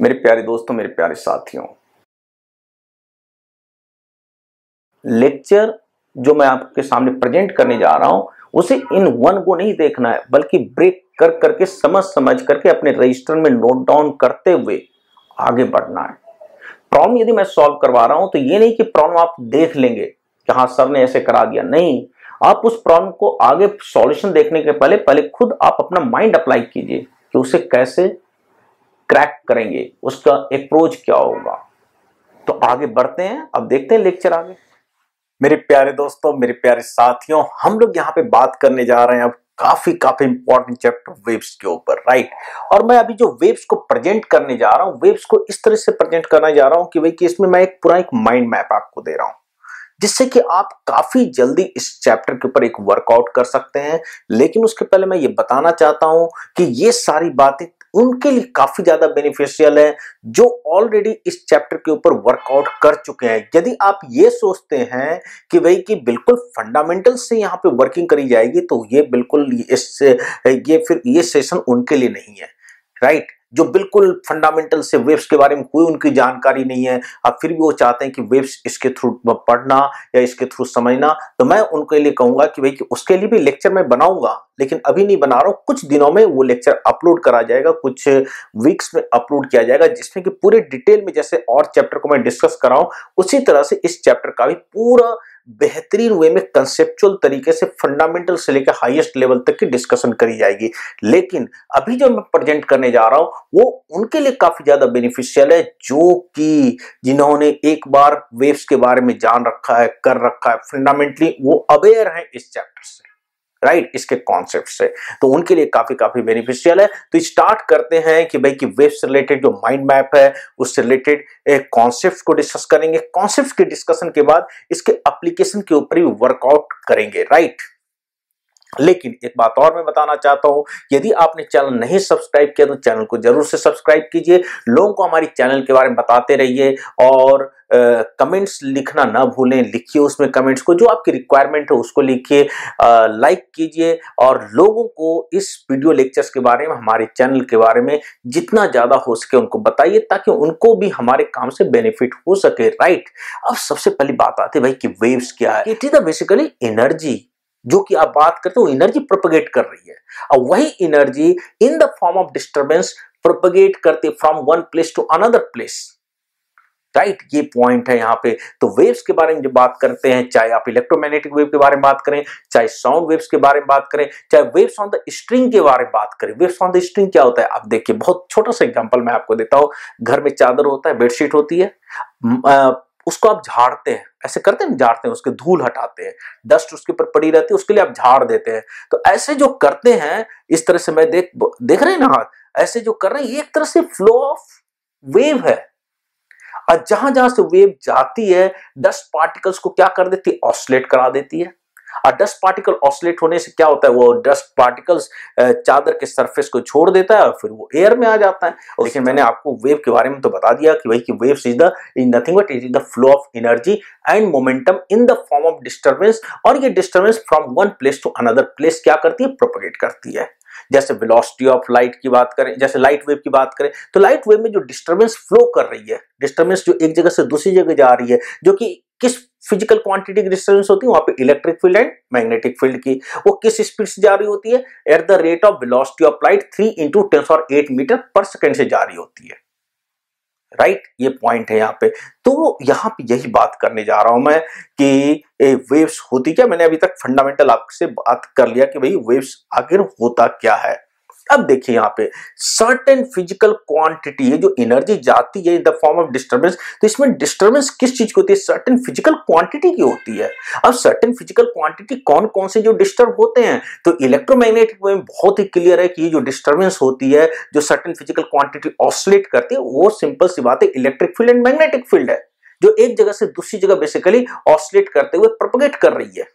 मेरे प्यारे दोस्तों, मेरे प्यारे साथियों। लेक्चर जो मैं आपके सामने प्रेजेंट करने जा रहा हूँ, उसे इन वन को नहीं देखना है, बल्कि ब्रेक कर, करके, समझ समझ करके अपने रजिस्टर में नोट डाउन करते हुए आगे बढ़ना है। प्रॉब्लम यदि मैं सॉल्व करवा रहा हूँ तो ये नहीं कि प्रॉब्लम आप देख लेंगे कि हाँ सर ने ऐसे करा दिया। नहीं, आप उस प्रॉब्लम को आगे सॉल्यूशन देखने के पहले पहले खुद आप अपना माइंड अप्लाई कीजिए कि उसे कैसे क्रैक करेंगे, उसका अप्रोच क्या होगा? तो आगे बढ़ते हैं, अब देखते हैं लेक्चर आगे। मेरे प्यारे दोस्तों, मेरे प्यारे साथियों, हम लोग यहाँ पे बात करने जा रहे हैं अब काफ़ी काफ़ी इंपॉर्टेंट चैप्टर वेव्स के ऊपर राइट और मैं अभी जो वेव्स को प्रेजेंट करने जा रहा हूँ वेब्स को इस तरह से प्रेजेंट करने जा रहा हूँ कि भाई कि इसमें मैं एक पूरा एक माइंड मैप आपको दे रहा हूँ, जिससे कि आप काफ़ी जल्दी इस चैप्टर के ऊपर एक वर्कआउट कर सकते हैं। लेकिन उसके पहले मैं ये बताना चाहता हूँ कि ये सारी बातें उनके लिए काफ़ी ज़्यादा बेनिफिशियल है, जो ऑलरेडी इस चैप्टर के ऊपर वर्कआउट कर चुके हैं। यदि आप ये सोचते हैं कि भाई कि बिल्कुल फंडामेंटल से यहाँ पे वर्किंग करी जाएगी तो ये बिल्कुल इस, ये फिर ये सेशन उनके लिए नहीं है राइट जो बिल्कुल फंडामेंटल से वेब्स के बारे में कोई उनकी जानकारी नहीं है अब फिर भी वो चाहते हैं कि वेब्स इसके थ्रू पढ़ना या इसके थ्रू समझना तो मैं उनके लिए कहूँगा कि भाई कि उसके लिए भी लेक्चर मैं बनाऊँगा, लेकिन अभी नहीं बना रहा हूँ, कुछ दिनों में वो लेक्चर अपलोड करा जाएगा, कुछ वीक्स में अपलोड किया जाएगा, जिसमें कि पूरे डिटेल में जैसे और चैप्टर को मैं डिस्कस कराऊं उसी तरह से इस चैप्टर का भी पूरा बेहतरीन वे में कंसेप्चुअल तरीके से फंडामेंटल से लेकर हाईएस्ट लेवल तक की डिस्कशन करी जाएगी। लेकिन अभी जो मैं प्रेजेंट करने जा रहा हूँ, वो उनके लिए काफ़ी ज़्यादा बेनिफिशियल है, जो कि जिन्होंने एक बार वेव्स के बारे में जान रखा है, कर रखा है। फंडामेंटली वो अवेयर है इस चैप्टर से। राइट? इसके कॉन्सेप्ट से तो उनके लिए काफ़ी काफ़ी बेनिफिशियल है तो स्टार्ट करते हैं कि भाई कि वेब से रिलेटेड जो माइंड मैप है उससे रिलेटेड कॉन्सेप्ट को डिस्कस करेंगे कॉन्सेप्ट के डिस्कशन के बाद इसके अप्लीकेशन के ऊपर ही वर्कआउट करेंगे राइट? लेकिन एक बात और मैं बताना चाहता हूँ, यदि आपने चैनल नहीं सब्सक्राइब किया तो चैनल को ज़रूर से सब्सक्राइब कीजिए। लोगों को हमारी चैनल के बारे में बताते रहिए और कमेंट्स लिखना ना भूलें। लिखिए उसमें कमेंट्स को, जो आपकी रिक्वायरमेंट है उसको लिखिए लाइक कीजिए और लोगों को इस वीडियो लेक्चर्स के बारे में, हमारे चैनल के बारे में जितना ज़्यादा हो सके उनको बताइए, ताकि उनको भी हमारे काम से बेनिफिट हो सके। राइट? अब सबसे पहली बात आती है भाई कि वेव्स क्या है? It is the basically energy. जो कि आप बात करते हो एनर्जी प्रोपगेट कर रही है। और वही energy in the form of disturbance propagate करते from one place to another place right ये पॉइंट है यहाँ पे। तो वेव्स के बारे में जब बात करते हैं, चाहे आप इलेक्ट्रोमैग्नेटिक वेव के बारे में बात करें, चाहे साउंड वेव्स के बारे में बात करें, चाहे वेव्स ऑन द स्ट्रिंग के बारे में बात करें। वेव्स ऑन द स्ट्रिंग क्या होता है? आप देखिए, बहुत छोटा सा एग्जांपल मैं आपको देता हूँ। घर में चादर होता है बेडशीट होती है। उसको आप झाड़ते हैं। ऐसे करते हैं झाड़ते हैं, उसके धूल हटाते हैं, डस्ट उसके ऊपर पड़ी रहती है, उसके लिए आप झाड़ देते हैं। तो ऐसे जो करते हैं, इस तरह से मैं देख देख रहे हैं ना ऐसे जो कर रहे हैं, ये एक तरह से फ्लो ऑफ़ वेव है। और जहाँ जहाँ से वेव जाती है डस्ट पार्टिकल्स को क्या कर देती है ऑसलेट करा देती है। और डस्ट पार्टिकल ऑसलेट होने से क्या होता है? वो डस्ट पार्टिकल्स चादर के सरफेस को छोड़ देता है और फिर वो एयर में आ जाता है। लेकिन मैंने आपको वेव के बारे में तो बता दिया कि भाई कि waves is the is nothing but is the flow of energy and momentum in the form of disturbance और ये disturbance from one place to another place क्या करती है? प्रोपोगेट करती है। जैसे वेलोसिटी ऑफ़ लाइट की बात करें, जैसे लाइट वेव की बात करें तो लाइट वेव में जो डिस्टर्बेंस फ्लो कर रही है डिस्टर्बेंस जो एक जगह से दूसरी जगह जा रही है, जो कि किस फ़िज़िकल क्वांटिटी की डिस्टर्बेंस होती है वहाँ पे electric field and magnetic field की। वो किस स्पीड से जा रही होती है? At the rate of velocity of light three into ten और एट मीटर पर सेकेंड से जा रही होती है। Right right? ये पॉइंट है यहाँ पे। तो यहाँ पे यही बात करने जा रहा हूँ मैं कि ए, वेव्स होती क्या? मैंने अभी तक फंडामेंटल आपसे बात कर लिया कि भाई वेव्स आखिर होता क्या है? अब देखिए यहाँ पे सर्टेन फ़िज़िकल क्वांटिटी है जो एनर्जी जाती है in the form of disturbance तो इसमें डिस्टर्बेंस किस चीज़ की होती है? सर्टेन फ़िज़िकल क्वांटिटी की होती है। अब सर्टेन फ़िज़िकल क्वांटिटी कौन कौन से जो डिस्टर्ब होते हैं? तो इलेक्ट्रोमैग्नेटिक में बहुत ही क्लियर है कि ये जो डिस्टर्बेंस होती है, जो सर्टेन फ़िज़िकल क्वांटिटी ऑसलेट करती है, वो सिंपल सी बात है electric field and magnetic field है, जो एक जगह से दूसरी जगह बेसिकली ऑसलेट करते हुए प्रोपगेट कर रही है।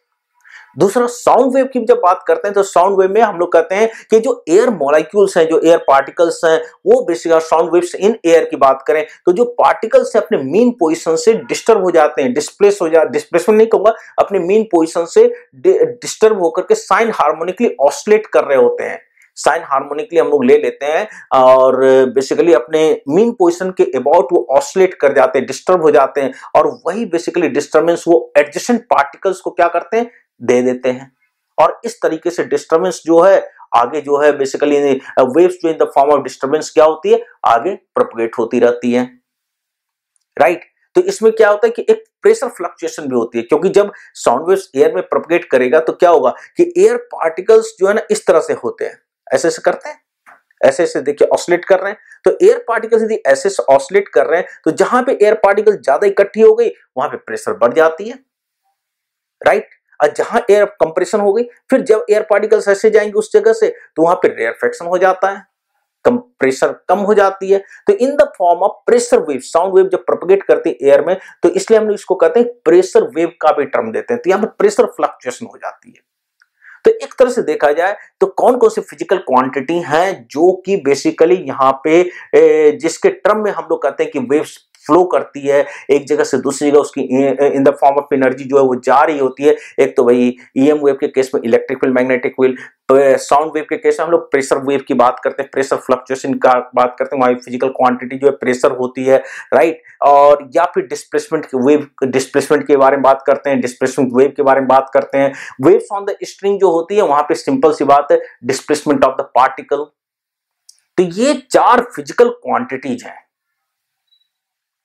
दूसरा साउंड वेव की जब बात करते हैं तो साउंड वेव में हम लोग कहते हैं कि जो एयर मोलिक्यूल्स हैं, जो एयर पार्टिकल्स हैं, वो basically sound waves in air की बात करें तो जो पार्टिकल्स है, अपने मेन पोजीशन से डिस्टर्ब हो जाते हैं डिस्प्लेस हो जाते डिस्प्लेसमेंट नहीं कहूँगा, अपने मेन पोजिशन से डिस्टर्ब होकर के साइन हार्मोनिकली ऑसलेट कर रहे होते हैं। साइन हार्मोनिकली हम लोग ले लेते हैं और बेसिकली अपने मीन पोजिशन के अबाउट वो ऑसिलेट कर जाते हैं डिस्टर्ब हो जाते हैं और वही बेसिकली डिस्टर्बेंस वो एडजस्टेंट पार्टिकल्स को क्या करते हैं? दे देते हैं। और इस तरीके से डिस्टर्बेंस जो है, आगे जो है बेसिकली वेव्स जो in the form of disturbance क्या होती है? आगे प्रोपगेट होती रहती है। Right right? तो इसमें क्या होता है कि एक प्रेशर फ्लक्चुएशन भी होती है, क्योंकि जब साउंड वेव्स एयर में प्रोपगेट करेगा तो क्या होगा कि एयर पार्टिकल्स जो है ना, इस तरह से होते हैं। ऐसे ऐसे करते हैं। ऐसे ऐसे देखिए ऑसलेट कर रहे हैं। तो एयर पार्टिकल्स यदि ऐसे ऑसलेट कर रहे हैं तो जहाँ पे एयर पार्टिकल ज़्यादा इकट्ठी हो गई, वहाँ पे प्रेशर बढ़ जाती है। राइट और जहाँ एयर कंप्रेशन हो गई फिर जब एयर पार्टिकल्स ऐसे जाएँगे उस जगह से तो वहाँ पर रेयर फ्रैक्शन हो जाता है। कम प्रेशर कम हो जाती है। तो in the form of pressure wave sound wave जब प्रोपगेट करते हैं एयर में तो इसलिए हम लोग इसको कहते हैं प्रेशर वेव का भी टर्म देते हैं। तो यहाँ पर प्रेशर फ्लक्चुएशन हो जाती है। तो एक तरह से देखा जाए तो कौन कौन सी फ़िज़िकल क्वांटिटी हैं जो कि बेसिकली यहाँ पे जिसके टर्म में हम लोग कहते हैं कि वेव्स फ्लो करती है, एक जगह से दूसरी जगह उसकी in the form of energy जो है वो जा रही होती है। एक तो भाई ईएम वेव के केस में electric field magnetic field sound wave के केस में हम लोग प्रेशर वेव की बात करते हैं प्रेशर फ्लक्चुएशन का बात करते हैं, वहाँ फ़िज़िकल क्वांटिटी जो है प्रेशर होती है राइट और या फिर डिस्प्लेसमेंट वेव डिस्प्लेसमेंट के बारे में बात करते हैं डिस्प्लेसमेंट वेव के बारे में बात करते हैं। वेव्स ऑन द स्ट्रिंग जो होती है, वहाँ पे सिंपल सी बात है डिस्प्लेसमेंट ऑफ़ द पार्टिकल तो ये चार फ़िज़िकल क्वांटिटीज हैं।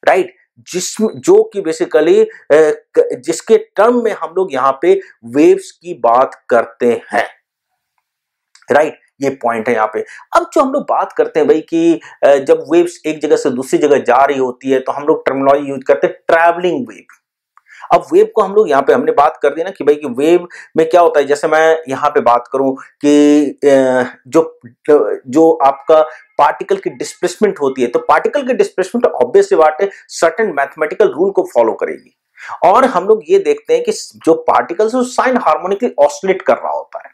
राइट जिसमें, जो कि बेसिकली जिसके टर्म में हम लोग यहाँ पे वेव्स की बात करते हैं। राइट ये पॉइंट है यहाँ पे। अब जो हम लोग बात करते हैं भाई कि जब वेव्स एक जगह से दूसरी जगह जा रही होती है तो हम लोग टर्मिनोलॉजी यूज़ करते हैं ट्रैवलिंग वेव अब वेव को हम लोग यहाँ पे हमने बात कर दी ना कि भाई कि वेव में क्या होता है? जैसे मैं यहाँ पे बात करूँ कि जो जो आपका पार्टिकल की डिस्प्लेसमेंट होती है तो पार्टिकल की डिस्प्लेसमेंट ऑब्वियस बात है सर्टन मैथमेटिकल रूल को फॉलो करेगी। और हम लोग ये देखते हैं कि जो पार्टिकल्स साइन हार्मोनिकली ऑसलेट कर रहा होता है।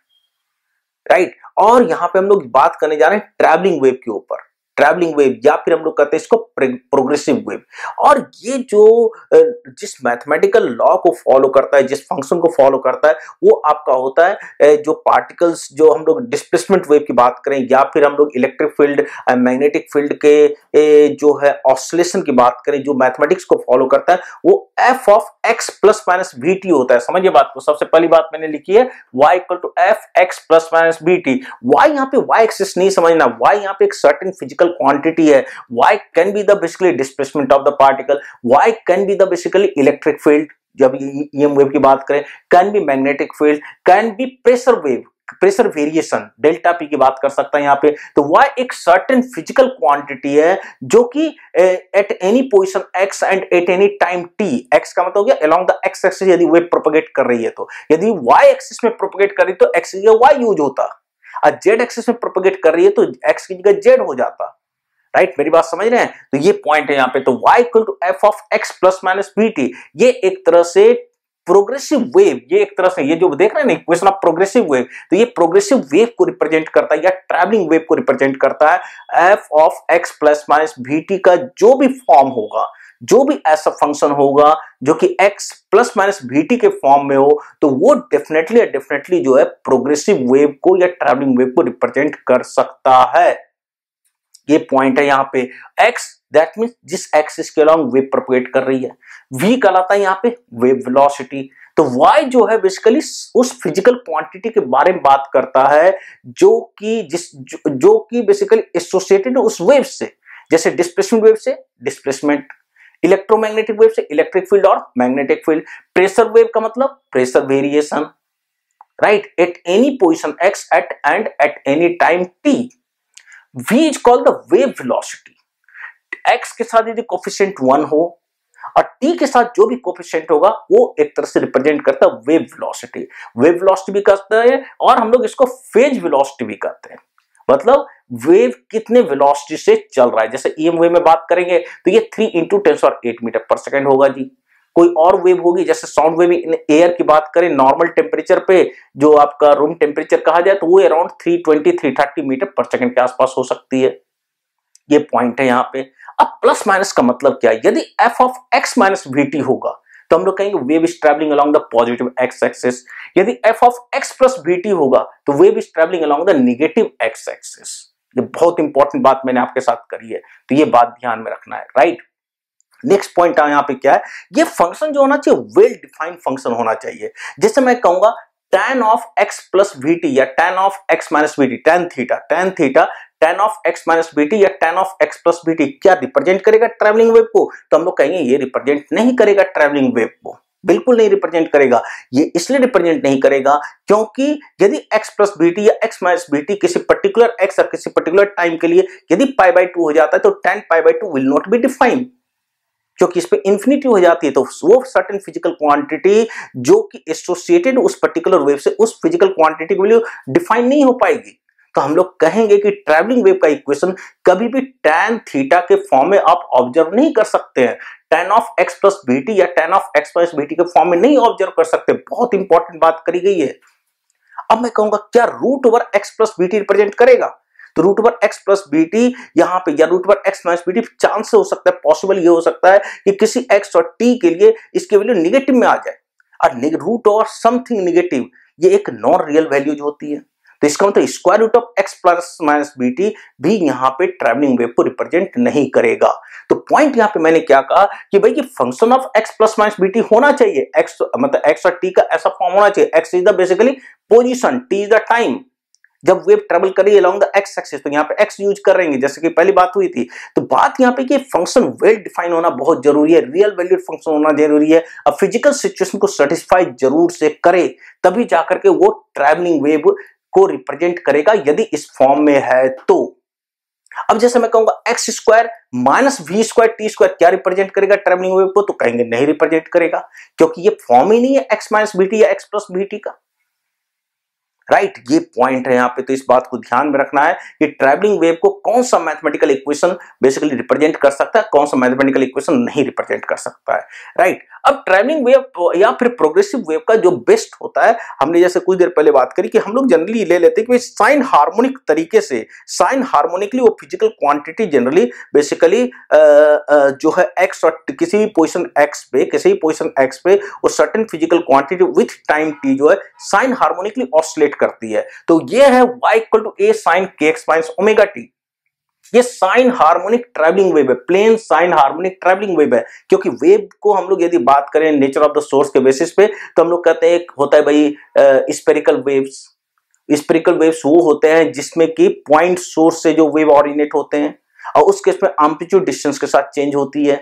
राइट और यहाँ पे हम लोग बात करने जा रहे हैं ट्रैवलिंग वेव के ऊपर। ट्रैवलिंग वेव या फिर हम लोग कहते हैं इसको प्रोग्रेसिव वेव और ये जो जिस मैथमेटिकल लॉ को फॉलो करता है, जिस फ़ंक्शन को फॉलो करता है, वो आपका होता है जो पार्टिकल्स जो हम लोग डिस्प्लेसमेंट वेव की बात करें या फिर हम लोग इलेक्ट्रिक फ़ील्ड मैग्नेटिक फ़ील्ड के जो है ऑसिलेशन की बात करें, जो मैथमेटिक्स को फॉलो करता है, वो F of X plus minus V T होता है। समझिए बात को। सबसे पहली बात मैंने लिखी है Y equal to F X plus minus V T Y यहाँ पे वाई एक्सिस नहीं समझना। वाई यहाँ पे एक सर्टेन फ़िज़िकल क्वांटिटी है। Y can be the basically displacement of the particle Y can be the basically electric field जब EM wave की बात करें can be magnetic field can be pressure wave pressure variation, delta P की बात कर सकता है यहाँ पे तो वाई एक सर्टेन फ़िज़िकल क्वांटिटी है जो कि at any position X and at any time T X का मतलब हो गया अलोंग द एक्स एक्सिस यदि वेव प्रोपगेट कर रही है तो। यदि वाई एक्सिस में प्रोपगेट कर रही तो एक्स वाई यूज़ होता। और जेड एक्सिस में प्रोपगेट कर रही है तो एक्स की जगह जेड हो जाता। Right right? मेरी बात समझ रहे हैं? तो ये पॉइंट है यहाँ पे तो y equal to F of X plus minus V T ये एक तरह से प्रोग्रेसिव वेव ये एक तरह से, ये जो देख रहे हैं ना इक्वेशन ऑफ़ प्रोग्रेसिव वेव तो ये प्रोग्रेसिव वेव को रिप्रेजेंट करता है या ट्रैवलिंग वेव को रिप्रेजेंट करता है F of X plus minus V T का जो भी फॉर्म होगा, जो भी ऐसा फ़ंक्शन होगा, जो कि x प्लस माइनस टी के फॉर्म में हो तो वो डेफिनेटली डेफिनेटली जो है प्रोग्रेसिव वेव को या ट्रैवलिंग वेव को रिप्रेजेंट कर सकता है। ये पॉइंट है यहाँ पे, x दैट मीन जिस एक्सिस के अलॉन्ग वेव प्रोपोगेट कर रही है। V कहलाता है यहाँ पे वेव वेलोसिटी तो y जो है बेसिकली उस फ़िज़िकल क्वांटिटी के बारे में बात करता है जो कि जिस जो, जो कि बेसिकली एसोसिएटेड उस वेव से। जैसे डिस्प्लेसमेंट वेव से डिस्प्लेसमेंट इलेक्ट्रोमैग्नेटिक वेव से इलेक्ट्रिक फ़ील्ड और मैग्नेटिक फ़ील्ड प्रेशर वेव का मतलब pressure variation right at any position X at and at any time T v is called the wave velocity x के साथ यदि coefficient one हो और t के साथ जो भी कोफिशिएंट होगा, वो एक तरह से रिप्रेजेंट करता है वेव वेलोसिटी वेव वेलोसिटी भी कहते हैं और हम लोग इसको फ़ेज़ वेलोसिटी भी कहते हैं। मतलब वेव कितने वेलोसिटी से चल रहा है? जैसे ईएम वेव में बात करेंगे तो ये three into ten eight metre per second होगा जी। कोई और वेव होगी, जैसे साउंड वेव इन एयर की बात करें नॉर्मल टेम्परेचर पे जो आपका रूम टेम्परेचर कहा जाए तो वो अराउंड 320 330 मीटर पर सेकंड के आसपास हो सकती है। ये पॉइंट है यहाँ पे। अब प्लस माइनस का मतलब क्या है? यदि F of X minus V होगा तो हम लोग कहेंगे wave is travelling along the positive X axis यदि F of X plus V T होगा तो wave is travelling along the negative X axis ये बहुत इंपॉर्टेंट बात मैंने आपके साथ करी है तो ये बात ध्यान में रखना है राइट नेक्स्ट पॉइंट यहाँ पे क्या है? ये फ़ंक्शन जो होना चाहिए वेल डिफाइंड फ़ंक्शन होना चाहिए। जैसे मैं कहूँगा tan of x plus V या tan of x minus V T tan theta tan theta tan of x minus V या tan of x plus V क्या रिप्रेजेंट करेगा ट्रेवलिंग वेव को? तो हम लोग कहेंगे ये रिप्रेजेंट नहीं करेगा ट्रेवलिंग वेव को। बिल्कुल नहीं रिप्रेजेंट करेगा। ये इसलिए रिप्रेजेंट नहीं करेगा क्योंकि यदि x प्लस बी या x माइनस बी किसी पर्टिकुलर x और किसी पर्टिकुलर टाइम के लिए यदि पाई बाई टू हो जाता है तो tan pi by two will not be defined क्योंकि इस पे इंफिनिटी हो जाती है तो वो सर्टेन फ़िज़िकल क्वांटिटी जो कि एसोसिएटेड उस पर्टिकुलर वेव से उस फ़िज़िकल क्वांटिटी की वैल्यू डिफाइन नहीं हो पाएगी। तो हम लोग कहेंगे कि ट्रैवलिंग वेव का इक्वेशन कभी भी टैन थीटा के फॉर्म में आप ऑब्ज़र्व नहीं कर सकते हैं। tan of X plus V या tan of x plus V के फॉर्म में नहीं ऑब्ज़र्व कर सकते। बहुत इंपॉर्टेंट बात करी गई है। अब मैं कहूँगा, क्या root over X plus V represent करेगा? तो root over X plus V T यहाँ पर या root over X minus V T chance हो सकता है पॉसिबल ये हो सकता है कि किसी एक्स और टी के लिए इसकी वैल्यू निगेटिव में आ जाए। और रूट ओवर समथिंग निगेटिव ये एक नॉन रियल वैल्यूज़ होती है। तो इसका मतलब square root of X plus minus V T भी यहाँ पे ट्रेवलिंग वेव को रिप्रेजेंट नहीं करेगा। तो पॉइंट यहाँ पे मैंने क्या कहा कि भाई ये function of X plus minus V T होना चाहिए। एक्स मतलब एक्स और टी का ऐसा फॉर्म होना चाहिए। X is the basically position T is the time जब वेव ट्रेवल करिए अलॉन्ग द एक्स एक्सिस तो यहाँ पे एक्स यूज़ कर हैं, जैसे कि पहली बात हुई थी। तो बात यहाँ पे कि फ़ंक्शन वेल डिफाइन होना बहुत ज़रूरी है रियल वैल्यूड फ़ंक्शन होना ज़रूरी है। अब फ़िज़िकल सिचुएशन को सेटिस्फाई ज़रूर से करे, तभी जाकर के वो ट्रेवलिंग वेव को रिप्रेजेंट करेगा यदि इस फॉर्म में है तो। अब जैसे मैं कहूँगा X square minus V square T square क्या रिप्रेजेंट करेगा ट्रेवलिंग वेव को? तो कहेंगे नहीं रिप्रेजेंट करेगा, क्योंकि ये फॉर्म ही नहीं है एक्स माइनस बी टी या एक्स प्लस बी टी का। राइट ये पॉइंट है यहाँ पे तो इस बात को ध्यान में रखना है कि ट्रैवलिंग वेव को कौन सा मैथमेटिकल इक्वेशन बेसिकली रिप्रेजेंट कर सकता है कौन सा मैथमेटिकल इक्वेशन नहीं रिप्रेजेंट कर सकता है। राइट right, अब ट्रैवलिंग वेव या फिर प्रोग्रेसिव वेव का जो बेस्ट होता है, हमने जैसे कुछ देर पहले बात करी कि हम लोग जनरली ले लेते हैं कि साइन हार्मोनिक तरीके से साइन हार्मोनिकली वो फ़िज़िकल क्वांटिटी जनरली बेसिकली जो है एक्स और किसी भी पोजिशन एक्स पे, किसी भी पोजिशन एक्स पे, वो certain physical quantity with time T जो है साइन हार्मोनिकली ऑसलेट करती है। तो ये है Y equal to A sine K X minus omega T ये साइन हार्मोनिक ट्रेवलिंग वेव है plane sine harmonic travelling wave है। क्योंकि वेव को हम लोग यदि बात करें नेचर ऑफ़ द सोर्स के बेसिस पे तो हम लोग कहते हैं एक होता है भाई स्पेरिकल वेव्स स्पेरिकल वेव्स वो होते हैं जिसमें कि पॉइंट सोर्स से जो वेव ऑरिजिनेट होते हैं, और उस केस में एम्पलीट्यूड डिस्टेंस के साथ चेंज होती है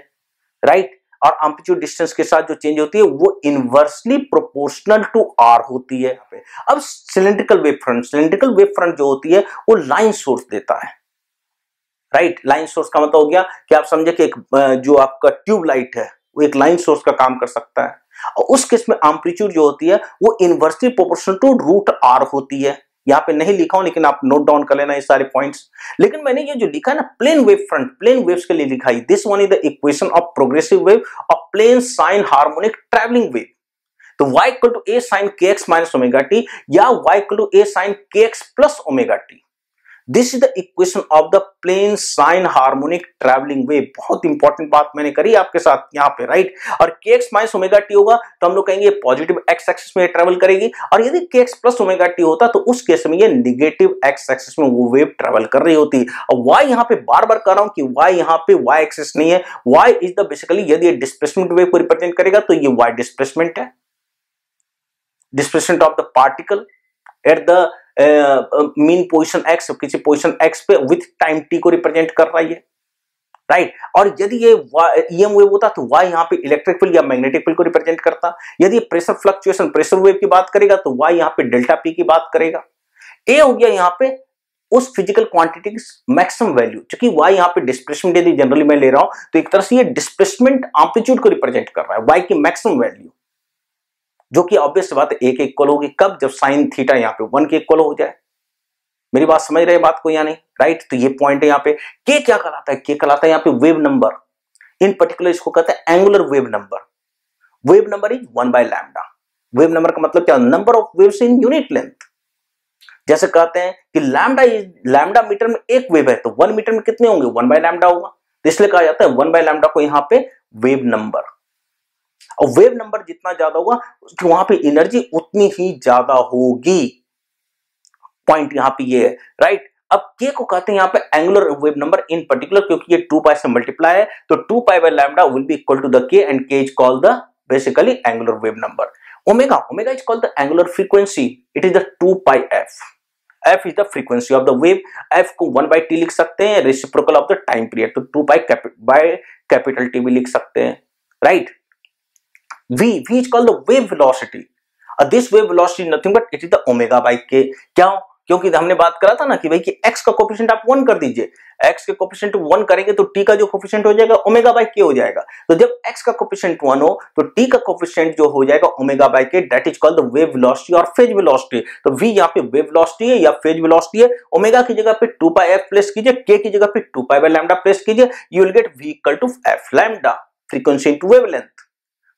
राइट और एम्पलीट्यूड डिस्टेंस के साथ जो चेंज होती है, वो इनवर्सली प्रोपोर्शनल टू आर होती है अब cylindrical wave front cylindrical wave front जो होती है, वो लाइन सोर्स देता है। राइट? लाइन सोर्स का मतलब हो गया कि आप समझे कि एक जो आपका ट्यूब लाइट है, वो एक लाइन सोर्स का काम कर सकता है। और उस केस में एम्पलीट्यूड जो होती है, वो inversely proportional to root R होती है। यहाँ पे नहीं लिखा हूँ, लेकिन आप नोट डाउन कर लेना ये सारे पॉइंट्स। लेकिन मैंने ये जो लिखा है ना, plane wave front plane waves के लिए लिखा है this one is the equation of progressive wave of plane sine harmonic travelling wave तो y equal to A sine k x minus omega t या y equal to A sine k x plus omega t this is the equation of the plane sine harmonic travelling wave बहुत important बात मैंने करी आपके साथ यहाँ पे right और k x minus omega t होगा तो हम लोग कहेंगे पॉजिटिव एक्स एक्सिस में ट्रेवल करेगी। और यदि k x plus omega t होता तो उस केस में ये निगेटिव एक्स एक्सिस में वो वेव ट्रेवल कर रही होती। और वाई यहाँ पे बार बार कर रहा हूँ कि वाई यहाँ पे वाई एक्सिस नहीं है। वाई इज़ द बेसिकली यदि डिस्प्लेसमेंट वेव को रिप्रेजेंट करेगा तो ये वाई डिस्प्लेसमेंट है। Displacement of the particle at the mean position x किसी पोजिशन एक्स पे विथ टाइम टी को रिप्रेजेंट कर रहा है राइट right? और यदि ये ईएम वेव होता तो वाई यहाँ पे इलेक्ट्रिक फ़ील्ड या मैग्नेटिक फ़ील्ड को रिप्रेजेंट करता। यदि प्रेशर फ्लक्चुएशन प्रेशर वेव की बात करेगा तो वाई यहाँ पे डेल्टा पी की बात करेगा। ए हो गया यहाँ पे उस फ़िज़िकल क्वांटिटी की मैक्सिमम वैल्यू क्योंकि वाई यहाँ पे डिस्प्लेसमेंट यदि जनरली मैं ले रहा हूँ तो एक तरह से ये डिस्प्लेसमेंट एम्पलीट्यूड को रिप्रेजेंट कर रहा है वाई की मैक्सिमम वैल्यू जो कि ऑब्वियस बात एक इक्वल होगी। कब? जब साइन थीटा यहाँ पे वन के इक्वल हो जाए। मेरी बात समझ रहे बात को या नहीं? राइट तो ये पॉइंट है यहाँ पे। के क्या कहलाता है? के कहलाता है यहाँ पे वेव नंबर इन पर्टिकुलर इसको कहते हैं angular wave number wave number is one by lambda wave number का मतलब क्या? Number of waves in unit length जैसे कहते हैं कि लैमडा लैमडा मीटर में एक वेव है तो वन मीटर में कितने होंगे? वन बाय लैमडा होगा। तो इसलिए कहा जाता है वन बाय लैमडा को यहाँ पे वेव नंबर और वेव नंबर जितना ज़्यादा होगा वहाँ पे एनर्जी उतनी ही ज़्यादा होगी। पॉइंट यहाँ पे ये है राइट अब के को कहते हैं यहाँ पे angular wave number in particular क्योंकि ये टू पाई से मल्टीप्लाई है तो two pi by lambda will be equal to the k and k is call the basically angular wave number omega omega is called the angular frequency it is the two pi f f is the frequency of the wave f को one by T लिख सकते हैं reciprocal of the time period तो two by by capital T भी लिख सकते हैं right v v is called the wave velocity this wave velocity nothing but it is the omega by k क्या? क्योंकि हमने बात करा था ना कि भाई कि x का कोफिशिएंट आप वन कर दीजिए। x के कोफिशिएंट वन करेंगे तो t का जो कोफिशिएंट हो जाएगा ओमेगा बाई के हो जाएगा। तो जब x का कोफिशिएंट वन हो तो t का कोफिशिएंट जो हो जाएगा omega by k that is called the wave velocity और फ़ेज़ वेलोसिटी तो v यहाँ पे वेव वेलोसिटी है या फ़ेज़ वेलोसिटी है? ओमेगा की जगह पे टू पाई एफ़ प्लेस कीजिए, k की जगह पे two pi by lambda place कीजिए। You will get v equal to f lambda frequency into wavelength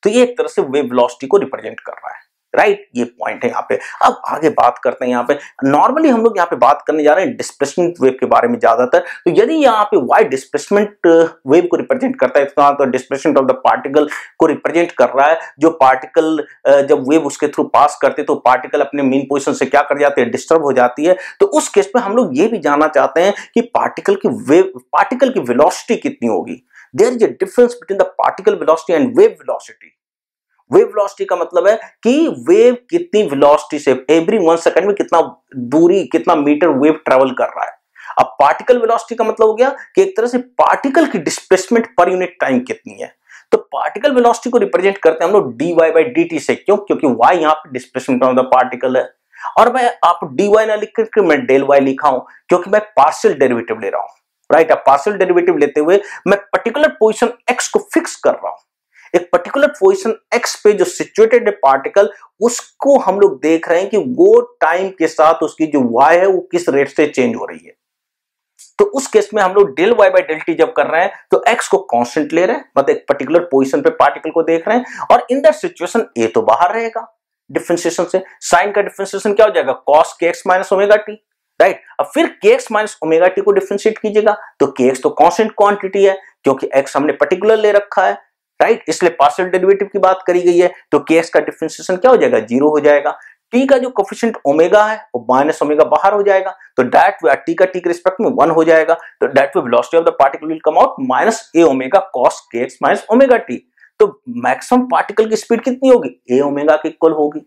तो ये एक तरह से वेव वेलोसिटी को रिप्रेजेंट कर रहा है राइट ये पॉइंट है यहाँ पे। अब आगे बात करते हैं यहाँ पे। नॉर्मली हम लोग यहाँ पे बात करने जा रहे हैं डिस्प्लेसमेंट वेव के बारे में ज़्यादातर। तो यदि यहाँ पे वाई डिस्प्लेसमेंट वेव को रिप्रेजेंट करता है तो डिस्प्लेसमेंट ऑफ़ द पार्टिकल को रिप्रेजेंट कर रहा है। जो पार्टिकल जब वेव उसके थ्रू पास करते तो पार्टिकल अपने मेन पोजिशन से क्या कर जाते हैं? डिस्टर्ब हो जाती है। तो उस केस में हम लोग ये भी जानना चाहते हैं कि पार्टिकल की वेव पार्टिकल की वेलोसिटी कितनी होगी। There is a difference between the particle velocity and wave velocity wave velocity का मतलब है कि वेव कितनी वेलोसिटी से एवरी वन सेकंड में कितना दूरी, कितना मीटर वेव ट्रेवल कर रहा है। अब पार्टिकल वेलोसिटी का मतलब हो गया कि एक तरह से पार्टिकल की डिस्प्लेसमेंट पर यूनिट टाइम कितनी है। तो पार्टिकल वेलोसिटी को रिप्रेजेंट करते हैं हम लोग d y by d t से। क्यों? क्योंकि वाई यहाँ पे डिस्प्लेसमेंट ऑफ़ द पार्टिकल है। और मैं आप डी वाई ना लिख करके मैं डेल वाई लिखा हूँ, क्योंकि मैं पार्शियल डेरिवेटिव ले रहा हूँ। राइट अब पार्शियल डेरिवेटिव लेते हुए मैं पर्टिकुलर पोजिशन एक्स को फिक्स कर रहा हूँ। एक पर्टिकुलर पोजीशन एक्स पे जो सिचुएटेड है पार्टिकल उसको हम लोग देख रहे हैं कि वो टाइम के साथ उसकी जो वाई है, वो किस रेट से चेंज हो रही है। तो उस केस में हम लोग del y by del t जब कर रहे हैं तो एक्स को कांस्टेंट ले रहे हैं मतलब एक पर्टिकुलर पोजीशन पे पार्टिकल को देख रहे हैं और इन दैट सिचुएशन ए तो बाहर रहेगा। डिफ्रेंसिएशन से। साइन का डिफ्रेंसिएशन क्या हो जाएगा? Cos k x minus omega t right अब फिर k x minus omega t को डिफ्रेंशिएट कीजिएगा। तो के एक्स तो कांस्टेंट क्वांटिटी है, क्योंकि एक्स हमने पर्टिकुलर ले रखा है। राइट इसलिए पार्शियल डेरिवेटिव की बात करी गई है। तो के का डिफ्रेंसिएशन क्या हो जाएगा? ज़ीरो हो जाएगा। टी का जो कोफिशिएंट ओमेगा है, वो माइनस ओमेगा बाहर हो जाएगा। तो डेट टी का टी के रिस्पेक्ट में वन हो जाएगा। तो that velocity of the particle will come out minus A omega cos k x minus omega t तो मैक्सिमम पार्टिकल की स्पीड कितनी होगी? ए ओमेगा के इक्वल होगी।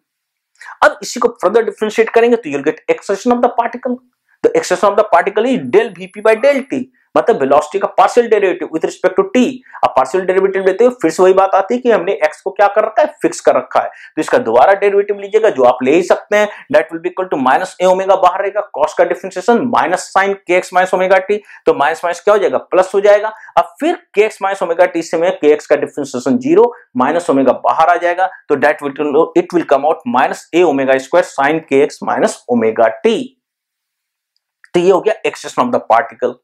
अब इसी को फर्दर डिफ्रेंशिएट करेंगे तो you'll get acceleration of the particle the acceleration of the particle is del v p by del t मतलब वेलोसिटी का partial derivative with respect to t अब पार्शियल डेरिवेटिव लेते हुए फिर से वही बात आती है कि हमने एक्स को क्या कर रखा है? फिक्स कर रखा है। तो इसका दोबारा डेरिवेटिव लीजिएगा, जो आप ले ही सकते हैं that will be equal to minus A omega बाहर रहेगा। कॉस का differentiation minus sine k x minus omega t तो माइनस माइनस क्या हो जाएगा? प्लस हो जाएगा। अब फिर के एक्स माइनस ओमेगा टी से में के एक्स का डिफरेंशिएशन ज़ीरो माइनस ओमेगा बाहर आ जाएगा। तो that will it will come out minus A omega square sine k x minus omega t तो ये हो गया एक्सेशन ऑफ़ द पार्टिकल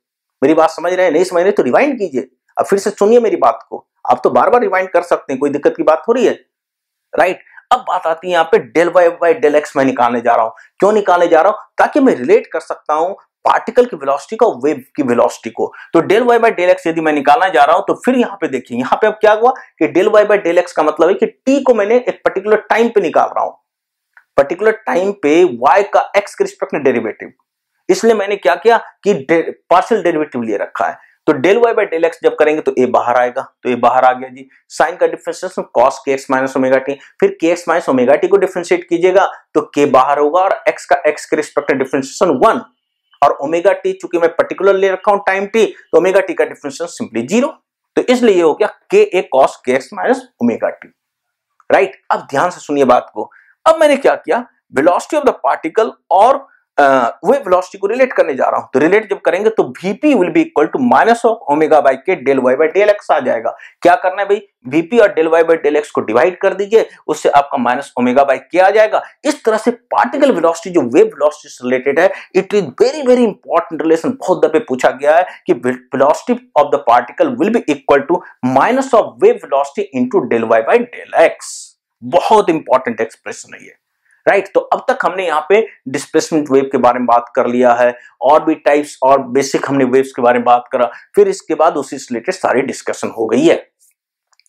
मेरी बात समझ रहे हैं, नहीं समझ रहे तो रिवाइंड कीजिए। अब फिर से सुनिए मेरी बात को। आप तो बार बार रिवाइंड कर सकते हैं, कोई दिक्कत की बात रही है। राइट अब बात आती है यहाँ पे del y by del x मैं निकालने जा रहा हूँ। क्यों निकालने जा रहा हूँ? ताकि मैं रिलेट कर सकता हूँ पार्टिकल की वेलोसिटी का वेव की वेलोसिटी को। तो del y by del x यदि मैं निकालना जा रहा हूँ तो फिर यहाँ पे देखिए, यहाँ पे अब क्या हुआ कि del y by del x का मतलब है कि टी को मैंने एक पर्टिकुलर टाइम पे निकाल रहा हूँ। पर्टिकुलर टाइम पे वाई का एक्स के रिस्पेक्ट में डेरिवेटिव इसलिए मैंने क्या किया कि पार्शियल डेरिवेटिव लिए रखा है। तो del y by del x जब करेंगे तो ए बाहर आएगा। तो ए बाहर आ गया जी। साइन का differentiation cos k x minus omega t फिर k x minus omega t को डिफ्रेंशिएट कीजिएगा तो के बाहर होगा और एक्स का एक्स के रिस्पेक्ट डिफ्रेंशिएशन वन और ओमेगा टी चूँकि मैं पर्टिकुलर ले रखा हूँ टाइम टी तो ओमेगा टी का डिफ्रेंशिएशन सिंपली ज़ीरो तो इसलिए हो गया k A cos k x minus omega t right अब ध्यान से सुनिए बात को। अब मैंने क्या किया? वेलोसिटी ऑफ़ द पार्टिकल और वे वेलोसिटी को रिलेट करने जा रहा हूँ। तो रिलेट जब करेंगे तो v p will be equal to minus of omega by k del y by del x आ जाएगा। क्या करना है भाई? वीपी और del y by del x को डिवाइड कर दीजिए, उससे आपका माइनस ओमेगा बाई के आ जाएगा। इस तरह से पार्टिकल वेलोसिटी जो वेव वेलोसिटी से रिलेटेड है it is very very important relation बहुत दफे पूछा गया है कि velocity of the particle will be equal to minus of wave velocity into del y by del x बहुत इंपॉर्टेंट एक्सप्रेशन है ये। राइट तो अब तक हमने यहाँ पे डिस्प्लेसमेंट वेव के बारे में बात कर लिया है, और भी टाइप्स और बेसिक हमने वेव्स के बारे में बात करा। फिर इसके बाद उसी से रिलेटेड सारी डिस्कशन हो गई है।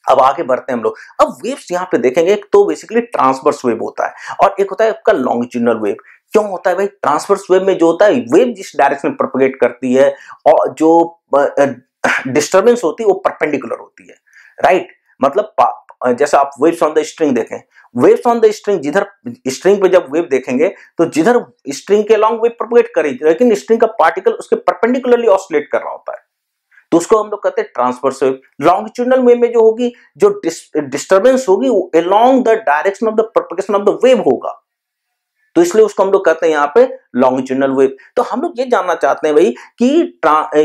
अब आगे बढ़ते हैं हम लोग। अब वेव्स यहाँ पे देखेंगे, एक तो बेसिकली ट्रांसवर्स वेव होता है, और एक होता है आपका लॉन्गिट्यूडनल वेव क्यों होता है भाई? ट्रांसवर्स वेव में जो होता है वेव जिस डायरेक्शन में प्रोपगेट करती है, और जो डिस्टर्बेंस होती है, वो परपेंडिकुलर होती है। राइट मतलब जैसे आप वेव्स ऑन द स्ट्रिंग देखें। वेव्स ऑन द स्ट्रिंग जिधर स्ट्रिंग पे जब वेव देखेंगे तो जिधर स्ट्रिंग के लॉन्ग वेव प्रोपगेट करेगी लेकिन स्ट्रिंग का पार्टिकल उसके परपेंडिकुलरली ऑसिलेट कर रहा होता है। तो उसको हम लोग कहते हैं ट्रांसवर्स वेव लॉन्गिट्यूडनल वेव में जो होगी, जो डिस्टर्बेंस होगी along the direction of the propagation of the wave होगा। तो इसलिए उसको हम लोग कहते हैं यहाँ पे लॉन्गिट्यूडनल वेव तो हम लोग ये जानना चाहते हैं भाई कि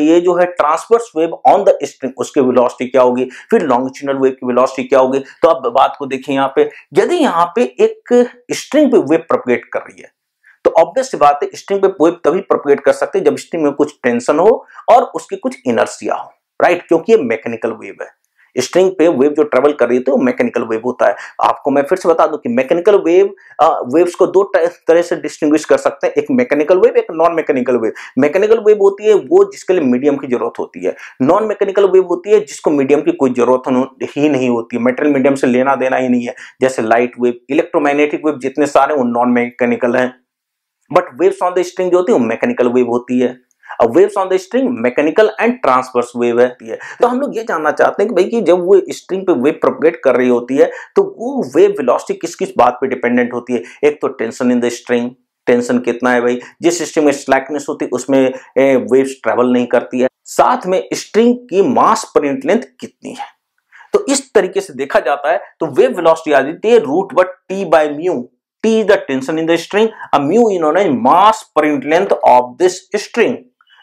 ये जो है transverse wave on the string उसकी वेलोसिटी क्या होगी? फिर लॉन्गिट्यूडनल वेव की वेलोसिटी क्या होगी? तो अब बात को देखिए यहाँ पे। यदि यहाँ पे एक स्ट्रिंग पे वेव प्रोपगेट कर रही है तो ऑब्वियस बात है स्ट्रिंग पे वेव तभी प्रोपगेट कर सकते हैं जब स्ट्रिंग में कुछ टेंशन हो और उसकी कुछ इनर्सिया हो राइट क्योंकि ये मैकेनिकल वेव है। स्ट्रिंग पे वेव जो ट्रेवल कर रही है, वो मैकेनिकल वेव होता है। आपको मैं फिर से बता दूँ कि मैकेनिकल वेव वेव्स को दो तरह से डिस्टिंग्विश कर सकते हैं। एक मैकेनिकल वेव एक non mechanical wave mechanical wave होती है वो जिसके लिए मीडियम की ज़रूरत होती है। नॉन मैकेनिकल वेव होती है जिसको मीडियम की कोई ज़रूरत ही नहीं होती है। मेटेरियल मीडियम से लेना देना ही नहीं है। जैसे लाइट वेव इलेक्ट्रोमैग्नेटिक वेव जितने सारे, वो नॉन मैकेनिकल है। But waves on the string जो होती है, वो मैकेनिकल वेव होती है। Waves on the string mechanical and transverse wave है। तो हम लोग ये जानना चाहते हैं कि भाई कि जब वो स्ट्रिंग पे वेव प्रोपगेट कर रही होती है तो वो वेव वेलोसिटी किस किस बात पे डिपेंडेंट होती है? एक तो tension in the string tension कितना है भाई? जिस सिस्टम में स्लैकनेस होती है उसमें वेव्स ट्रेवल नहीं करती है। साथ में स्ट्रिंग की मास पर लेंथ कितनी है? तो इस तरीके से देखा जाता है तो वेव वेलोसिटी आ जाती है root but T by mu T is the tension in the string a mu इन्होंने मास पर लेंथ ऑफ़ दिस स्ट्रिंग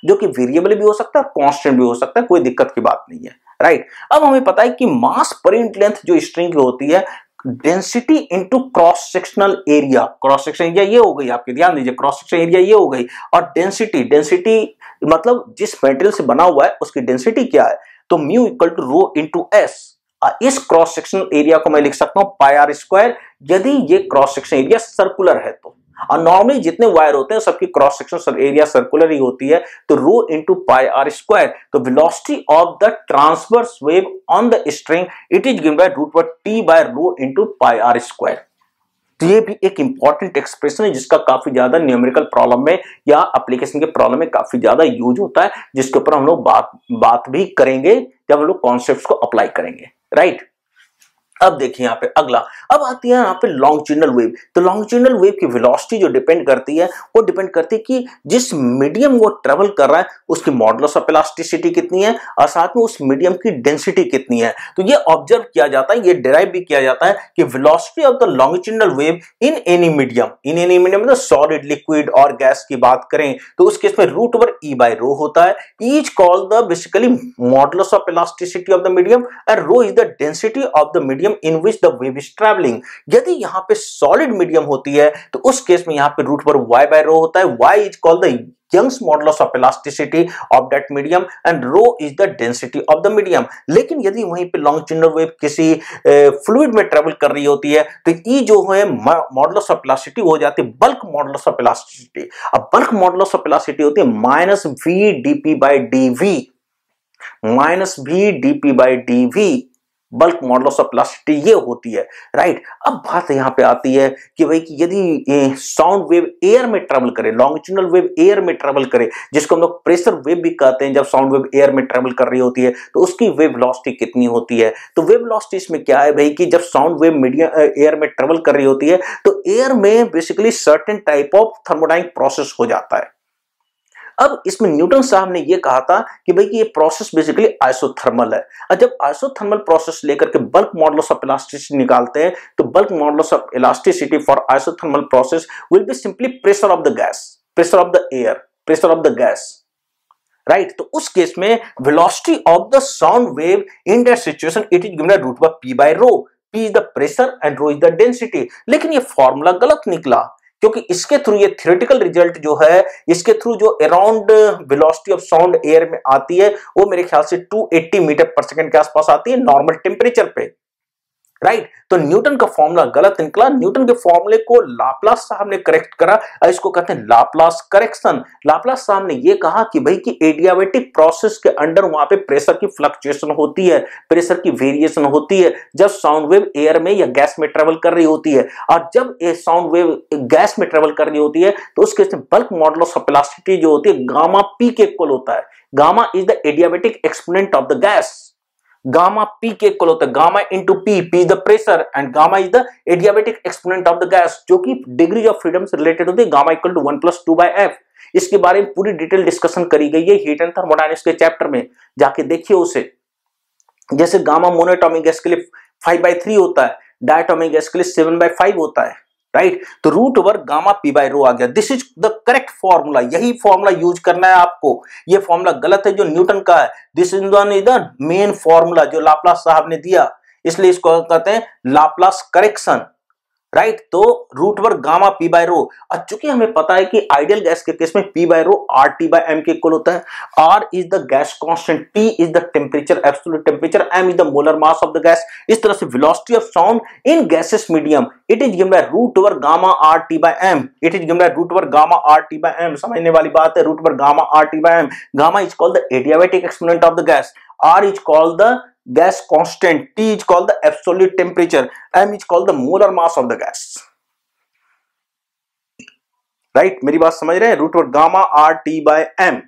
जो कि वेरिएबल भी हो सकता है कांस्टेंट भी हो सकता है, कोई दिक्कत की बात नहीं है राइट अब हमें पता है कि मास पर लेंथ जो स्ट्रिंग होती है density into cross sectional area cross section area ये हो गई, आपके ध्यान दीजिए क्रॉस सेक्शन एरिया ये हो गई, और डेंसिटी डेंसिटी मतलब जिस मेटेरियल से बना हुआ है, उसकी डेंसिटी क्या है? तो mu equal to rho into s इस क्रॉस सेक्शनल एरिया को मैं लिख सकता हूँ पाई आर स्क्वायर यदि ये क्रॉस सेक्शन एरिया सर्कुलर है तो। और नॉर्मली जितने वायर होते हैं, सबकी क्रॉस सेक्शन एरिया सर्कुलर ही होती है। तो rho into pi r square तो velocity of the transverse wave on the string it is given by root over T by rho into pi r square तो ये भी एक इंपॉर्टेंट एक्सप्रेशन है, जिसका काफ़ी ज़्यादा न्यूमेरिकल प्रॉब्लम में या एप्लीकेशन के प्रॉब्लम में काफ़ी ज़्यादा यूज़ होता है, जिसके ऊपर हम लोग बात बात भी करेंगे, जब हम लोग कॉन्सेप्ट को अप्लाई करेंगे। राइट अब देखिए यहाँ पे अगला, अब आती है यहाँ पे लॉन्गिट्यूडनल वेव तो लॉन्गिट्यूडनल वेव की वेलोसिटी जो डिपेंड करती है, वो डिपेंड करती है कि जिस मीडियम वो ट्रेवल कर रहा है, उसकी मॉडल्स ऑफ़ इलास्टिसिटी कितनी है और साथ में उस मीडियम की डेंसिटी कितनी है। तो ये ऑब्ज़र्व किया जाता है, ये डिराइव भी किया जाता है कि velocity of the longitudinal wave in any medium in any medium मतलब सॉलिड लिक्विड और गैस की बात करें तो उस केस में root over E by rho होता है। Each call the basically modulus of elasticity of the medium and rho is the density of the medium medium in which the wave is travelling यदि यहाँ पे solid medium होती है तो उस case में यहाँ पे रूट पर y बाय रो होता है। Y is called the Young's modulus of elasticity of that medium and rho is the density of the medium. लेकिन यदि वहीं पे longitudinal wave किसी फ्लूइड में ट्रेवल कर रही होती है तो ई जो है मॉडुलस ऑफ़ इलास्टिसिटी हो जाती है बल्क मॉडुलस ऑफ़ इलास्टिसिटी अब बल्क मॉडुलस ऑफ़ इलास्टिसिटी होती है minus V d P by d V minus V d P by d V bulk modulus of plasticity ये होती है राइट अब बात यहाँ पे आती है कि भाई कि यदि साउंड वेव एयर में ट्रेवल करे लॉन्गिट्यूडनल वेव एयर में ट्रेवल करे, जिसको हम लोग प्रेशर वेव भी कहते हैं, जब साउंड वेव एयर में ट्रेवल कर रही होती है तो उसकी वेव वेलोसिटी कितनी होती है? तो वेव वेलोसिटी इसमें क्या है भाई कि जब साउंड वेव मीडियम एयर में ट्रेवल कर रही होती है तो एयर में basically certain type of thermodynamic process हो जाता है। अब इसमें न्यूटन साहब ने यह कहा था कि भाई ये प्रोसेस बेसिकली आइसोथर्मल है। और जब आइसोथर्मल प्रोसेस लेकर के बल्क मॉडल्स ऑफ़ इलास्टिसिटी निकालते हैं तो bulk modulus of elasticity for isothermal process will be simply pressure of the gas pressure of the air pressure of the gas right तो उस केस में velocity of the sound wave in that situation it is given root by P by rho P is the pressure and rho is the density लेकिन ये formula गलत निकला। क्योंकि इसके through ये थियोरेटिकल रिज़ल्ट जो है, इसके थ्रू जो around velocity of sound air में आती है, वो मेरे ख्याल से 280 मीटर पर सेकंड के आसपास आती है नॉर्मल टेम्परेचर पे। Right right? तो न्यूटन का फॉर्मूला गलत निकला। न्यूटन के फॉर्मूले को लाप्लास साहब ने करेक्ट करा इसको कहते हैं लाप्लास करेक्शन लाप्लास साहब ने ये कहा कि भाई कि एडियाबेटिक प्रोसेस के अंडर वहाँ पे प्रेशर की फ्लक्चुएशन होती है प्रेशर की वेरिएशन होती है। जब साउंड वेव एयर में या गैस में ट्रेवल कर रही होती है और जब ये साउंड वेव गैस में ट्रेवल कर रही होती है तो उसके बल्क मॉडल ऑफ़ प्लास्टिसिटी जो होती है गामा पी के इक्वल होता है। Gamma is the adiabatic exponent of the gas gamma P के इक्वल होता है। Gamma into P P is the pressure and gamma is the adiabatic exponent of the gas जो कि डिग्री ऑफ़ फ्रीडम से related होती है। Gamma equal to one plus two by F इसके बारे में पूरी डिटेल डिस्कशन करी गई है हीट एंड थर्मोडाइनमिक्स के चैप्टर में। जाके देखिए उसे। जैसे गामा मोनोटॉमिक गैस के लिए फाइव बाई थ्री होता है डायटोमिक गैस के लिए सेवन बाई फाइव होता है। राइट तो root over gamma P by rho आ गया. This is the correct formula यही फॉर्मूला यूज़ करना है आपको. ये फॉर्मूला गलत है जो न्यूटन का है. This is the main formula जो लाप्लास साहब ने दिया. इसलिए इसको कहते हैं लाप्लास करेक्शन राइट तो रूट वर्ग गामा पी बाय रो और चूँकि हमें पता है कि आइडियल गैस के केस में P by rho R T by M के इक्वल होता है R is the gas constant T is the temperature absolute temperature M is the molar mass of the gas इस तरह से velocity of sound in gases medium it is given by root over gamma R T by M it is given by root over gamma R T by M समझने वाली बात है root over gamma R T by M gamma is called the adiabatic exponent of the gas R is called the gas constant, T is called the absolute temperature, M is called the molar mass of the gas. Right right? मेरी बात समझ रहे हैं? Root word gamma R T by M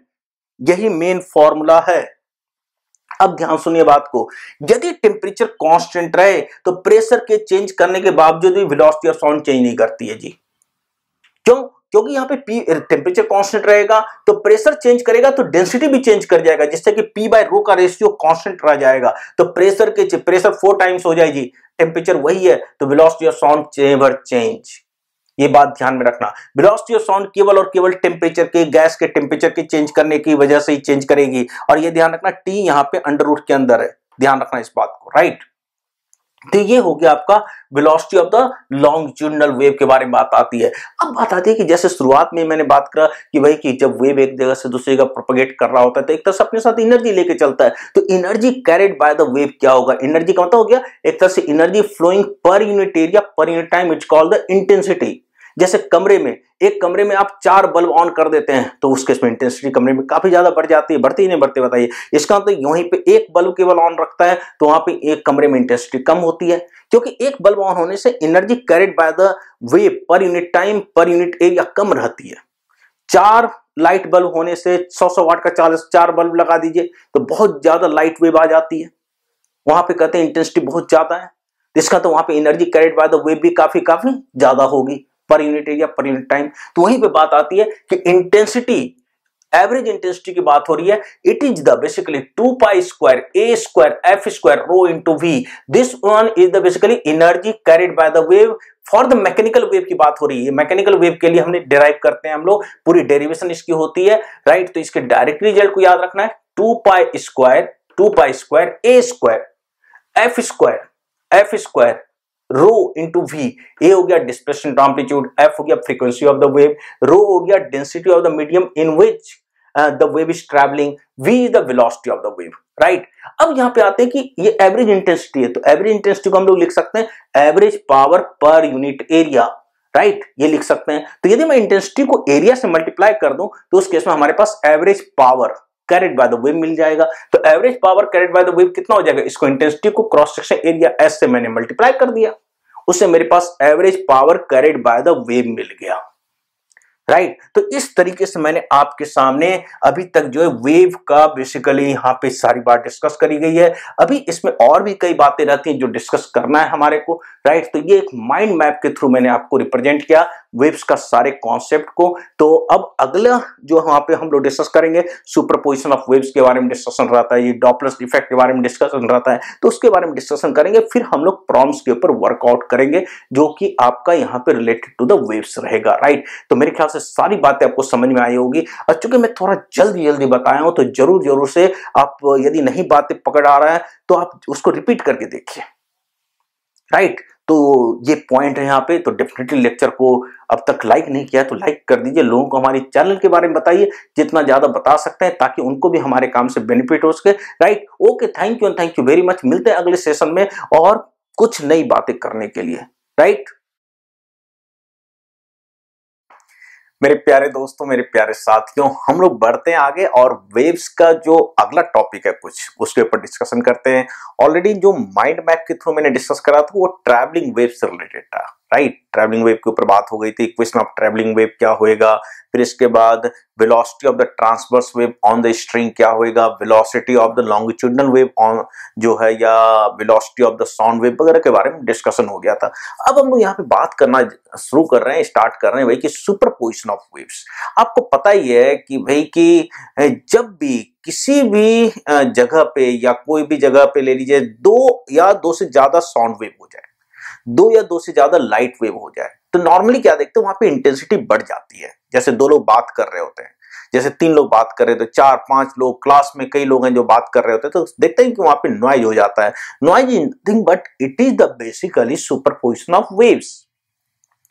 यही main formula है। अब ध्यान सुनिए बात को। यदि टेम्परेचर कांस्टेंट रहे तो प्रेशर के चेंज करने के बावजूद भी वेलोसिटी ऑफ़ साउंड चेंज नहीं करती है जी। क्यों? क्योंकि यहाँ पे पी टेम्परेचर कांस्टेंट रहेगा तो प्रेशर चेंज करेगा तो डेंसिटी भी चेंज कर जाएगा, जिससे कि पी बाय रो का रेशियो कांस्टेंट रह जाएगा। तो प्रेशर के प्रेशर फोर टाइम्स हो जाएगी टेम्परेचर वही है तो वेलोसिटी ऑफ़ साउंड चेवर चेंज ये बात ध्यान में रखना। वेलोसिटी ऑफ़ साउंड केवल और केवल टेम्परेचर के गैस के टेम्परेचर के चेंज करने की वजह से ही चेंज करेगी। और ये ध्यान रखना टी यहाँ पे अंडर रूट के अंदर है। ध्यान रखना इस बात को राइट तो ये हो गया आपका velocity of the longitudinal wave के बारे में बात आती है। अब बात आती है कि जैसे शुरुआत में मैंने बात करा कि भाई कि जब वेव एक जगह से दूसरी जगह प्रोपोगेट कर रहा होता है तो एक तरह से अपने साथ एनर्जी लेके चलता है। तो energy carried by the wave क्या होगा? एनर्जी का मतलब हो गया, एक तरह से energy flowing per unit area per unit time it's called the intensity जैसे कमरे में, एक कमरे में आप चार बल्ब ऑन कर देते हैं तो उसके इसमें इंटेंसिटी कमरे में काफ़ी ज़्यादा बढ़ जाती है। बढ़ती ही नहीं, बढ़ती, बताइए। इसका मतलब यहीं पे एक बल्ब केवल ऑन रखता है तो वहाँ पे एक कमरे में इंटेंसिटी कम होती है। क्योंकि एक बल्ब ऑन होने से energy carried by the wave per unit time per unit area कम रहती है। चार लाइट बल्ब होने से 100 वाट का चार्ज, चार बल्ब लगा दीजिए तो बहुत ज़्यादा लाइट वेव आ जाती है। वहाँ पे कहते हैं इंटेंसिटी बहुत ज़्यादा है। इसका तो वहाँ पे energy carried by the wave भी काफ़ी काफ़ी ज़्यादा होगी। Per unit area, per unit time. तो वहीं पे बात आती है कि इंटेंसिटी एवरेज इंटेंसिटी की बात हो रही है। It is the basically two pi square A square F square rho into V this one is the basically energy carried by the wave for the mechanical wave की बात हो रही है। मैकेनिकल वेव के लिए हमने डिराइव करते हैं हम लोग। पूरी डेरिवेशन इसकी होती है। Right right? तो इसके डायरेक्ट रिज़ल्ट को याद रखना है। Two pi square two pi square A square F square F square rho into V A हो गया डिस्प्लेसमेंट एम्पलीट्यूड एफ़ हो गया frequency of the wave rho हो गया density of the medium in which the wave is travelling V is the velocity of the wave right अब यहाँ पे आते हैं कि ये एवरेज इंटेंसिटी है तो एवरेज इंटेंसिटी को हम लोग लिख सकते हैं average power per unit area right ये लिख सकते हैं। तो यदि मैं इंटेंसिटी को एरिया से मल्टीप्लाई कर दूँ तो उस केस में हमारे पास average power carried by the wave मिल जाएगा। तो average power carried by the wave कितना हो जाएगा? इसको इंटेंसिटी को क्रॉस सेक्शन एरिया एस से मैंने मल्टीप्लाई कर दिया। उससे मेरे पास average power carried by the wave मिल गया। राइट तो इस तरीके से मैंने आपके सामने अभी तक जो है वेव का बेसिकली यहाँ पे सारी बात डिस्कस करी गई है। अभी इसमें और भी कई बातें रहती हैं जो डिस्कस करना है हमारे को। राइट तो ये एक माइंड मैप के थ्रू मैंने आपको रिप्रेजेंट किया वेव्स का सारे कॉन्सेप्ट को। तो अब अगला जो वहाँ पे हम लोग डिस्कस करेंगे सुपरपोजिशन ऑफ़ वेव्स के बारे में डिस्कशन रहता है, ये डॉपलस इफ़ेक्ट के बारे में डिस्कशन रहता है। तो उसके बारे में डिस्कशन करेंगे, फिर हम लोग प्रॉम्स के ऊपर वर्कआउट करेंगे, जो कि आपका यहाँ पे रिलेटेड टू द वेव्स रहेगा। राइट तो मेरे ख्याल से सारी बातें आपको समझ में आई होगी। और चूँकि मैं थोड़ा जल्दी जल्दी बताया हूँ तो ज़रूर ज़रूर से आप यदि नहीं बातें पकड़ आ रहा है तो आप उसको रिपीट करके देखिए। राइट तो ये पॉइंट है यहाँ पे तो डेफिनेटली लेक्चर को अब तक लाइक नहीं किया तो लाइक कर दीजिए। लोगों को हमारे चैनल के बारे में बताइए, जितना ज़्यादा बता सकते हैं, ताकि उनको भी हमारे काम से बेनिफिट हो सके। Right okay thank you thank you very much मिलते हैं अगले सेशन में और कुछ नई बातें करने के लिए। राइट मेरे प्यारे दोस्तों, मेरे प्यारे साथियों, हम लोग बढ़ते हैं आगे और वेव्स का जो अगला टॉपिक है कुछ उसके ऊपर डिस्कशन करते हैं। ऑलरेडी जो माइंड मैप के थ्रू मैंने डिस्कस करा था, वो ट्रैवलिंग वेव से रिलेटेड था। राइट, ट्रैवलिंग वेव के ऊपर बात हो गई थी इक्वेशन ऑफ़ ट्रैवलिंग वेव क्या होएगा, फिर इसके बाद velocity of the transverse wave on the string क्या होएगा velocity of the longitudinal wave on जो है या velocity of the sound wave वगैरह के बारे में डिस्कशन हो गया था। अब हम लोग यहाँ पे बात करना शुरू कर रहे हैं स्टार्ट कर रहे हैं भाई कि सुपर पोजिशन ऑफ़ वेव्स आपको पता ही है कि भाई कि जब भी किसी भी जगह पे या कोई भी जगह पे ले लीजिए, दो या दो से ज़्यादा साउंड वेव हो जाए। दो या दो से ज़्यादा लाइट वेव हो जाए। तो नॉर्मली क्या देखते हैं, वहाँ पे इंटेंसिटी बढ़ जाती है। जैसे दो लोग बात कर रहे होते हैं। जैसे तीन लोग बात कर रहे थे तो चार, पाँच लोग क्लास में कई लोग हैं जो बात कर रहे होते हैं तो देखते हैं कि वहाँ पे नॉइज़ हो जाता है। Noise nothing but it is the basically superposition of waves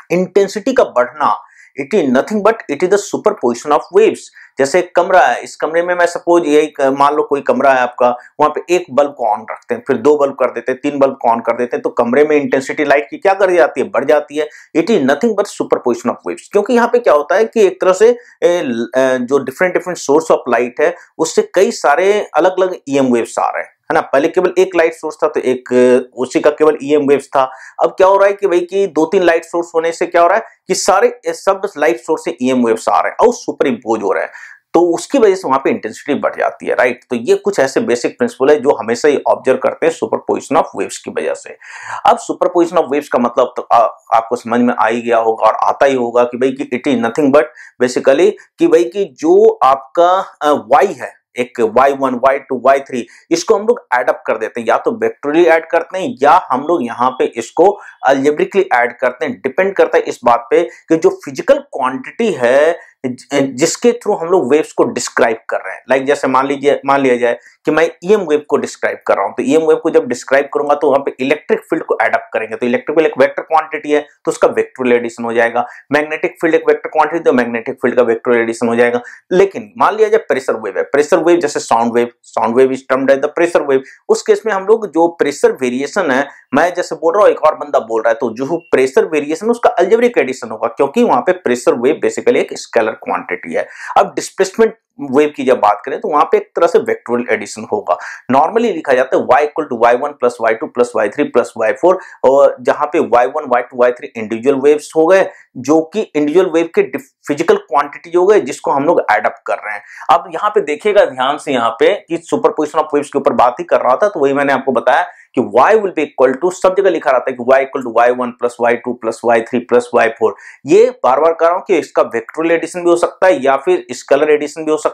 intensity का बढ़ना it is nothing but it is the superposition of waves जैसे एक कमरा है, इस कमरे में मैं सपोज़ यही मान लो कोई कमरा है आपका, वहाँ पे एक बल्ब को ऑन रखते हैं, फिर दो बल्ब कर देते हैं, तीन बल्ब को ऑन कर देते हैं तो कमरे में इंटेंसिटी लाइट की क्या कर जाती है? बढ़ जाती है। It is nothing but superposition of waves क्योंकि यहाँ पे क्या होता है कि एक तरह से जो different different source of light है, उससे कई सारे अलग अलग ई वेव्स आ रहे हैं। है ना? पहले केवल एक लाइट सोर्स था तो एक उसी का केवल ईएम वेव्स था। अब क्या हो रहा है कि भाई कि दो तीन लाइट सोर्स होने से क्या हो रहा है कि सारे सब लाइट सोर्स से ईएम वेव्स आ रहे हैं और सुपर इम्पोज हो रहे हैं। तो उसकी वजह से वहाँ पे इंटेंसिटी बढ़ जाती है राइट तो ये कुछ ऐसे बेसिक प्रिंसिपल है जो हमेशा ही ऑब्ज़र्व करते हैं सुपर पोजिशन ऑफ़ वेव्स की वजह से। अब सुपर पोजिशन ऑफ़ वेव्स का मतलब तो आ, आपको समझ में आ ही गया होगा और आता ही होगा कि भाई कि it is nothing but basically कि भाई कि जो आपका वाई है एक y1, y2, y3 इसको हम लोग एडअप कर देते हैं। या तो वेक्टोरियली ऐड करते हैं या हम लोग यहाँ पे इसको अल्जेब्रिकली ऐड करते हैं। डिपेंड करता है इस बात पे कि जो फ़िज़िकल क्वांटिटी है जिसके थ्रू हम लोग वेव्स को डिस्क्राइब कर रहे हैं। लाइक जैसे मान लीजिए, मान लिया जाए कि मैं ईएम वेव को डिस्क्राइब कर रहा हूँ तो ईएम वेव को जब डिस्क्राइब करूँगा तो वहाँ पे इलेक्ट्रिक फ़ील्ड को एडअप करेंगे। तो इलेक्ट्रिक फ़ील्ड एक वेक्टर क्वांटिटी है तो उसका वेक्टोरियल एडिशन हो जाएगा। मैग्नेटिक फ़ील्ड एक वेक्टर क्वांटिटी तो मैग्नेटिक फ़ील्ड का वेक्टोरियल एडिशन हो जाएगा। लेकिन मान लिया जाए प्रेशर वेव है। प्रेशर वेव जैसे sound wave sound wave is termed as the pressure wave उस केस में हम लोग जो प्रेशर वेरिएशन है, मैं जैसे बोल रहा हूँ, एक और बंदा बोल रहा है तो जो प्रेशर वेरिएशन उसका अल्जेब्रिक एडिशन होगा, क्योंकि वहाँ पे प्रेशर वेव बेसिकली एक स्केलर क्वांटिटी है। अब डिस्प्लेसमेंट वेव की जब बात करें तो वहाँ पे एक तरह से वेक्टोरियल एडिशन होगा। नॉर्मली लिखा जाता है y equal to Y one plus Y two plus Y three plus Y four और जहाँ पे y1 one Y two Y three individual waves हो गए, जो कि इंडिविजुअल वेव के फ़िज़िकल क्वांटिटी हो गए, जिसको हम लोग एडअप कर रहे हैं। अब यहाँ पे देखिएगा ध्यान से यहाँ पे कि सुपरपोजिशन ऑफ़ वेव्स के ऊपर बात ही कर रहा था तो वही मैंने आपको बताया कि y will be equal to सब जगह लिखा रहता है कि y Y plus Y two plus Y three plus Y four ये बार बार कह रहा हूँ कि इसका वेक्टोरियल एडिशन भी हो सकता है, या फिर स्कलर एडिशन भी हो सकता है।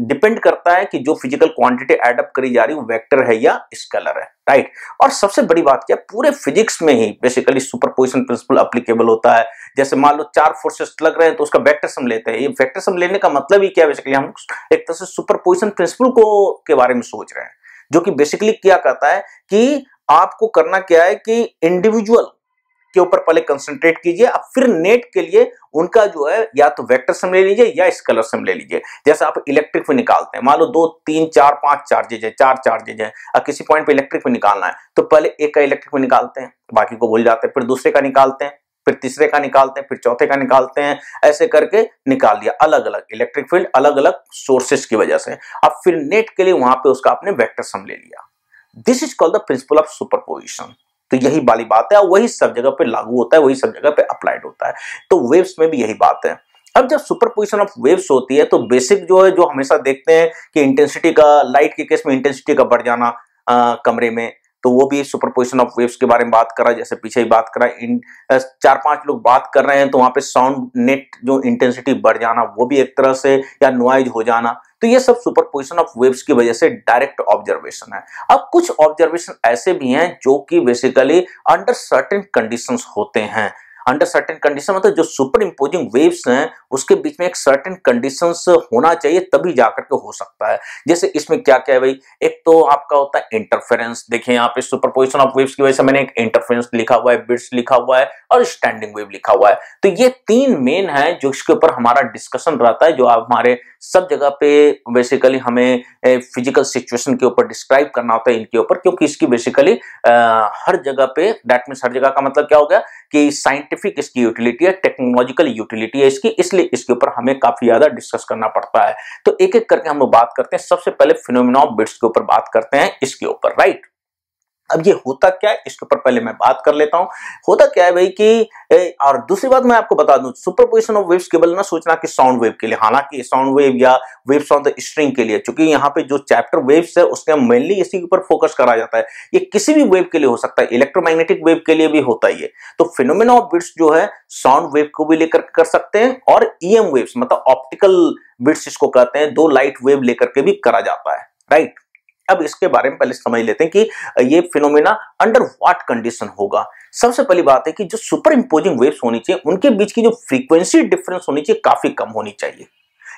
डिपेंड करता है कि जो फ़िज़िकल क्वांटिटी एडअप करी जा रही है वेक्टर है या स्कलर है राइट और सबसे बड़ी बात क्या, पूरे फिजिक्स में ही बेसिकली सुपरपोजिशन प्रिंसिपल अप्लीकेबल होता है। जैसे मान लो चार फोर्सेस लग रहे हैं तो उसका वेक्टर सम लेते हैं। ये वेक्टर सम लेने का मतलब ही क्या बेसिकली हम एक तरह से सुपरपोजिशन प्रिंसिपल को, के बारे में सोच रहे हैं, जो कि बेसिकली क्या कहता है कि आपको करना क्या है कि इंडिविजुअल के ऊपर पहले कंसंट्रेट कीजिए, अब फिर नेट के लिए उनका जो है, या तो वेक्टर सम ले लीजिए या स्कलर सम ले लीजिए। जैसे आप इलेक्ट्रिक में निकालते हैं, मान लो दो, तीन, चार, पाँच चार्जेज है, चार चार्जेज है, अब किसी पॉइंट पे इलेक्ट्रिक में निकालना है तो पहले एक का इलेक्ट्रिक में निकालते हैं, बाकी को भूल जाते हैं, फिर दूसरे का निकालते हैं, फिर तीसरे का निकालते हैं, फिर चौथे का निकालते हैं, ऐसे करके निकाल दिया अलग अलग इलेक्ट्रिक फ़ील्ड अलग अलग सोर्सेस की वजह से। अब फिर नेट के लिए वहाँ पे उसका आपने वेक्टर सम ले लिया। This is called the principle of superposition तो यही वाली बात है और वही सब जगह पे लागू होता है वही सब जगह पे अप्लाइड होता है। तो वेव्स में भी यही बात है। अब जब सुपरपोजिशन ऑफ़ वेव्स होती है तो बेसिक जो है जो हमेशा देखते हैं कि इंटेंसिटी का लाइट के केस में इंटेंसिटी का बढ़ जाना आ, कमरे में तो वो भी सुपरपोजिशन ऑफ़ वेव्स के बारे में बात करा जैसे पीछे ही बात करा इन चार पाँच लोग बात कर रहे हैं तो वहाँ पे साउंड नेट जो इंटेंसिटी बढ़ जाना वो भी एक तरह से या नॉइज़ हो जाना तो ये सब सुपरपोजिशन ऑफ़ वेव्स की वजह से डायरेक्ट ऑब्जर्वेशन है। अब कुछ ऑब्जर्वेशन ऐसे भी हैं जो कि बेसिकली अंडर सर्टेन कंडीशंस होते हैं। अंडर सर्टेन कंडीशन मतलब जो सुपर इम्पोजिंग वेव्स हैं, उसके बीच में एक सर्टेन कंडीशन होना चाहिए, तभी जाकर के हो सकता है। जैसे इसमें क्या क्या है भाई? एक तो आपका होता है इंटरफेरेंस देखिए यहाँ पे सुपरपोजिशन ऑफ़ वेव्स की वजह से मैंने एक इंटरफेरेंस लिखा हुआ है बिट्स लिखा हुआ है और स्टैंडिंग वेव लिखा हुआ है। तो ये तीन मेन है जो इसके ऊपर हमारा डिस्कशन रहता है, जो आप हमारे सब जगह पे बेसिकली हमें फ़िज़िकल सिचुएशन के ऊपर डिस्क्राइब करना होता है इनके ऊपर, क्योंकि इसकी बेसिकली हर जगह पे दैट मीन हर जगह का मतलब क्या हो गया? कि साइंटिफिक इसकी यूटिलिटी है टेक्नोलॉजिकल यूटिलिटी है इसकी, इसलिए इसके ऊपर हमें काफ़ी ज़्यादा डिस्कस करना पड़ता है। तो एक एक करके हम लोग बात करते हैं। सबसे पहले फिनोमिना ऑफ़ बिट्स के ऊपर बात करते हैं, इसके ऊपर राइट अब ये होता क्या है? इसके ऊपर पहले मैं बात कर लेता हूँ। होता क्या है भाई कि ए, और दूसरी बात मैं आपको बता दूँ सुपरपोजिशन ऑफ़ वेव्स केवल ना सोचना कि साउंड वेव के लिए हालाँकि साउंड वेव या वेव्स ऑन द स्ट्रिंग के लिए क्योंकि यहाँ पे जो चैप्टर वेव्स है उसके मेनली इसी के ऊपर फोकस करा जाता है। ये किसी भी वेव के लिए हो सकता है इलेक्ट्रोमैग्नेटिक वेव के लिए भी होता ही है। तो फिनोमिना ऑफ़ बिट्स जो है साउंड वेव को भी लेकर कर सकते हैं और ईएम वेव्स मतलब ऑप्टिकल बिट्स इसको कहते हैं दो लाइट वेव लेकर के भी करा जाता है राइट अब इसके बारे में पहले समझ लेते हैं कि ये फिनोमेना अंडर व्हाट कंडीशन होगा? सबसे पहली बात है कि जो सुपर इंपोजिंग वेव्स होनी चाहिए, उनके बीच की जो फ्रीक्वेंसी डिफरेंस होनी चाहिए काफ़ी कम होनी चाहिए।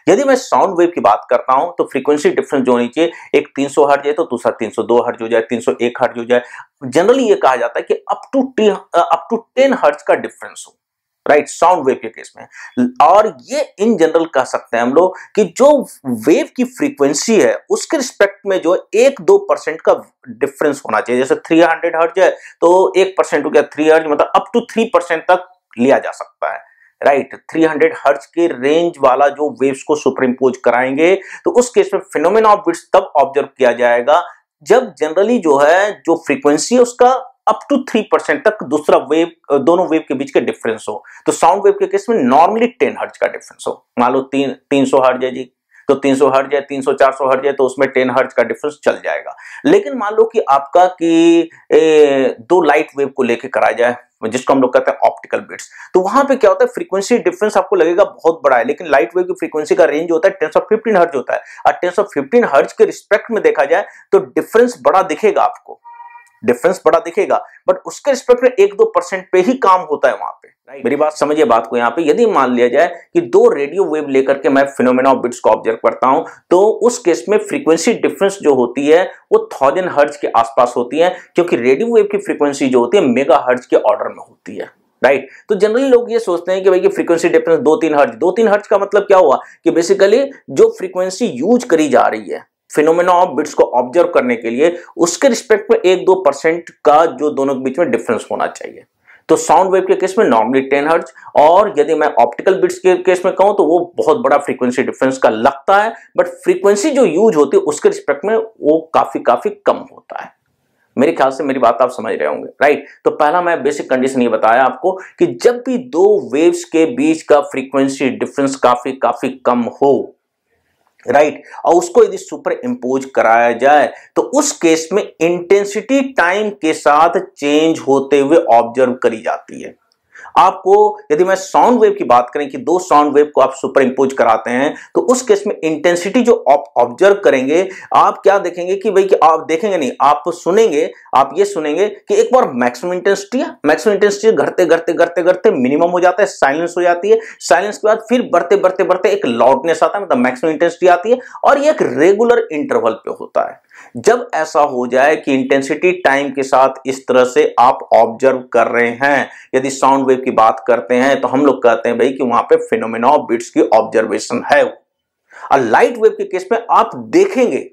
यदि मैं साउंड वेव की बात करता हूँ तो फ्रीक्वेंसी डिफरेंस जो होनी चाहिए, एक 300 सौ हर्ज है तो दूसरा 302 हर्ज हो जाए 301 हर्ज हो जाए। जनरली ये कहा जाता है कि up to up to 10 hertz का डिफरेंस हो। राइट साउंड वेव के केस में। और ये इन जनरल कह सकते हैं हम लोग कि जो वेव की फ्रीक्वेंसी है, उसके रिस्पेक्ट में जो एक दो परसेंट का डिफरेंस होना चाहिए। जैसे 300 हंड्रेड हर्ज है तो एक परसेंट हो गया थ्री हर्ज मतलब अप टू थ्री परसेंट तक लिया जा सकता है। राइट थ्री हंड्रेड हर्ज के रेंज वाला जो वेव्स को सुपर इम्पोज कराएँगे तो उस केस में फिनोमिना ऑफ़ बिट्स तब ऑब्ज़र्व किया जाएगा, जब जनरली जो है, जो फ्रीक्वेंसी है, उसका अप टू थ्री परसेंट तक दूसरा वेव दोनों वेव के बीच का डिफरेंस हो। तो साउंड वेव के केस में नॉर्मली टेन हर्ज का डिफरेंस हो। मान लो तीन तीन सौ हर्ज है जी तो 300 हर्ज है 300 400 हर्ज है तो उसमें 10 हर्ज का डिफरेंस चल जाएगा। लेकिन मान लो कि आपका कि ए, दो लाइट वेव को लेके कराया जाए जिसको हम लोग कहते हैं ऑप्टिकल बिट्स तो वहाँ पे क्या होता है फ्रीक्वेंसी डिफरेंस आपको लगेगा बहुत बड़ा है लेकिन लाइट वेव की फ्रीक्वेंसी का रेंज होता है टेन ऑफ़ फिफ्टीन हर्ज होता है। और टेन ऑफ़ फिफ्टीन हर्ज के रिस्पेक्ट में देखा जाए तो डिफरेंस बड़ा दिखेगा आपको। डिफरेंस बड़ा दिखेगा बट उसके रिस्पेक्ट में एक दो परसेंट पे ही काम होता है वहाँ पे right. मेरी बात समझिए बात को यहाँ पे यदि मान लिया जाए कि दो रेडियो वेव लेकर के मैं फिनोमेना ऑफ़ बिट्स को ऑब्ज़र्व करता हूँ तो उस केस में फ्रीक्वेंसी डिफरेंस जो होती है वो थाउज़ेंड हर्ज के आसपास होती है क्योंकि रेडियो वेव की फ्रीक्वेंसी जो होती है मेगा हर्ज के ऑर्डर में होती है राइट right. तो जनरली लोग ये सोचते हैं कि भाई फ्रीक्वेंसी डिफरेंस दो तीन हर्ज दो तीन हर्ज का मतलब क्या हुआ कि बेसिकली जो फ्रीक्वेंसी यूज़ करी जा रही है फिनोमेना ऑफ़ बिट्स को ऑब्ज़र्व करने के लिए, उसके रिस्पेक्ट में एक दो परसेंट का जो दोनों के बीच में डिफरेंस होना चाहिए। तो साउंड वेव के केस में नॉर्मली टेन हर्ज और यदि मैं ऑप्टिकल बिट्स के केस में कहूँ तो वो बहुत बड़ा फ्रीक्वेंसी डिफरेंस का लगता है बट फ्रीक्वेंसी जो यूज़ होती है, उसके रिस्पेक्ट में वो काफ़ी काफ़ी कम होता है। मेरे ख्याल से मेरी बात आप समझ रहे होंगे राइट तो पहला मैं बेसिक कंडीशन ये बताया आपको कि जब भी दो वेव्स के बीच का फ्रीक्वेंसी डिफरेंस काफ़ी काफ़ी कम हो राइट right? और उसको यदि सुपर इम्पोज कराया जाए तो उस केस में इंटेंसिटी टाइम के साथ चेंज होते हुए ऑब्ज़र्व करी जाती है आपको यदि मैं साउंड वेव की बात करें कि दो साउंड वेव को आप सुपर इंपोज कराते हैं तो उस केस में इंटेंसिटी जो आप ऑब्ज़र्व करेंगे, आप क्या देखेंगे कि भाई कि आप देखेंगे नहीं, आप सुनेंगे, आप ये सुनेंगे कि एक बार मैक्सिमम इंटेंसिटी है मैक्सिमम इंटेंसिटी घटते घटते घटते घटते मिनिमम हो जाता है साइलेंस हो जाती है साइलेंस के बाद फिर बढ़ते बढ़ते बढ़ते एक लाउडनेस आता है मतलब मैक्सिमम इंटेंसिटी आती है और ये एक रेगुलर इंटरवल पे होता है। जब ऐसा हो जाए कि इंटेंसिटी टाइम के साथ इस तरह से आप ऑब्ज़र्व कर रहे हैं, यदि साउंड वेव की बात करते हैं तो हम लोग कहते हैं भाई कि वहाँ पे फिनोमिना ऑफ़ बिट्स की ऑब्जर्वेशन है। और लाइट वेव के केस में आप देखेंगे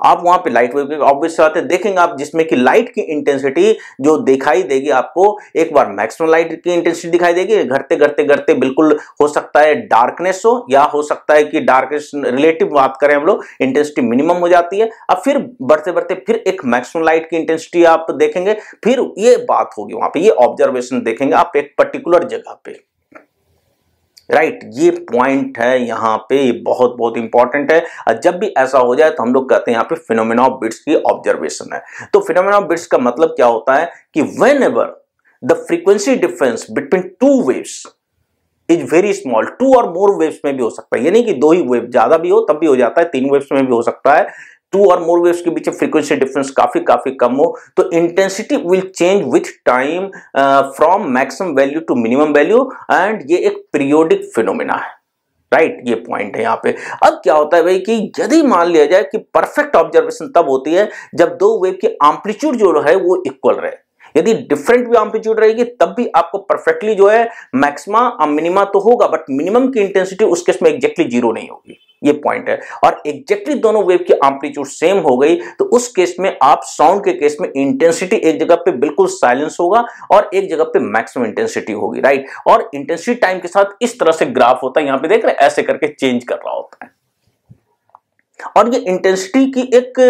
आप वहाँ पे लाइट वेव ऑब्वियस आते देखेंगे आप जिसमें कि लाइट की इंटेंसिटी जो दिखाई देगी आपको, एक बार मैक्सिमम लाइट की इंटेंसिटी दिखाई देगी घटते घटते घटते बिल्कुल हो सकता है डार्कनेस हो, या हो सकता है कि डार्कनेस रिलेटिव बात करें हम लोग इंटेंसिटी मिनिमम हो जाती है। अब फिर बढ़ते बढ़ते फिर एक मैक्सिमम लाइट की इंटेंसिटी आप देखेंगे, फिर ये बात होगी वहाँ पर ये ऑब्जर्वेशन देखेंगे आप एक पर्टिकुलर जगह पे। राइट right, ये पॉइंट है यहाँ पे ये बहुत बहुत इंपॉर्टेंट है। और जब भी ऐसा हो जाए तो हम लोग कहते हैं यहाँ पे फिनोमिना ऑफ़ बिट्स की ऑब्जर्वेशन है। तो फिनोमिना ऑफ़ बिट्स का मतलब क्या होता है कि whenever the frequency difference between two waves is very small two और मोर वेव्स में भी हो सकता है। यानी कि दो ही वेव ज़्यादा भी हो तब भी हो जाता है तीन वेव्स में भी हो सकता है। टू और मोर वेव्स के बीच फ्रीक्वेंसी डिफरेंस काफ़ी काफ़ी कम हो तो intensity will change with time from maximum value to minimum value and ये एक पीरियोडिक फिनोमिना है। राइट right, ये पॉइंट है यहाँ पे। अब क्या होता है भाई कि यदि मान लिया जाए कि परफेक्ट ऑब्जर्वेशन तब होती है जब दो वेव की एम्पलीट्यूड जो है वो इक्वल रहे। यदि डिफरेंट भी एम्पलीट्यूड रहेगी, तब भी आपको परफेक्टली जो है मैक्सिमा और मिनिमा तो होगा बट मिनिमम की इंटेंसिटी उस केस में एग्जैक्टली ज़ीरो नहीं होगी। ये पॉइंट है। और एग्जैक्टली दोनों वेव की एम्पलीट्यूड सेम हो गई तो उस केस में आप साउंड के केस में इंटेंसिटी एक जगह पे बिल्कुल साइलेंस होगा और एक जगह पे मैक्सिमम इंटेंसिटी होगी राइट और इंटेंसिटी टाइम के साथ इस तरह से ग्राफ होता है, यहाँ पे देख रहे ऐसे करके चेंज कर रहा होता है। और ये इंटेंसिटी की एक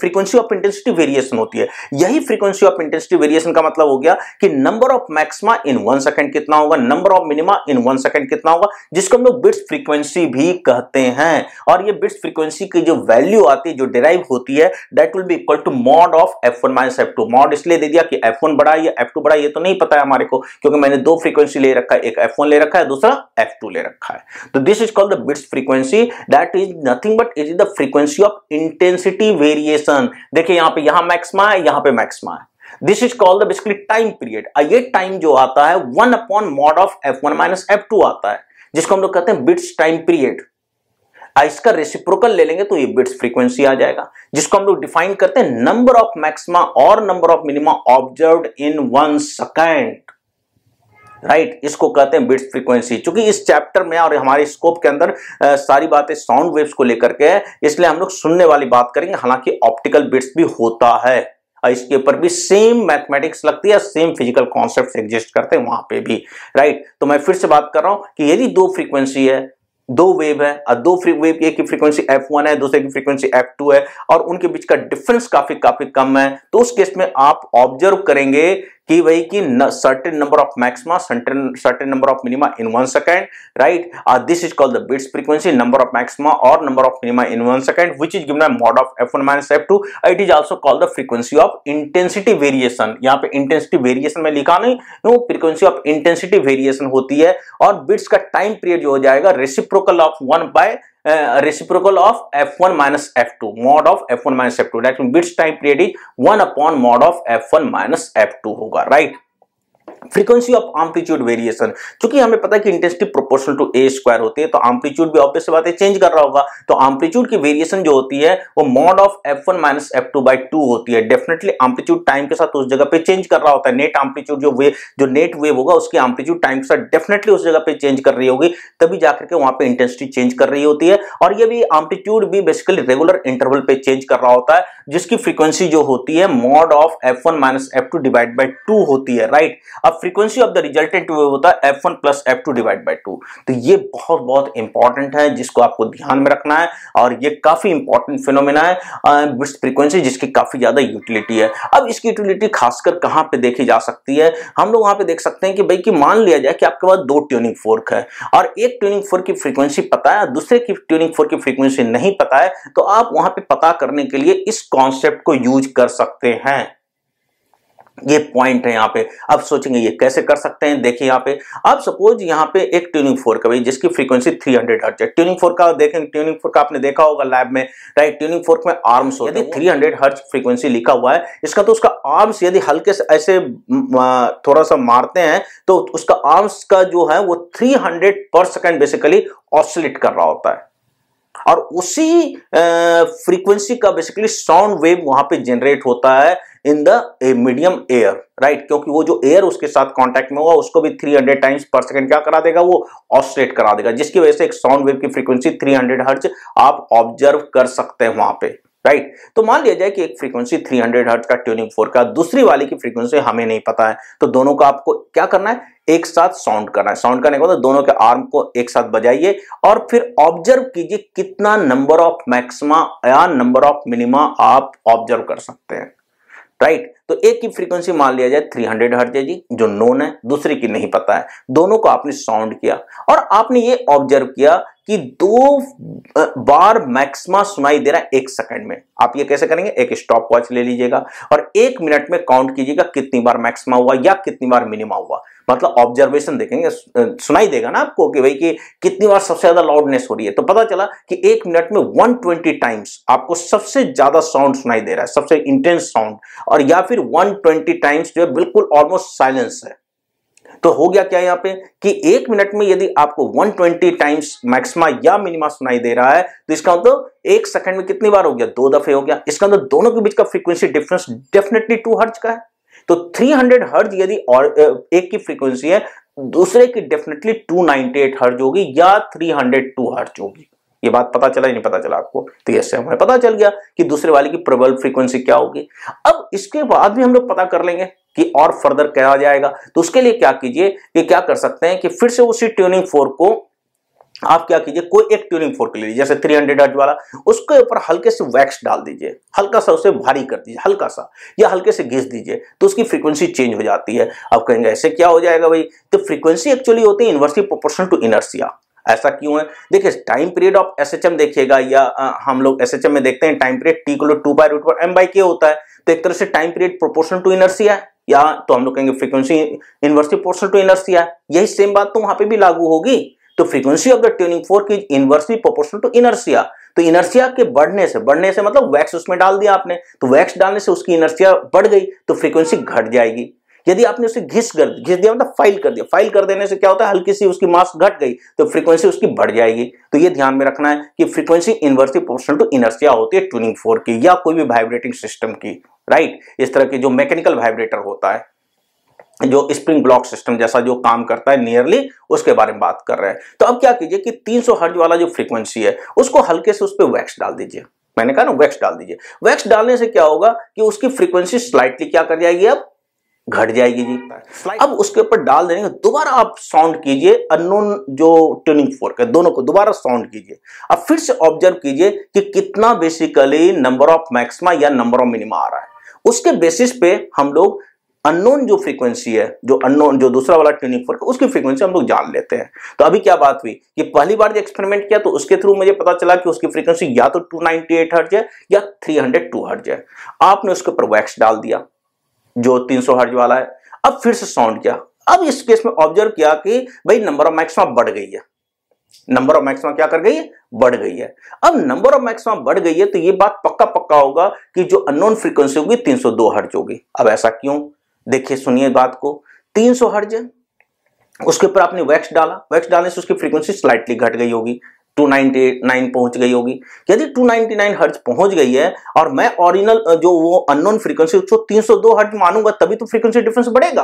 फ्रीक्वेंसी ऑफ़ इंटेंसिटी वेरिएशन होती है। यही फ्रीक्वेंसी ऑफ़ इंटेंसिटी वेरिएशन का मतलब हो गया कि number of maxima in one second कितना होगा number of minima in one second कितना होगा, जिसको हम लोग बिट्स फ्रीक्वेंसी भी कहते हैं। और ये बिट्स फ्रीक्वेंसी की जो वैल्यू आती है, जो डिराइव होती है that will be equal to mod of F one minus F two mod इसलिए दे दिया कि एफ़ वन बड़ा या एफ़ टू बड़ा ये तो नहीं पता है हमारे को, क्योंकि मैंने दो फ्रीक्वेंसी ले रखा है, एक एफ़ वन ले रखा है, दूसरा एफ़ टू ले रखा है। तो this is called the beats frequency that is nothing but is the frequency of intensity variation देखिए यहाँ पे, यहाँ मैक्सिमा है, यहाँ पे मैक्सिमा है। This is called the basically time period ये टाइम जो आता है one upon mod of F one minus F two आता है, जिसको हम लोग कहते हैं बिट्स टाइम पीरियड इसका रेसिप्रोकल ले लेंगे तो ये बिट्स फ्रीक्वेंसी आ जाएगा, जिसको हम लोग डिफाइन करते हैं नंबर ऑफ़ मैक्सिमा और number of minima observe in one second right right, इसको कहते हैं बिट्स फ्रीक्वेंसी। क्योंकि इस चैप्टर में और हमारे स्कोप के अंदर आ, सारी बातें साउंड वेव्स को लेकर के है इसलिए हम लोग सुनने वाली बात करेंगे। हालाँकि ऑप्टिकल बिट्स भी होता है और इसके ऊपर भी सेम मैथमेटिक्स लगती है सेम फ़िज़िकल कॉन्सेप्ट एग्जिस्ट करते हैं वहाँ पे भी राइट? right, तो मैं फिर से बात कर रहा हूँ कि यदि दो फ्रीक्वेंसी है दो वेव है और दो वेव एक की फ्रीक्वेंसी f1 है दूसरे की फ्रीक्वेंसी f2 है और उनके बीच का डिफरेंस काफ़ी काफ़ी कम है तो उस केस में आप ऑब्ज़र्व करेंगे कि वही की certain number of maxima certain certain number of minima in one second right this is called the beats frequency number of maxima और number of minima in one second which is given mod of F one minus F two it is also called the frequency of intensity variation यहाँ पे intensity variation में लिखा नहीं frequency of intensity variation होती है और beats का time period जो हो जाएगा reciprocal of one by reciprocal of F one minus F two mod of F one minus F two that beats time period one upon mod of F one minus F two होगा right? Frequency of amplitude variation, क्योंकि हमें पता है कि intensity proportional to A square होती है तो amplitude भी ऑब्वियस बात है चेंज कर रहा होगा। तो एम्पलीट्यूड की वेरिएशन जो होती है, वो mod of F one minus F two by two होती है। डेफिनेटली एम्पलीट्यूड टाइम के साथ उस जगह पे चेंज कर रहा होता है। नेट एम्पलीट्यूड जो वे जो नेट वेव होगा, उसकी एम्पलीट्यूड टाइम के साथ डेफिनेटली उस जगह पे चेंज कर रही होगी। तभी जाकर के वहाँ पे इंटेंसिटी चेंज कर रही होती है। और ये भी एम्पलीट्यूड भी बेसिकली रेगुलर इंटरवल पे चेंज कर रहा होता है, जिसकी फ्रीक्वेंसी जो होती है mod of F one minus F two divide by two होती है राइट अब frequency of the resultant wave होता है F one plus F two divide by two तो ये बहुत बहुत इंपॉर्टेंट है, जिसको आपको ध्यान में रखना है और ये काफ़ी इंपॉर्टेंट फिनोमिना है फ्रीक्वेंसी जिसकी काफ़ी ज़्यादा यूटिलिटी है। अब इसकी यूटिलिटी खासकर कहाँ पे देखी जा सकती है? हम लोग वहाँ पे देख सकते हैं कि भाई कि मान लिया जाए कि आपके पास दो ट्यूनिंग फोर्क है और एक ट्यूनिंग फोर्क की फ्रीक्वेंसी पता है, दूसरे की ट्यूनिंग फोर्क की फ्रीक्वेंसी नहीं पता है तो आप वहाँ पे पता करने के लिए इस कॉन्सेप्ट को यूज़ कर सकते हैं। ये पॉइंट है यहाँ पे। अब सोचेंगे ये कैसे कर सकते हैं? देखिए यहाँ पे अब सपोज़ यहाँ पे एक ट्यूनिंग फोर का भाई जिसकी फ्रीक्वेंसी 300 हंड्रेड हर्ट्ज है। ट्यूनिंग फोर का देखेंगे ट्यूनिंग फोर का आपने देखा होगा लैब में राइट ट्यूनिंग फोर्क में आर्म्स होते हैं। 300 हंड्रेड हर्ट्ज फ्रीक्वेंसी लिखा हुआ है इसका तो उसका आर्म्स यदि हल्के से ऐसे थोड़ा सा मारते हैं तो उसका आर्म्स का जो है वो थ्री पर सेकेंड बेसिकली ऑसिलेट कर रहा होता है। और उसी फ्रीक्वेंसी का बेसिकली साउंड वेव वहाँ पे जनरेट होता है in the medium air right क्योंकि वो जो एयर उसके साथ कांटेक्ट में होगा उसको भी 300 टाइम्स पर सेकंड क्या करा देगा? वो ऑसलेट करा देगा, जिसकी वजह से एक साउंड वेव की फ्रीक्वेंसी 300 हर्ट्ज आप ऑब्ज़र्व कर सकते हैं वहाँ पे। राइट तो मान लिया जाए कि एक फ्रीक्वेंसी 300 हर्ट्ज का ट्यूनिंग फोर का दूसरी वाली की फ्रीक्वेंसी हमें नहीं पता है तो दोनों का आपको क्या करना है? एक साथ साउंड करना है। साउंड करने के बाद दोनों के आर्म को एक साथ बजाइए और फिर ऑब्ज़र्व कीजिए कितना नंबर ऑफ़ मैक्सिमा या नंबर ऑफ़ मिनिमा आप ऑब्ज़र्व कर सकते हैं। राइट? तो एक की फ्रीक्वेंसी मान लिया जाए 300 हंड्रेड जी, जो नोन है, दूसरे की नहीं पता है। दोनों को आपने साउंड किया और आपने ये ऑब्ज़र्व किया कि दो बार मैक्सिमा सुनाई दे रहा है एक सेकंड में। आप ये कैसे करेंगे? एक स्टॉप वॉच ले लीजिएगा और एक मिनट में काउंट कीजिएगा कितनी बार मैक्सिमा हुआ या कितनी बार मिनिमा हुआ। मतलब ऑब्जर्वेशन देखेंगे सुनाई देगा ना आपको कि भाई कि कितनी बार सबसे ज़्यादा लाउडनेस हो रही है। तो पता चला कि एक मिनट में 120 टाइम्स आपको सबसे ज़्यादा साउंड सुनाई दे रहा है, सबसे इंटेंस साउंड और या फिर 120 टाइम्स जो है बिल्कुल ऑलमोस्ट साइलेंस है। तो हो गया क्या यहाँ पे कि एक मिनट में यदि आपको 120 टाइम्स मैक्सिमा या मिनिमा सुनाई दे रहा है तो इसका मतलब तो एक सेकंड में कितनी बार हो गया? दो दफे हो गया। इसका मतलब तो दोनों के बीच का frequency difference definitely two hertz का है। तो 300 हंड्रेड हर्ज यदि और एक की फ्रीक्वेंसी है, दूसरे की डेफिनेटली 298 हर्ज होगी या 302 हर्ज होगी। ये बात पता चला नहीं पता चला आपको? तो ऐसे हमें पता चल गया कि दूसरे वाले की प्रबल फ्रीक्वेंसी क्या होगी। अब इसके बाद भी हम लोग पता कर लेंगे कि और फर्दर क्या जाएगा। तो उसके लिए क्या कीजिए कि क्या कर सकते हैं कि फिर से उसी ट्यूनिंग फोर को आप क्या कीजिए कोई एक ट्यूनिंग फोर्क ले लीजिए जैसे 300 हंड्रेड वाला उसके ऊपर हल्के से वैक्स डाल दीजिए हल्का सा उसे भारी कर दीजिए हल्का सा या हल्के से घिस दीजिए तो उसकी फ्रीक्वेंसी चेंज हो जाती है। अब कहेंगे ऐसे क्या हो जाएगा भाई? तो फ्रीक्वेंसी एक्चुअली होती है इनवर्सली प्रोपोर्शनल टू इनर्सिया ऐसा क्यों है? देखिए टाइम पीरियड ऑफ़ एसएचएम देखिएगा या आ, हम लोग एसएचएम में देखते हैं टाइम पीरियड टी को two by root M by K होता है। तो एक तरह से time period proportional to inertia है या तो हम लोग कहेंगे frequency inversely proportional to inertia यही सेम बात तो वहाँ पे भी लागू होगी। तो frequency of the tuning fork is inversely proportional to inertia तो इनर्सिया के बढ़ने से बढ़ने से मतलब वैक्स उसमें डाल दिया आपने तो वैक्स डालने से उसकी इनर्सिया बढ़ गई तो फ्रीक्वेंसी घट जाएगी। यदि आपने उसे घिस कर, घिस दिया मतलब फ़ाइल कर दिया फ़ाइल कर देने से क्या होता है? हल्की सी उसकी मास घट गई तो फ्रीक्वेंसी उसकी बढ़ जाएगी। तो ये ध्यान में रखना है कि frequency inversely proportional to inertia होती है ट्यूनिंग फोर की या कोई भी वाइब्रेटिंग सिस्टम की राइट इस तरह के जो मैकेनिकल वाइब्रेटर होता है। जो स्प्रिंग ब्लॉक सिस्टम जैसा जो काम करता है नियरली उसके बारे में बात कर रहे हैं। तो अब क्या कीजिए कि 300 हर्ज वाला जो फ्रीक्वेंसी है उसको हल्के से उस पर वैक्स डाल दीजिए। मैंने कहा ना वैक्स डाल दीजिए। वैक्स डालने से क्या होगा कि उसकी फ्रीक्वेंसी स्लाइटली क्या कर जाएगी अब? घट जाएगी जी। अब उसके ऊपर डाल देंगे दोबारा आप साउंड कीजिए अननोन जो ट्यूनिंग फोर्क है दोनों को दोबारा साउंड कीजिए। अब फिर से ऑब्ज़र्व कीजिए कि कितना बेसिकली नंबर ऑफ़ मैक्सिमा या नंबर ऑफ़ मिनिमा आ रहा है। उसके बेसिस पे हम लोग अननोन जो फ्रीक्वेंसी है, जो अननोन, जो दूसरा वाला ट्यूनिंग फोर्क उसकी फ्रीक्वेंसी हम लोग जान लेते हैं। तो अभी क्या बात हुई? कि पहली बार जो एक्सपेरिमेंट किया तो उसके थ्रू मुझे पता चला कि उसकी फ्रीक्वेंसी या तो 298 हर्ज है, या 302 हर्ज है। आपने उसके ऊपर वैक्स डाल दिया, जो 300 हर्ज वाला है। अब फिर से साउंड किया। अब इस केस में ऑब्ज़र्व किया कि भाई नंबर ऑफ़ मैक्सिमा बढ़ गई है। नंबर ऑफ़ मैक्सिमा क्या कर गई है? बढ़ गई है। अब नंबर ऑफ़ मैक्सिमा बढ़ गई है तो ये बात पक्का पक्का होगा कि जो अननोन फ्रीक्वेंसी होगी 302 हर्ज होगी। अब ऐसा क्यों? देखिए, सुनिए बात को। 300 हर्ज, उसके ऊपर आपने वैक्स डाला। वैक्स डालने से उसकी फ्रीक्वेंसी स्लाइटली घट गई होगी। 299 पहुँच गई होगी। यदि 299 हर्ज पहुँच गई है और मैं ओरिजिनल जो वो अननोन फ्रीक्वेंसी उसको 302 हर्ज मानूँगा, तभी तो फ्रीक्वेंसी डिफरेंस बढ़ेगा।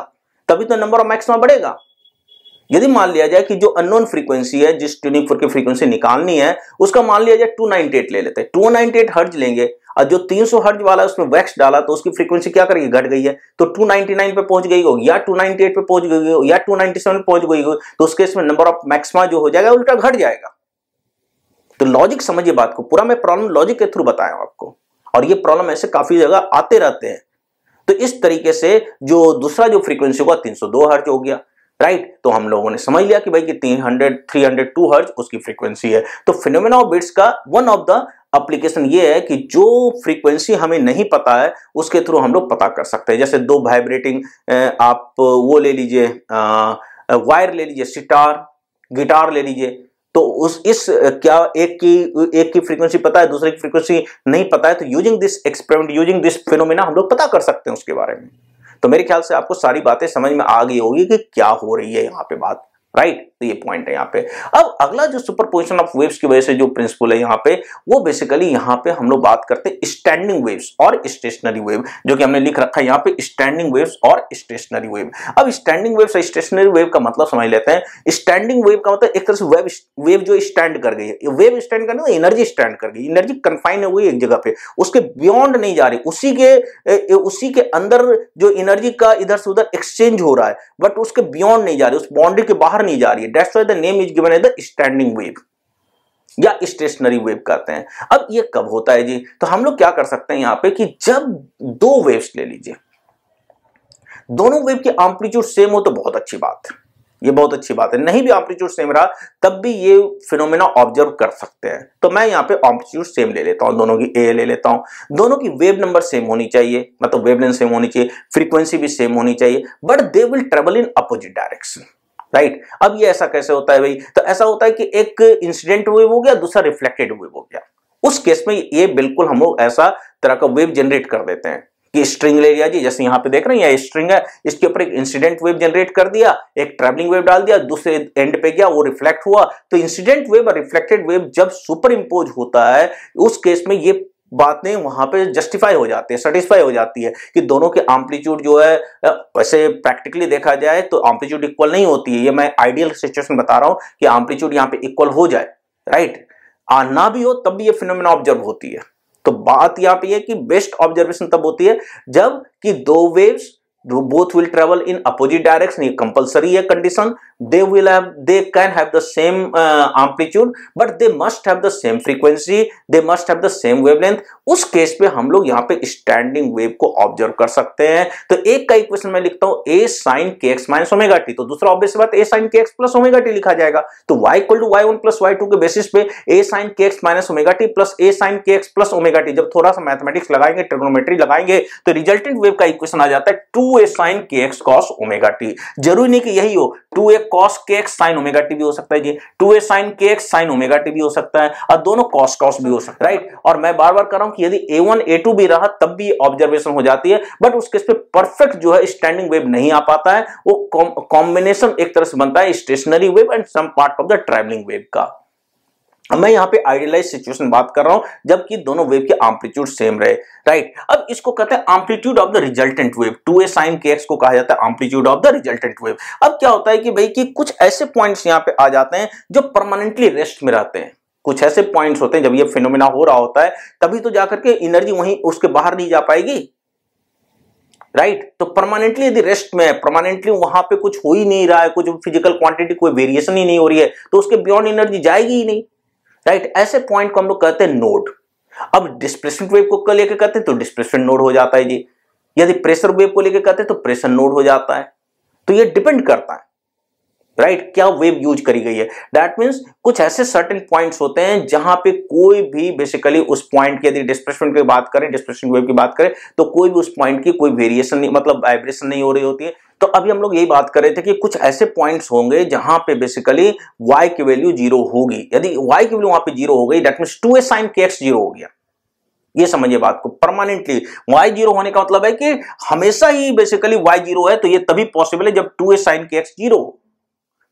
तभी तो नंबर ऑफ़ मैक्सिमा बढ़ेगा। यदि मान लिया जाए कि जो अननोन फ्रीक्वेंसी है, जिस ट्यूनिंग फोर की फ्रीक्वेंसी निकालनी है, उसका मान लिया जाए 298 ले लेते हैं। 298 हर्ज लेंगे, और जो 300 हर्ज वाला उसमें वैक्स डाला तो उसकी फ्रीक्वेंसी क्या करेगी? घट गई है। तो 299 पे पहुँच गई होगी, या 298 पे पहुँच गई हो या 297 पे पहुँच गई हो तो उस केस में नंबर ऑफ़ मैक्सिमा जो हो जाएगा, उल्टा घट जाएगा। तो लॉजिक समझिए बात को। पूरा मैं प्रॉब्लम लॉजिक के थ्रू बताया हूँ आपको। और ये प्रॉब्लम ऐसे काफ़ी जगह आते रहते हैं। तो इस तरीके से जो दूसरा जो फ्रीक्वेंसी होगा 302 हर्ज हो गया राइट? तो हम लोगों ने समझ लिया कि भाई कि 300 302 हर्ज उसकी फ्रीक्वेंसी है। तो फिनोमेना ऑफ़ बिट्स का वन ऑफ़ द एप्लीकेशन ये है कि जो फ्रीक्वेंसी हमें नहीं पता है, उसके थ्रू हम लोग पता कर सकते हैं। जैसे दो वाइब्रेटिंग आप वो ले लीजिए वायर ले लीजिए सिटार गिटार ले लीजिए। तो उस, इस, क्या एक की एक की फ्रीक्वेंसी पता है, दूसरे की फ्रीक्वेंसी नहीं पता है तो using this experiment using this phenomena हम लोग पता कर सकते हैं उसके बारे में। तो मेरे ख्याल से आपको सारी बातें समझ में आ गई होगी कि क्या हो रही है यहाँ पे बात राइट तो ये पॉइंट है यहाँ पे। अब अगला जो सुपर पोजिशन ऑफ़ वेव्स की वजह से जो प्रिंसिपल है यहाँ पे, वो बेसिकली यहाँ पे हम लोग बात करते हैं स्टैंडिंग वेव्स और स्टेशनरी वेव जो कि हमने लिख रखा है यहाँ पे स्टैंडिंग वेव्स और स्टेशनरी वेव अब स्टैंडिंग वेव्स और स्टेशनरी वेव का मतलब समझ लेते हैं। स्टैंडिंग वेव का मतलब एक तरह से वेव वेव जो स्टैंड कर गई है। वेव स्टैंड करने एनर्जी स्टैंड कर गई एनर्जी कन्फाइन हो गई एक जगह पे। उसके बियॉन्ड नहीं जा रही। उसी के उसी के अंदर जो एनर्जी का इधर से उधर एक्सचेंज हो रहा है। बट उसके बियॉन्ड नहीं जा रही। उस बाउंड्री के बाहर नहीं जा रही that's why the name is given as the standing wave या स्टेशनरी वेव कहते हैं। अब ये कब होता है जी? तो हम लोग क्या कर सकते हैं यहाँ पे कि जब दो वेव्स ले लीजिए। दोनों वेव की एम्पलीट्यूड सेम हो तो बहुत अच्छी बात है। ये बहुत अच्छी बात है। नहीं भी एम्पलीट्यूड सेम रहा, तब भी ये फिनोमेना ऑब्ज़र्व कर सकते हैं। तो मैं यहाँ पे एम्पलीट्यूड सेम ले लेता हूँ। दोनों की ए ले लेता हूँ। दोनों की वेव नंबर सेम होनी चाहिए। मतलब वेवलेंथ सेम होनी चाहिए। फ्रीक्वेंसी भी सेम होनी चाहिए। But they will travel in opposite direction right अब ये ऐसा कैसे होता है भाई? तो ऐसा होता है कि एक इंसिडेंट वेव हो गया, दूसरा रिफ्लेक्टेड वेव हो गया। उस केस में ये बिल्कुल हम लोग ऐसा तरह का वेव जनरेट कर देते हैं कि स्ट्रिंग ले लिया जी, जैसे यहाँ पे देख रहे हैं, ये स्ट्रिंग है, इसके ऊपर एक इंसिडेंट वेव जनरेट कर दिया, एक ट्रेवलिंग वेव डाल दिया, दूसरे एंड पे गया, वो रिफ्लेक्ट हुआ। तो इंसिडेंट वेव और रिफ्लेक्टेड वेव जब सुपर इम्पोज होता है, उस केस में ये बातें वहाँ पे जस्टिफाई हो जाती है सेटिस्फाई हो जाती है कि दोनों के एम्पलीट्यूड जो है वैसे प्रैक्टिकली देखा जाए तो एम्पलीट्यूड इक्वल नहीं होती है। ये मैं आइडियल सिचुएशन बता रहा हूँ कि एम्पलीट्यूड यहाँ पे इक्वल हो जाए राइट ना भी हो तब भी ये फिनोमिना ऑब्ज़र्व होती है। तो बात यहाँ पे है कि बेस्ट ऑब्जर्वेशन तब होती है जब कि दो waves both will travel in opposite direction ये compulsory है condition they will have they can have the same uh, amplitude but they must have the same frequency they must have the same wavelength. उस case पे हम लोग यहाँ पे standing wave को observe कर सकते हैं। तो एक का इक्वेशन मैं लिखता हूँ A sine K minus omega T तो दूसरा ऑब्वियस बात A sine K plus omega T लिखा जाएगा। तो y equal to Y one plus Y two के बेसिस पे A sine K minus omega T plus A sine K plus omega T जब थोड़ा सा मैथमेटिक्स लगाएँगे ट्रिग्नोमेट्री लगाएँगे तो रिजल्टेंट वेव का इक्वेशन आ जाता है two A sine K X cos omega T ज़रूरी नहीं कि यही हो two A cos K X sine omega T भी हो सकता है जी two A sine K X sine omega T भी हो सकता है, और दोनों कॉस कॉस भी हो सकता है राइट और मैं बार बार कर रहा हूँ कि यदि ए वन ए टू भी रहा, तब भी ऑब्जर्वेशन हो जाती है बट उसके इस पे परफेक्ट जो है स्टैंडिंग वेव नहीं आ पाता है, वो कॉम्बिनेशन एक तरह से बनता है stationary wave and some part of the travelling wave का। मैं यहाँ पे आइडियलाइज सिचुएशन बात कर रहा हूँ, जबकि दोनों वेव के एम्पलीट्यूड सेम रहे राइट अब इसको कहते हैं amplitude of the resultant wave two A sine K X को कहा जाता है amplitude of the resultant wave अब क्या होता है कि भाई कि कुछ ऐसे पॉइंट्स यहाँ पे आ जाते हैं जो परमानेंटली रेस्ट में रहते हैं। कुछ ऐसे पॉइंट्स होते हैं, जब ये फिनोमिना हो रहा होता है, तभी तो जाकर के एनर्जी वहीं उसके बाहर नहीं जा पाएगी। Right right? तो परमानेंटली यदि रेस्ट में है परमानेंटली वहाँ पे कुछ हो ही नहीं रहा है, कुछ फ़िज़िकल क्वांटिटी कोई वेरिएशन ही नहीं हो रही है तो उसके बियॉन्ड एनर्जी जाएगी ही नहीं। राइट ऐसे पॉइंट को हम लोग कहते हैं नोड अब डिस्प्लेसमेंट वेव को लेकर कहते हैं? तो डिस्प्लेसमेंट नोड हो जाता है जी। यदि प्रेशर वेव को लेकर कहते हैं तो प्रेशर नोड हो जाता है। तो ये डिपेंड करता है। राइट? क्या वेव यूज़ करी गई है? दैट मीन्स कुछ ऐसे सर्टेन पॉइंट्स होते हैं जहाँ पे कोई भी बेसिकली उस पॉइंट की यदि डिस्प्लेसमेंट की बात करें डिस्प्लेसमेंट वेव की बात करें तो कोई भी उस पॉइंट की कोई वेरिएशन नहीं मतलब वाइब्रेशन नहीं हो रही होती है। तो अभी हम लोग यही बात कर रहे थे कि कुछ ऐसे पॉइंट्स होंगे जहाँ पे बेसिकली y की वैल्यू ज़ीरो होगी। यदि y की वैल्यू वहाँ पे ज़ीरो हो गई that mean two A sine K X zero हो गया। ये समझिए बात को परमानेंटली y ज़ीरो होने का मतलब है कि हमेशा ही बेसिकली y ज़ीरो है तो ये तभी पॉसिबल है जब two A sine K X zero हो।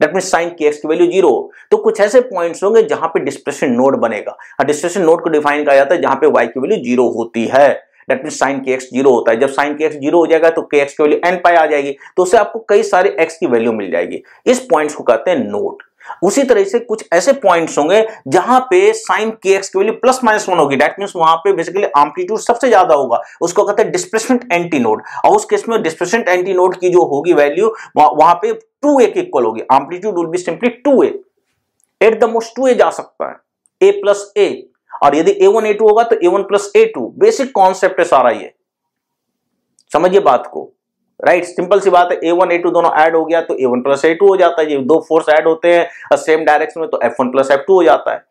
That mean sine K X की वैल्यू ज़ीरो तो कुछ ऐसे पॉइंट्स होंगे जहाँ पे डिस्प्रेशन नोड बनेगा। डिस्प्रेशन नोड को डिफाइन किया जाता है जहाँ पे वाई की वैल्यू ज़ीरो होती है। That mean sine K X zero होता है। जब साइन के एक्स ज़ीरो हो जाएगा तो के एक्स की वैल्यू एन पाई आ जाएगी। तो उससे आपको कई सारे एक्स की वैल्यू मिल जाएगी। इस पॉइंट्स को कहते हैं नोड उसी तरह से कुछ ऐसे पॉइंट्स होंगे जहाँ पे साइन के एक्स की वैल्यू प्लस माइनस वन होगी। दैट मीन वहाँ पे बेसिकली एम्पलीट्यूड सबसे ज़्यादा होगा। उसको कहते हैं डिस्प्लेसमेंट एंटी नोड और उस केस में डिस्प्लेसमेंट एंटी नोड की जो होगी वैल्यू वहाँ पे टू ए के इक्वल होगी। Amplitude will be simply two A at the most two A जा सकता है। ए प्लस ए और यदि ए वन ए टू होगा तो A one plus A two basic concept है सारा ये। समझिए बात को। राइट right, सिंपल सी बात है ए वन ए टू दोनों ऐड हो गया तो A one plus A two हो जाता है ये दो फोर्स ऐड होते हैं सेम डायरेक्शन में तो F one plus F two हो जाता है।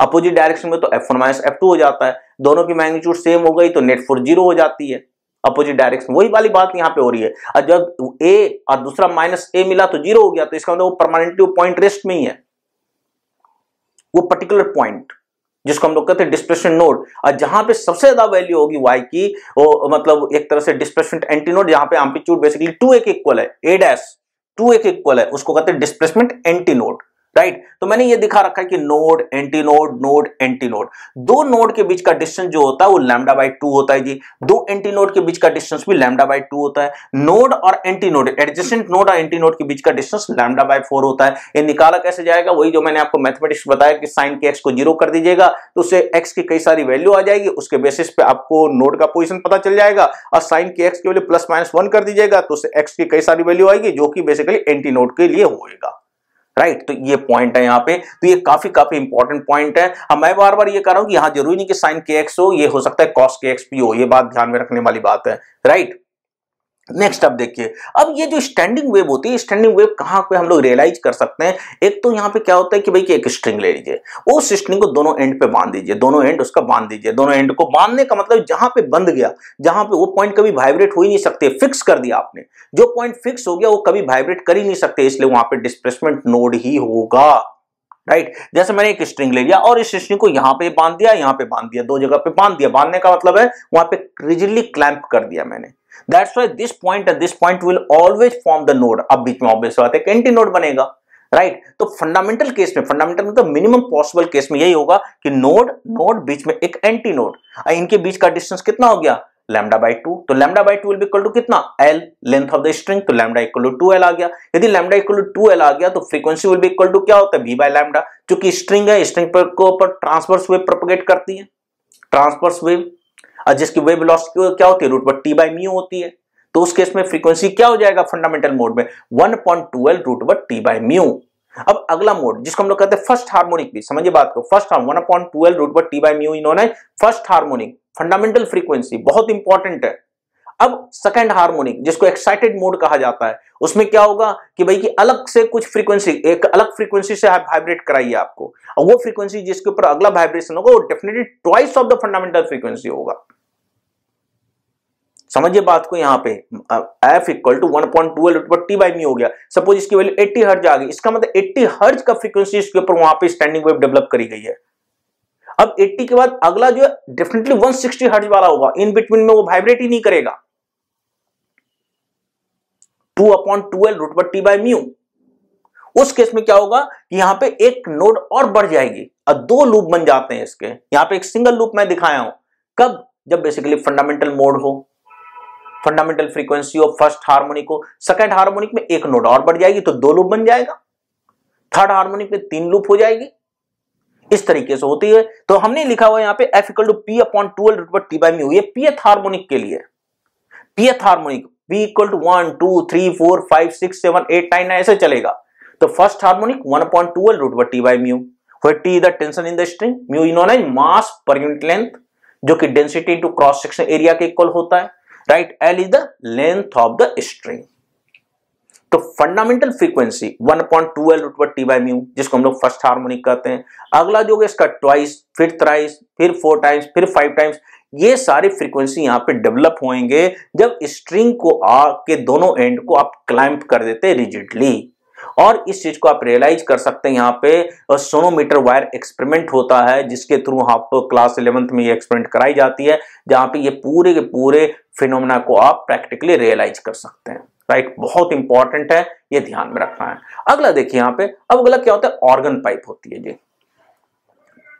अपोजिट डायरेक्शन में तो F one minus F two हो जाता है। दोनों की मैग्नीट्यूड सेम हो गई तो नेट फोर्स ज़ीरो हो जाती है। अपोजिट डायरेक्शन वही वाली बात यहाँ पे हो रही है। और जब ए और दूसरा माइनस ए मिला तो ज़ीरो हो गया तो इसका मतलब वो परमानेंटली पॉइंट रेस्ट में ही है। वो पर्टिकुलर पॉइंट जिसको हम लोग कहते हैं डिस्प्लेसमेंट नोड और जहाँ पे सबसे ज़्यादा वैल्यू होगी वाई की, वो मतलब एक तरह से डिस्प्लेसमेंट एंटी नोड जहाँ पे एम्पलीट्यूड बेसिकली टू एक इक्वल है ए डैश टू एक इक्वल है, उसको कहते हैं डिस्प्लेसमेंट एंटी नोड राइट? तो मैंने ये दिखा रखा है कि node antinode node antinode दो नोड के बीच का डिस्टेंस जो होता है, वो लैमडा बाई टू होता है जी। दो एंटी नोड के बीच का डिस्टेंस भी लैमडा बाई टू होता है। नोड और एंटी नोड एडजेसेंट नोड और एंटी नोड के बीच का डिस्टेंस लैमडा बाई फोर होता है। ये निकाला कैसे जाएगा? वही जो मैंने आपको मैथमेटिक्स बताया कि साइन के एक्स को ज़ीरो कर दीजिएगा तो उससे एक्स की कई सारी वैल्यू आ जाएगी। उसके बेसिस पे आपको नोड का पोजिशन पता चल जाएगा और साइन के एक्स के वैल्यू प्लस माइनस वन कर दीजिएगा तो उससे एक्स की कई सारी वैल्यू आएगी, जो कि बेसिकली एंटी नोड के लिए होएगा। राइट तो ये पॉइंट है यहाँ पे। तो ये काफ़ी काफ़ी इंपॉर्टेंट पॉइंट है। अब मैं बार बार ये कह रहा हूँ कि यहाँ ज़रूरी नहीं कि साइन के एक्स हो, ये हो सकता है कॉस के एक्स भी हो, ये बात ध्यान में रखने वाली बात है। राइट नेक्स्ट अब देखिए, अब ये जो स्टैंडिंग वेव होती है स्टैंडिंग वेव कहाँ पे हम लोग रियलाइज़ कर सकते हैं? एक तो यहाँ पे क्या होता है कि भाई कि एक स्ट्रिंग ले लीजिए। उस स्ट्रिंग को दोनों एंड पे बाँध दीजिए, दोनों एंड उसका बाँध दीजिए। दोनों एंड को बांधने का मतलब जहाँ पे बंद गया, जहाँ पे वो पॉइंट कभी वाइब्रेट हो ही नहीं सकते फिक्स कर दिया आपने। जो पॉइंट फिक्स हो गया, वो कभी वाइब्रेट कर ही नहीं सकते, इसलिए वहाँ पर डिस्प्लेसमेंट नोड ही होगा। Right right? जैसे मैंने एक स्ट्रिंग ले लिया और इस स्ट्रिंग को यहाँ पे बाँध दिया, यहाँ पे बाँध दिया, दो जगह पे बाँध दिया। बांधने का मतलब है, वहाँ पे रिजिडली क्लैंप कर दिया मैंने। That's why this point this point will always form the node अब बीच में ऑब्वियस बात है एंटी नोड बनेगा राइट right? तो फंडामेंटल केस में फंडामेंटल मतलब मिनिमम पॉसिबल केस में यही होगा कि नोड नोड बीच में एक एंटी नोड इनके बीच का डिस्टेंस कितना हो गया? लैम्डा बाई टू तो lambda by two will equal to कितना? L length of the string तो lambda equal to two L आ गया। यदि lambda equal to two L आ गया तो frequency will be equal to क्या होता है? बी बाय लैम्डा क्योंकि स्ट्रिंग है स्ट्रिंग पर को ऊपर ट्रांसवर्स वेव प्रोपोगेट करती है। ट्रांसवर्स वेव और जिसकी वेव वेलोसिटी क्या होती है? रूट पर टी बाई म्यू होती है। तो उस केस में फ्रीक्वेंसी क्या हो जाएगा? फंडामेंटल मोड में वन पॉइंट ट्वेल्व रूट पर टी बाई म्यू अब अगला मोड जिसको हम लोग कहते हैं फ़र्स्ट हार्मोनिक भी, समझिए बात को। First harm one point twelve root पर टी बाई म्यू इन्होंने फ़र्स्ट हार्मोनिक फंडामेंटल फ्रीक्वेंसी बहुत इंपॉर्टेंट है। अब सेकंड हार्मोनिक जिसको एक्साइटेड मोड कहा जाता है, उसमें क्या होगा कि भाई कि अलग से कुछ फ्रीक्वेंसी एक अलग फ्रीक्वेंसी से वाइब्रेट कराइए आपको। और वो फ्रीक्वेंसी जिसके ऊपर अगला वाइब्रेशन होगा, वो definitely twice of the fundamental frequency होगा। समझिए बात को यहाँ पे F equal to one point two T by mu हो गया। सपोज़ इसकी वैल्यू 80 हर्ज आ गई। इसका मतलब 80 हर्ज का फ्रीक्वेंसी इसके ऊपर वहाँ पे स्टैंडिंग वेव डेवलप करी गई है। अब 80 के बाद अगला जो है डेफिनेटली 160 हर्ज वाला होगा। इन बिटवीन में वो वाइब्रेट ही नहीं करेगा। टू अपॉन ट्वेल्व रूट पर बाई म्यू उस केस में क्या होगा कि यहाँ पे एक नोड और बढ़ जाएगी। और दो लूप बन जाते हैं इसके। यहाँ पे एक सिंगल लूप मैं दिखाया हूँ। कब? जब बेसिकली फंडामेंटल मोड हो। Fundamental frequency of first harmonic हो सेकेंड हार्मोनिक में एक नोड और बढ़ जाएगी तो दो लूप बन जाएगा। थर्ड हार्मोनिक में तीन लूप हो जाएगी। इस तरीके से होती है। तो हमने लिखा हुआ यहाँ पे F equal to P upon twelve T by mu ये पीएथ हार्मोनिक के लिए। Pth harmonic be equal to one two three four five six seven eight nine ऐसे चलेगा। तो first harmonic one upon twelve root T by mu where t is the tension in the string, mu known as mass per जो कि density into cross section area के equal होता है। Right L is the length of the string तो fundamental frequency one point two L root T by mu जिसको हम लोग first harmonic कहते हैं। अगला जो है इसका ट्वाइस फिर थ्राइस फिर फोर टाइम्स फिर फाइव टाइम्स ये सारी फ्रीक्वेंसी यहाँ पे डेवलप होंगे जब स्ट्रिंग को आ, के दोनों एंड को आप क्लाइंप कर देते रिजिडली और इस चीज़ को आप रियलाइज़ कर सकते हैं यहाँ पे सोनोमीटर वायर एक्सपेरिमेंट होता है, जिसके थ्रू आप क्लास इलेवेंथ में ये एक्सपेरिमेंट कराई जाती है, जहाँ पे ये पूरे के पूरे फिनोमिना को आप प्रैक्टिकली रियलाइज़ कर सकते हैं। राइट बहुत इंपॉर्टेंट है, ये ध्यान में रखना है। अगला देखिए यहाँ पे, अब अगला क्या होता है? ऑर्गन पाइप होती है जी।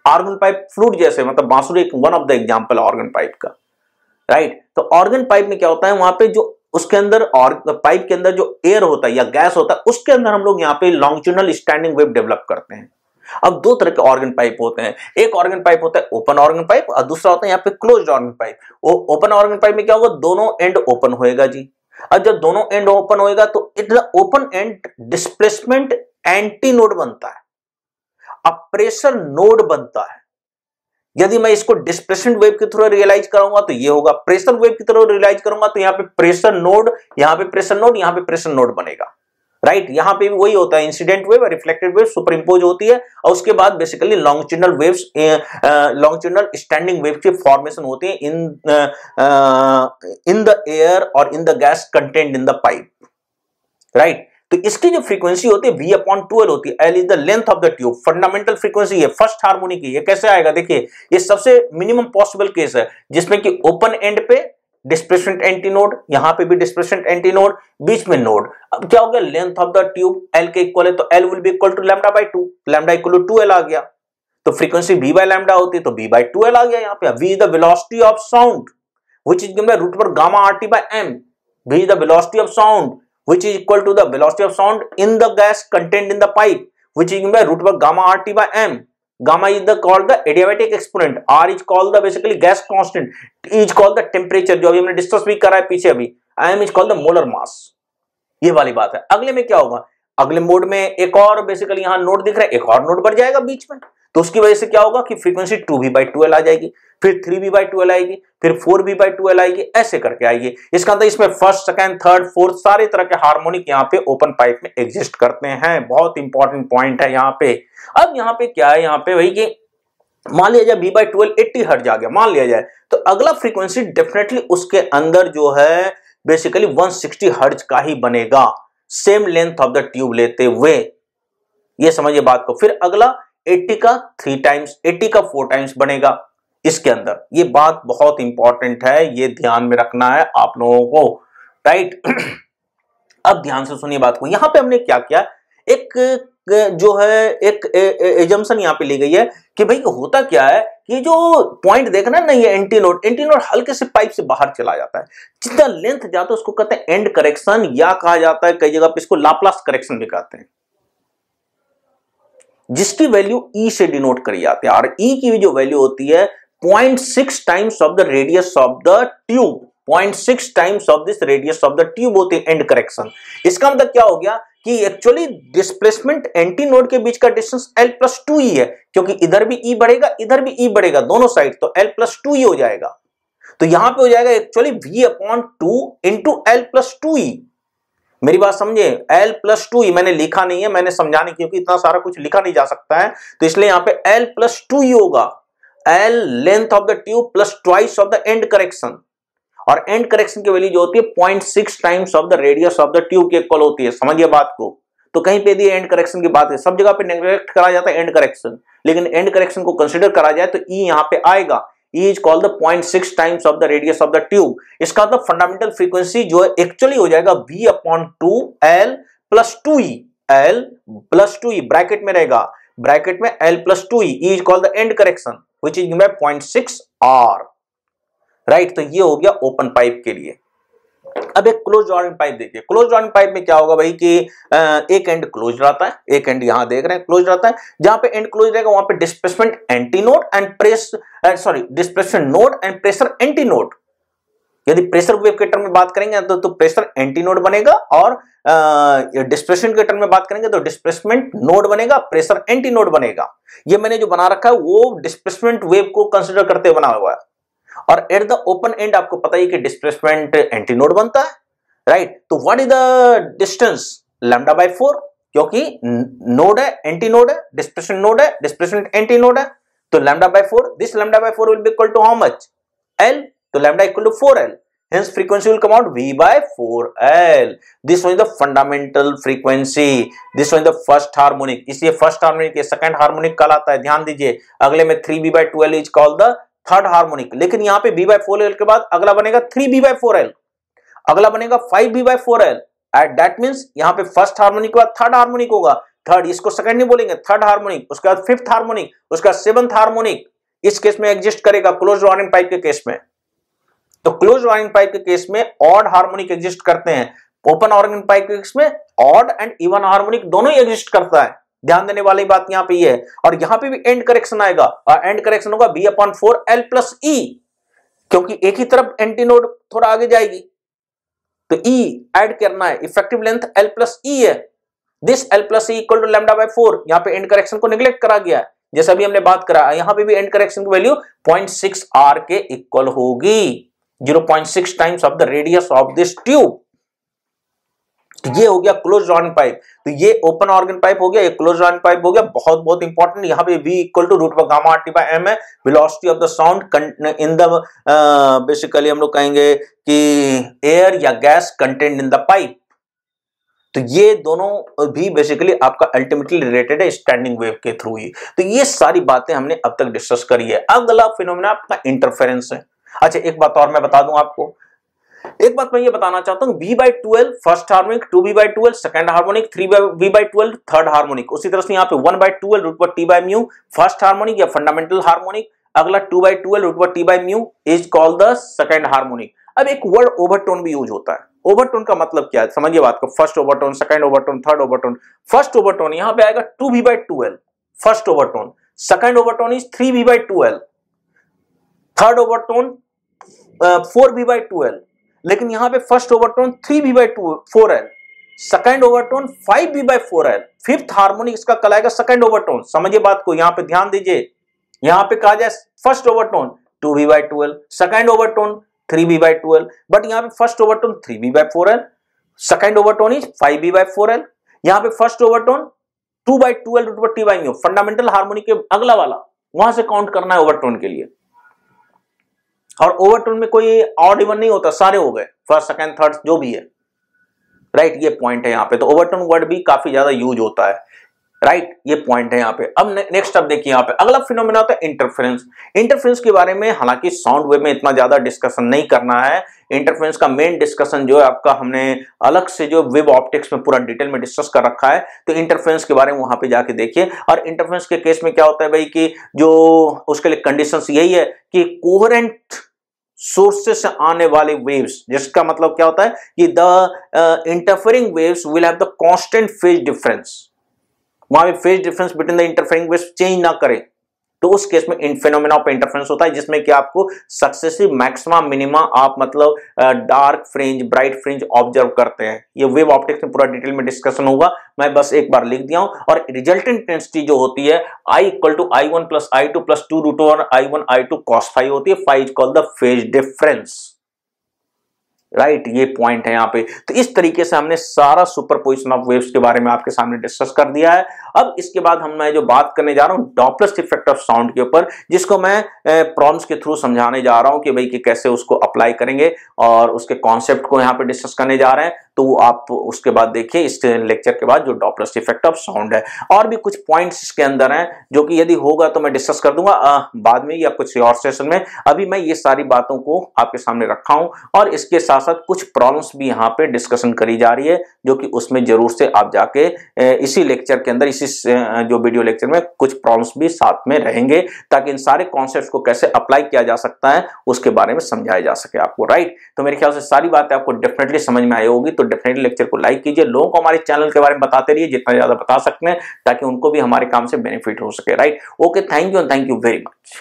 ऑर्गन पाइप फ्लूट जैसे मतलब बांसुरी one of the example organ pipe का। Right right? तो ऑर्गन पाइप में क्या होता है? वहाँ पे जो उसके अंदर और पाइप के अंदर जो एयर होता है या गैस होता है, उसके अंदर हम लोग यहाँ पे लॉन्गचुनल स्टैंडिंग वेव डेवलप करते हैं। अब दो तरह के ऑर्गन पाइप होते हैं। एक ऑर्गन पाइप होता है ओपन ऑर्गन पाइप और दूसरा होता है यहाँ पे close organ pipe open organ pipe में क्या होगा? दोनों एंड ओपन होएगा जी। और जब दोनों एंड ओपन होएगा तो it open end displacement antinode बनता है। अब प्रेशर नोड बनता है। यदि मैं इसको डिस्प्लेसमेंट वेव के थ्रू रियलाइज़ करूँगा तो ये होगा प्रेशर वेव की तरह रियलाइज़ करूँगा तो यहाँ पे प्रेशर नोड, यहाँ पे प्रेशर नोड, यहाँ पे प्रेशर नोड बनेगा। Right right? यहाँ पे भी वही होता है incident wave reflected wave superimpose होती है, और उसके बाद basically longitudinal waves longitudinal standing wave की फॉर्मेशन होती है इन इन द एयर और in the gas content in the pipe right तो इसकी जो फ्रीक्वेंसी होती है वी अपॉन ट्वेल्व होती है L is the length of the tube fundamental frequency है फ़र्स्ट हार्मोनिक ये कैसे आएगा? देखिए, ये सबसे मिनिमम पॉसिबल केस है, जिसमें कि ओपन एंड पे डिस्प्लेसमेंट एंटी नोड यहाँ पे भी डिस्प्लेसमेंट एंटी नोड बीच में नोड अब क्या हो गया? Length of the tube L के इक्वल है तो L will be equal to lambda by two lambda equal to two L आ गया। तो फ्रीक्वेंसी बी बाय लैम्डा होती तो बी बाई टू एल आ गया यहाँ पे। V is the velocity of sound which is given by root over gamma rt by m. V is the velocity of sound which is equal to the velocity of sound in the gas contained in the pipe which is given by root over gamma rt by m gamma is the called the adiabatic exponent r is called the basically gas constant t is called the temperature जो अभी हमने discuss भी करा है पीछे अभी m is called the molar mass ये वाली बात है अगले में क्या होगा अगले मोड में एक और बेसिकली यहाँ नोड दिख रहा है एक और नोड बढ़ जाएगा बीच में तो उसकी वजह से क्या होगा कि फ्रीक्वेंसी टू बी बाई आ जाएगी, फिर थ्री बी बाई आएगी, फिर फोर बी बाई आएगी, ऐसे करके आएगी इसका अंदर इसमें फ़र्स्ट सेकंड थर्ड फोर्थ सारे तरह के हार्मोनिक यहाँ पे ओपन पाइप में एग्जिस्ट करते हैं। बहुत इंपॉर्टेंट पॉइंट है यहाँ पे। अब यहाँ पे क्या है? यहाँ पे वही कि मान लिया जाए V by twelve eighty hertz जा गया, मान लिया जाए तो अगला फ्रीक्वेंसी डेफिनेटली उसके अंदर जो है बेसिकली 160 सिक्सटी हर्ज का ही बनेगा। Same length of the tube लेते हुए। ये समझिए बात को। फिर अगला 80 का, थ्री टाइम्स 80 का, फोर टाइम्स बनेगा। इसके अंदर, ये बात बहुत इंपॉर्टेंट है, ये ध्यान में रखना है आप लोगों को, राइट? अब ध्यान से सुनिए बात को। यहाँ पे हमने क्या किया? एक, जो है, एक एजम्सन यहाँ पे ली गई है कि भाई होता क्या है कि जो पॉइंट देखना ना, ये एंटीनोड एंटीनोड हल्के से पाइप से बाहर चला जाता है। जितना लेंथ जाता है, उसको कहते हैं एंड करेक्शन, या कहा जाता है, कई जगह पे इसको लाप्लास करेक्शन भी कहते हैं। जिसकी वैल्यू ई e से डिनोट करी जाती है। और ई e की जो वैल्यू होती है point six times of the radius of the tube point six times of this radius of the tube होती है एंड करेक्शन इसका मतलब क्या हो गया कि एक्चुअली डिस्प्लेसमेंट एंटी नोड के बीच का distance L plus two E है, क्योंकि इधर भी ई e बढ़ेगा, इधर भी ई बढ़ेगा, दोनों साइड तो एल प्लस टू ई हो जाएगा। तो यहाँ पे हो जाएगा actually V upon two into L plus two E मेरी बात समझे? L प्लस टू मैंने लिखा नहीं है, मैंने समझाने क्योंकि इतना सारा कुछ लिखा नहीं जा सकता है तो इसलिए यहाँ पे L प्लस टू ही होगा। L length of the tube plus twice of the end correction और एंड करेक्शन की वैल्यू जो होती है point six times of the radius of the tube के इक्वल होती है। समझिए बात को। तो कहीं पे भी एंड करेक्शन की बात है, सब जगह पे नेग्लेक्ट करा जाता है एंड करेक्शन लेकिन एंड करेक्शन को कंसिडर करा जाए तो ई e यहाँ पे आएगा। E is called the 0.6 times of the radius of the tube. इसका मतलब फंडामेंटल फ्रीक्वेंसी जो है एक्चुअली हो जाएगा V upon two L plus two L plus two bracket में रहेगा। ब्रैकेट में L plus two is called the end correction which is point six R right तो ये हो गया ओपन पाइप के लिए। अब एक क्लोज जॉइंट पाइप देखिए। क्लोज जॉइंट पाइप में क्या होगा भाई कि एक एंड क्लोज रहता है एक एंड यहाँ देख रहे हैं क्लोज रहता है। जहाँ पे एंड क्लोज रहेगा वहाँ पे displacement antinode and press sorry displacement node and pressure antinode यदि प्रेशर वेव के टर्म में बात करेंगे तो, तो प्रेशर एंटी नोड बनेगा और डिस्प्लेसमेंट के टर्म में बात करेंगे तो डिस्प्लेसमेंट नोड बनेगा प्रेशर एंटी नोड बनेगा। ये मैंने जो बना रखा है वो डिस्प्लेसमेंट वेव को कंसिडर करते बना हुआ है। और एट द ओपन एंड आपको पता ही कि डिस्प्लेसमेंट एंटी नोड बनता है राइट तो what is the distance lambda by four क्योंकि नोड है एंटी नोड है डिस्प्लेसमेंट नोड है डिस्प्लेसमेंट एंटी नोड है तो lambda by four this lambda by four will be equal to how much L तो lambda equal to four L hence, frequency will come out v by 4l this was the fundamental frequency. This was the first harmonic. इसलिए first harmonic ये second harmonic कहलाता है। ध्यान दीजिए, अगले में 3b by 12 is called the third harmonic लेकिन यहाँ पे बी बाई फोर एल के बाद अगला बनेगा three V by four L अगला बनेगा five V by four L at that mean यहाँ पे फ़र्स्ट हार्मोनिक के बाद थर्ड हार्मोनिक होगा। थर्ड इसको सेकंड नहीं बोलेंगे थर्ड हार्मोनिक उसके बाद फिफ्थ हार्मोनिक उसका सेवंथ हार्मोनिक इस केस में एग्जिस्ट करेगा क्लोज वार्निंग पाइप के केस में। तो क्लोज वार्निंग पाइप के केस में ऑड हार्मोनिक एग्जिस्ट करते हैं। ओपन ऑर्गन पाइप के केस में ऑड एंड इवन हार्मोनिक दोनों ही एग्जिस्ट करता है। ध्यान देने वाली बात यहाँ पे ये है। और यहाँ पे भी एंड करेक्शन आएगा। और एंड करेक्शन होगा V upon four L plus E क्योंकि एक ही तरफ़ एंटी नोड थोड़ा आगे जाएगी। तो ई e ऐड करना है। Effective length L plus E है। This L plus equal to lambda by four यहाँ पे एंड करेक्शन को निग्लेक्ट करा गया है। जैसा भी हमने बात करा, यहाँ पे भी एंड करेक्शन की वैल्यू 0.6 आर के इक्वल होगी। 0.6 times of the radius of this tube तो ये हो गया क्लोज जॉइंट पाइप तो ये ओपन ऑर्गन पाइप हो गया, ये क्लोज जॉइंट पाइप हो गया, बहुत बहुत इंपॉर्टेंट यहाँ पे v equal to root gamma R T by M है. Velocity of the sound in the basically हम लोग कहेंगे कि एयर या gas content in the pipe तो ये दोनों भी बेसिकली आपका अल्टीमेटली रिलेटेड है स्टैंडिंग वेव के थ्रू ही. तो ये सारी बातें हमने अब तक डिस्कस करी है. अगला फिनोमिना आपका इंटरफेरेंस है. अच्छा एक बात और मैं बता दूँ आपको. एक बात मैं ये बताना चाहता हूँ V by twelve first harmonic two V by twelve second harmonic three V by twelve third harmonic उसी तरह से यहाँ पे वन बाई ट्वेल्व रूट पर T by mu first harmonic या फंडामेंटल हार्मोनिक अगला टू बाई ट्वेल्व रूट पर T by mu is call the second harmonic अब एक वर्ड ओवरटोन भी यूज़ होता है। ओवरटोन का मतलब क्या है? समझिए बात को। First overtone second overtone third overtone first overtone यहाँ पे आएगा two V by twelve first overtone second overtone is three V by twelve third overtone four V by twelve लेकिन यहाँ पे first overtone three V by two four L second overtone five V by four L fifth harmonic इसका कलाएगा second overtone समझिए बात को, यहाँ पे ध्यान दीजिए। यहाँ पे कहा जाए first overtone two V by twelve second overtone three V by twelve but यहाँ पे first overtone three V by four L second overtone is five V by four L यहाँ पे first overtone two by twelve root T by fundamental harmonic के अगला वाला, वहाँ से count करना है ओवरटोन के लिए। और ओवरटोन में कोई ऑड इवन नहीं होता सारे हो गए। फ़र्स्ट सेकंड थर्ड जो भी है। राइट right, ये पॉइंट है यहाँ पे। तो ओवरटोन वर्ड भी काफ़ी ज़्यादा यूज़ होता है। राइट right, ये पॉइंट है यहाँ पे। अब नेक्स्ट अब देखिए यहाँ पे। अगला फिनोमिना होता है इंटरफेरेंस इंटरफेरेंस के बारे में हालाँकि साउंड वेव में इतना ज़्यादा डिस्कशन नहीं करना है। इंटरफेरेंस का मेन डिस्कशन जो है आपका हमने अलग से जो वेब ऑप्टिक्स में पूरा डिटेल में डिस्कस कर रखा है तो इंटरफेरेंस के बारे में वहाँ पे जाके देखिए। और इंटरफेरेंस के केस में क्या होता है भाई कि जो उसके लिए कंडीशन यही है कि कोहरेंट सोर्सेस से आने वाले वेव्स जिसका मतलब क्या होता है कि the interfering waves will have the constant phase difference वहाँ पे phase difference between the interfering waves change ना करे। तो उस केस में इन फिनोमिना ऑफ़ इंटरफ्रेंस होता है, जिसमें कि आपको सक्सेसिव मैक्सिमा मिनिमा आप मतलब dark fringe bright fringe observe करते हैं। ये वेव ऑप्टिक्स में पूरा डिटेल में डिस्कशन होगा। मैं बस एक बार लिख दिया हूँ और रिज़ल्ट इंटेंसिटी जो होती है I equal to I one plus I two plus two root one I one I two cos five होती है। Five is call the phase difference right right, ये पॉइंट है यहाँ पे। तो इस तरीके से हमने सारा सुपर पोजिशन ऑफ़ वेव्स के बारे में आपके सामने डिस्कस कर दिया है। अब इसके बाद हम मैं जो बात करने जा रहा हूँ डॉपलस्ट इफ़ेक्ट ऑफ़ साउंड के ऊपर जिसको मैं प्रॉम्स के थ्रू समझाने जा रहा हूँ कि भाई कि कैसे उसको अप्लाई करेंगे और उसके कॉन्सेप्ट को यहाँ पर डिस्कस करने जा रहे हैं। तो आप उसके बाद देखिए इस लेक्चर के बाद जो डॉपलस इफ़ेक्ट ऑफ़ साउंड है और भी कुछ पॉइंट्स इसके अंदर हैं जो कि यदि होगा तो मैं डिस्कस कर दूँगा आ, बाद में या कुछ और सेशन में। अभी मैं ये सारी बातों को आपके सामने रखा हूँ और इसके साथ साथ कुछ प्रॉब्लम्स भी यहाँ पे डिस्कशन करी जा रही है जो कि उसमें ज़रूर से आप जाके इसी लेक्चर के अंदर इसी जो वीडियो लेक्चर में कुछ प्रॉब्लम्स भी साथ में रहेंगे ताकि इन सारे कॉन्सेप्ट को कैसे अप्लाई किया जा सकता है उसके बारे में समझाया जा सके आपको राइट तो मेरे ख्याल से सारी बातें आपको डेफिनेटली समझ में आई होगी तो डेफिनेटली लेक्चर को लाइक कीजिए। लोगों को हमारे चैनल के बारे में बताते रहिए, जितना ज़्यादा बता सकते हैं, ताकि उनको भी हमारे काम से बेनिफिट हो सके right okay thank you thank you very much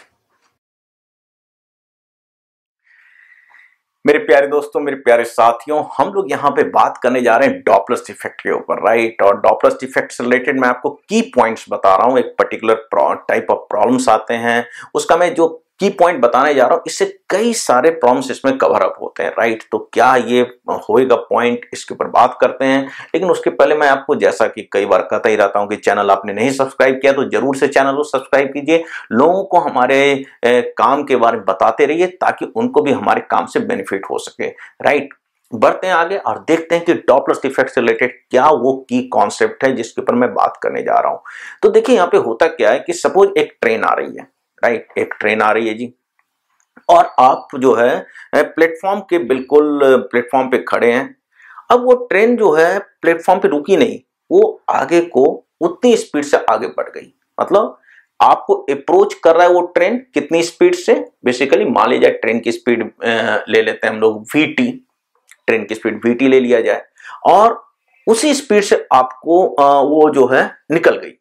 मेरे प्यारे दोस्तों, मेरे प्यारे साथियों, हम लोग यहाँ पे बात करने जा रहे हैं डॉपलस इफ़ेक्ट के ऊपर राइट और डॉपलस इफ़ेक्ट से रिलेटेड मैं आपको की पॉइंट्स बता रहा हूँ। एक पर्टिकुलर टाइप ऑफ़ प्रॉब्लम्स आते हैं। उसका मैं जो की पॉइंट बताने जा रहा हूँ, इससे कई सारे प्रॉब्लम्स इसमें कवर अप होते हैं राइट तो क्या ये होएगा पॉइंट इसके ऊपर बात करते हैं। लेकिन उसके पहले मैं आपको जैसा कि कई बार कहता ही रहता हूँ कि चैनल आपने नहीं सब्सक्राइब किया तो ज़रूर से चैनल को सब्सक्राइब कीजिए। लोगों को हमारे काम के बारे में बताते रहिए, ताकि उनको भी हमारे काम से बेनिफिट हो सके राइट बढ़ते हैं आगे और देखते हैं कि डॉपलस इफ़ेक्ट से रिलेटेड क्या वो की कॉन्सेप्ट है, जिसके ऊपर मैं बात करने जा रहा हूँ। तो देखिए, यहाँ पे होता क्या है कि सपोज़ एक ट्रेन आ रही है। राइट, एक ट्रेन आ रही है जी। और आप जो है प्लेटफॉर्म के बिल्कुल प्लेटफॉर्म पे खड़े हैं। अब वो ट्रेन जो है, प्लेटफॉर्म पे रुकी नहीं, वो आगे को उतनी स्पीड से आगे बढ़ गई। मतलब आपको अप्रोच कर रहा है वो ट्रेन कितनी स्पीड से? बेसिकली मान लीजिए ट्रेन की स्पीड ले लेते हैं हम लोग वीटी ट्रेन की स्पीड वी ले लिया जाए। और उसी स्पीड से आपको वो जो है निकल गई।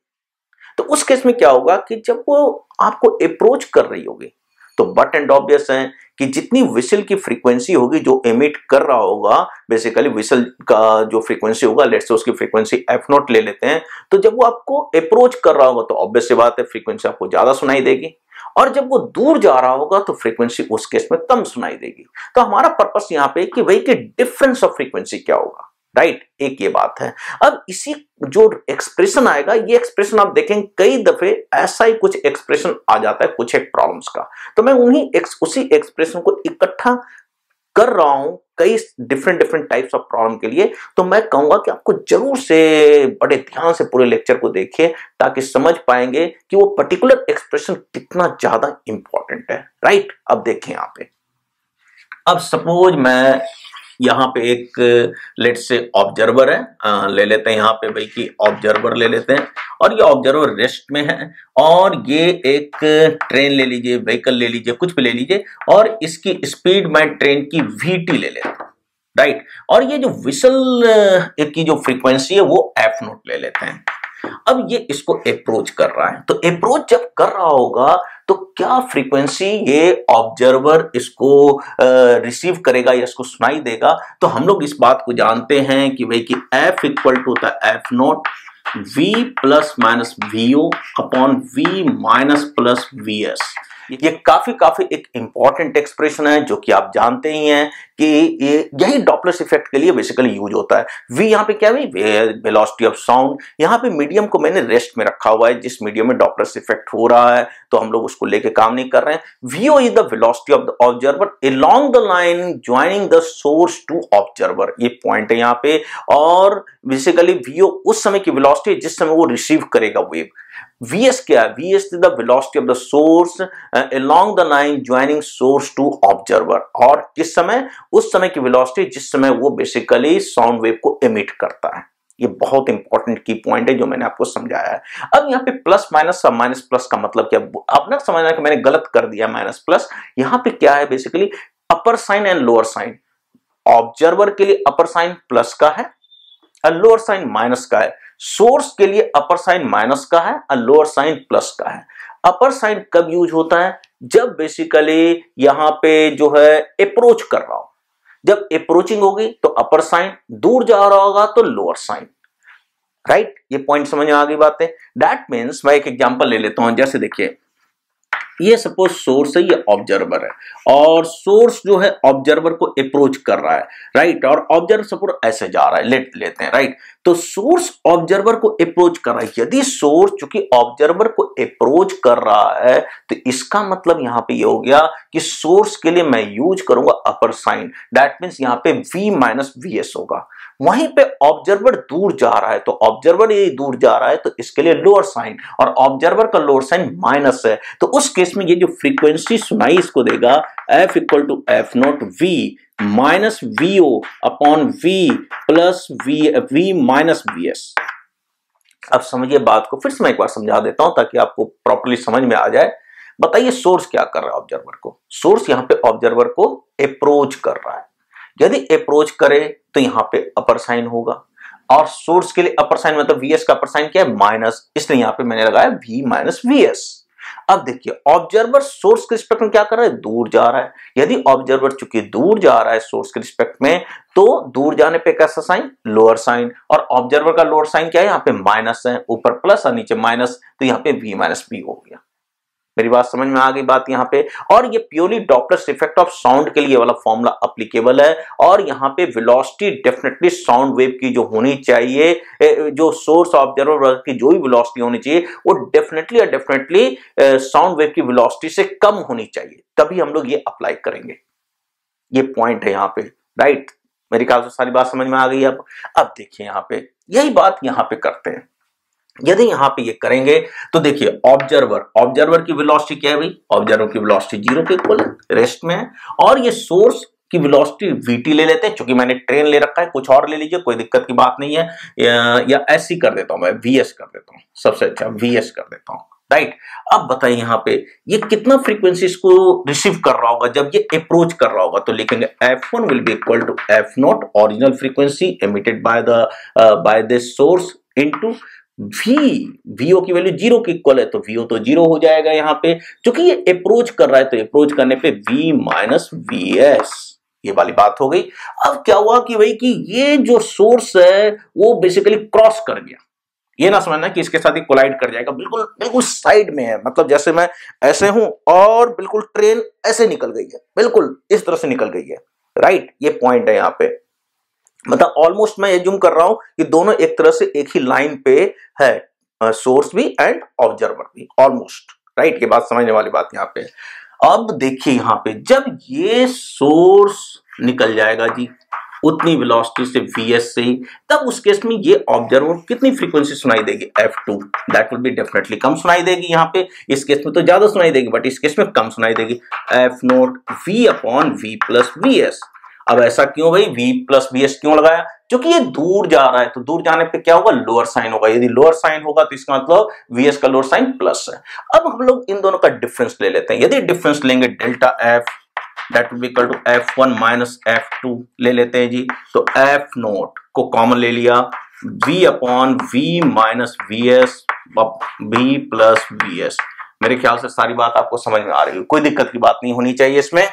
तो उस केस में क्या होगा कि जब वो आपको अप्रोच कर रही होगी। तो बट एंड ऑब्वियस है कि जितनी विसल की फ्रीक्वेंसी होगी, जो एमिट कर रहा होगा बेसिकली विसल का जो फ्रीक्वेंसी होगा लेट्स से उसकी फ्रीक्वेंसी एफ़ नोट ले लेते हैं तो जब वो आपको अप्रोच कर रहा होगा तो ऑब्वियस बात है फ्रीक्वेंसी आपको ज़्यादा सुनाई देगी। और जब वो दूर जा रहा होगा तो फ्रीक्वेंसी उस केस में कम सुनाई देगी। तो हमारा पर्पस यहाँ पे कि वही के डिफरेंस ऑफ़ फ्रीक्वेंसी क्या होगा? राइट एक ये बात है। अब इसी जो एक्सप्रेशन आएगा ये एक्सप्रेशन आप देखें कई दफे ऐसा ही कुछ एक्सप्रेशन आ जाता है कुछ एक प्रॉब्लम्स का। तो मैं उन्हीं एक्स, उसी एक्सप्रेशन को इकट्ठा कर रहा हूँ कई different different types of problem के लिए। तो मैं कहूँगा कि आपको ज़रूर से बड़े ध्यान से पूरे लेक्चर को देखिए ताकि समझ पाएँगे कि वो पर्टिकुलर एक्सप्रेशन कितना ज़्यादा इंपॉर्टेंट है। राइट अब देखें यहाँ पे। अब सपोज़ मैं यहाँ पे एक लेट से ऑब्जर्वर है। आ, ले लेते हैं यहाँ पे भाई की ऑब्जर्वर ले लेते हैं। और ये ऑब्जर्वर रेस्ट में है और ये एक ट्रेन ले लीजिए व्हीकल ले लीजिए कुछ भी ले लीजिए और इसकी स्पीड मैं ट्रेन की वीटी ले लेते हूँ। राइट और ये जो विसल की जो फ्रीक्वेंसी है वो एफ़ नोट ले लेते हैं। अब ये इसको अप्रोच कर रहा है। तो अप्रोच जब कर रहा होगा तो क्या फ्रीक्वेंसी ये ऑब्जर्वर इसको रिसीव करेगा या इसको सुनाई देगा? तो हम लोग इस बात को जानते हैं कि भाई कि एफ़ इक्वल टू होता है F naught V plus minus V O upon V minus plus V S ये काफ़ी काफ़ी एक इंपॉर्टेंट एक्सप्रेशन है, जो कि आप जानते ही हैं कि ये, यही डॉपलस इफ़ेक्ट के लिए बेसिकली यूज़ होता है। वी यहाँ पे क्या है? वेलोसिटी ऑफ़ साउंड यहाँ पे मीडियम को मैंने रेस्ट में रखा हुआ है, जिस मीडियम में डॉपलस इफ़ेक्ट हो रहा है तो हम लोग उसको लेके काम नहीं कर रहे हैं। VO is the velocity of the observer along the line joining the source to observer ये पॉइंट है यहाँ पे। और बेसिकली वीओ उस समय की वेलोसिटी जिस समय वो रिसीव करेगा वेव Vs क्या Vs the velocity of the source uh, along the line joining source to observer. और किस समय? उस समय की velocity जिस समय वो बेसिकली साउंड वेव को इमिट करता है। ये बहुत इंपॉर्टेंट की पॉइंट है जो मैंने आपको समझाया है। अब यहाँ पे प्लस माइनस सब माइनस प्लस का मतलब क्या? आप ना समझना कि मैंने गलत कर दिया माइनस प्लस यहाँ पे क्या है basically upper sign and lower sign observer के लिए अपर साइन प्लस का है और लोअर साइन माइनस का है। सोर्स के लिए अपर साइन माइनस का है और लोअर साइन प्लस का है। अपर साइन कब यूज़ होता है? जब बेसिकली यहाँ पे जो है अप्रोच कर रहा हो। जब अप्रोचिंग होगी तो अपर साइन, दूर जा रहा होगा तो लोअर साइन। राइट ये पॉइंट समझ में आ गई बातें। दैट मीन्स मैं एक एग्ज़ाम्पल ले लेता हूँ। जैसे देखिए ये सपोज़ सोर्स है, ये ऑब्जर्वर है। और सोर्स जो है ऑब्जर्वर को अप्रोच कर रहा है राइट और ऑब्जर्वर सपोज़ ऐसे जा रहा है लेट लेते हैं राइट तो सोर्स ऑब्जर्वर को अप्रोच कर रहा है। यदि सोर्स चूँकि ऑब्जर्वर को अप्रोच कर रहा है तो इसका मतलब यहाँ पे ये यह हो गया कि सोर्स के लिए मैं यूज़ करूँगा अपर साइन दैट मीन्स यहाँ पे v माइनस वी होगा। वहीं पे ऑब्जर्वर दूर जा रहा है तो ऑब्जर्वर ये दूर जा रहा है तो इसके लिए लोअर साइन और ऑब्जर्वर का लोअर साइन माइनस है। तो उस केस में ये जो फ्रीक्वेंसी सुनाई इसको देगा F equal to F naught V minus V O upon V plus V V minus V S अब समझिए बात को, फिर से मैं एक बार समझा देता हूँ ताकि आपको प्रॉपरली समझ में आ जाए। बताइए सोर्स क्या कर रहा है ऑब्जर्वर को? सोर्स यहाँ पे ऑब्जर्वर को अप्रोच कर रहा है। यदि अप्रोच करे तो यहाँ पे अपर साइन होगा। और सोर्स के लिए अपर साइन मतलब वीएस का अपर साइन क्या है? माइनस इसलिए यहाँ पे मैंने लगाया वी माइनस वीएस अब देखिए ऑब्जर्वर सोर्स के रिस्पेक्ट में क्या कर रहा है? दूर जा रहा है। यदि ऑब्जर्वर चूँकि दूर जा रहा है सोर्स के रिस्पेक्ट में तो दूर जाने पे कैसा साइन लोअर साइन और ऑब्जर्वर का लोअर साइन क्या है? यहाँ पे माइनस है, ऊपर प्लस और नीचे माइनस तो यहाँ पे वी माइनस बी हो गया। मेरी बात समझ में आ गई बात यहाँ पे। और ये purely Doppler's effect of sound के लिए वाला फॉर्मूला अप्लीकेबल है। और यहाँ पे वेलोसिटी डेफिनेटली साउंड वेव की जो होनी चाहिए जो सोर्स ऑब्जर्वर की जो भी वेलोसिटी होनी चाहिए, वो डेफिनेटली और डेफिनेटली साउंड वेव की वेलोसिटी से कम होनी चाहिए। तभी हम लोग ये अप्लाई करेंगे। ये पॉइंट है यहाँ पे। राइट मेरी ख्याल से सारी बात समझ में आ गई अब। अब देखिए यहाँ पे। यही बात यहाँ पे करते हैं। यदि यहाँ पे ये करेंगे तो देखिए ऑब्जर्वर ऑब्जर्वर की वेलोसिटी क्या है भाई? ऑब्जर्वर की वेलोसिटी ज़ीरो के इक्वल रेस्ट में है। और ये सोर्स की वेलोसिटी वीटी ले लेते हैं क्योंकि मैंने ट्रेन ले रखा है कुछ और ले लीजिए कोई दिक्कत की बात नहीं है। या, या ऐसी कर देता हूँ मैं वीएस कर देता हूँ सबसे अच्छा वीएस कर देता हूँ राइट अब बताइए यहाँ पे ये कितना फ्रीक्वेंसी इसको रिसीव कर रहा होगा? जब ये अप्रोच कर रहा होगा तो लिखेंगे F one will be equal to F not original frequency emitted by the by this source into V VO की वैल्यू ज़ीरो की इक्वल है तो वीओ तो ज़ीरो हो जाएगा यहाँ पे। क्योंकि ये अप्रोच कर रहा है तो अप्रोच करने पे वी माइनस वी एस ये वाली बात हो गई। अब क्या हुआ कि भाई कि ये जो सोर्स है, वो बेसिकली क्रॉस कर गया। ये ना समझना कि इसके साथ ही कोलाइड कर जाएगा। बिल्कुल बिल्कुल साइड में है। मतलब जैसे मैं ऐसे हूँ और बिल्कुल ट्रेन ऐसे निकल गई है। बिल्कुल, इस तरह से निकल गई है। राइट ये पॉइंट है यहाँ पे। मतलब ऑलमोस्ट मैं एज्यूम कर रहा हूँ कि दोनों एक तरह से एक ही लाइन पे है सोर्स भी एंड ऑब्जर्वर भी ऑलमोस्ट राइट ये बात समझने वाली बात यहाँ पे। अब देखिए यहाँ पे, जब ये सोर्स निकल जाएगा जी, उतनी वेलोसिटी से वीएस से तब उस केस में ये ऑब्जर्वर कितनी फ्रीक्वेंसी सुनाई देगी? F2 that will be definitely कम सुनाई देगी यहाँ पे। इस केस में तो ज़्यादा सुनाई देगी बट इस केस में कम सुनाई देगी। F naught V upon V plus V S अब ऐसा क्यों भाई? V प्लस बी एस क्यों लगाया? क्योंकि ये दूर जा रहा है। तो दूर जाने पे क्या होगा? लोअर साइन होगा। यदि लोअर साइन होगा तो इसका मतलब वी का लोअर साइन प्लस है। अब हम लोग इन दोनों का डिफरेंस ले लेते हैं। यदि डिफरेंस लेंगे delta F that will equal to F one minus F two ले लेते हैं जी। तो एफ़ नोट को कॉमन ले लिया। V upon V minus V S V plus V S मेरे ख्याल से सारी बात आपको समझ में आ रही है कोई दिक्कत की बात नहीं होनी चाहिए इसमें।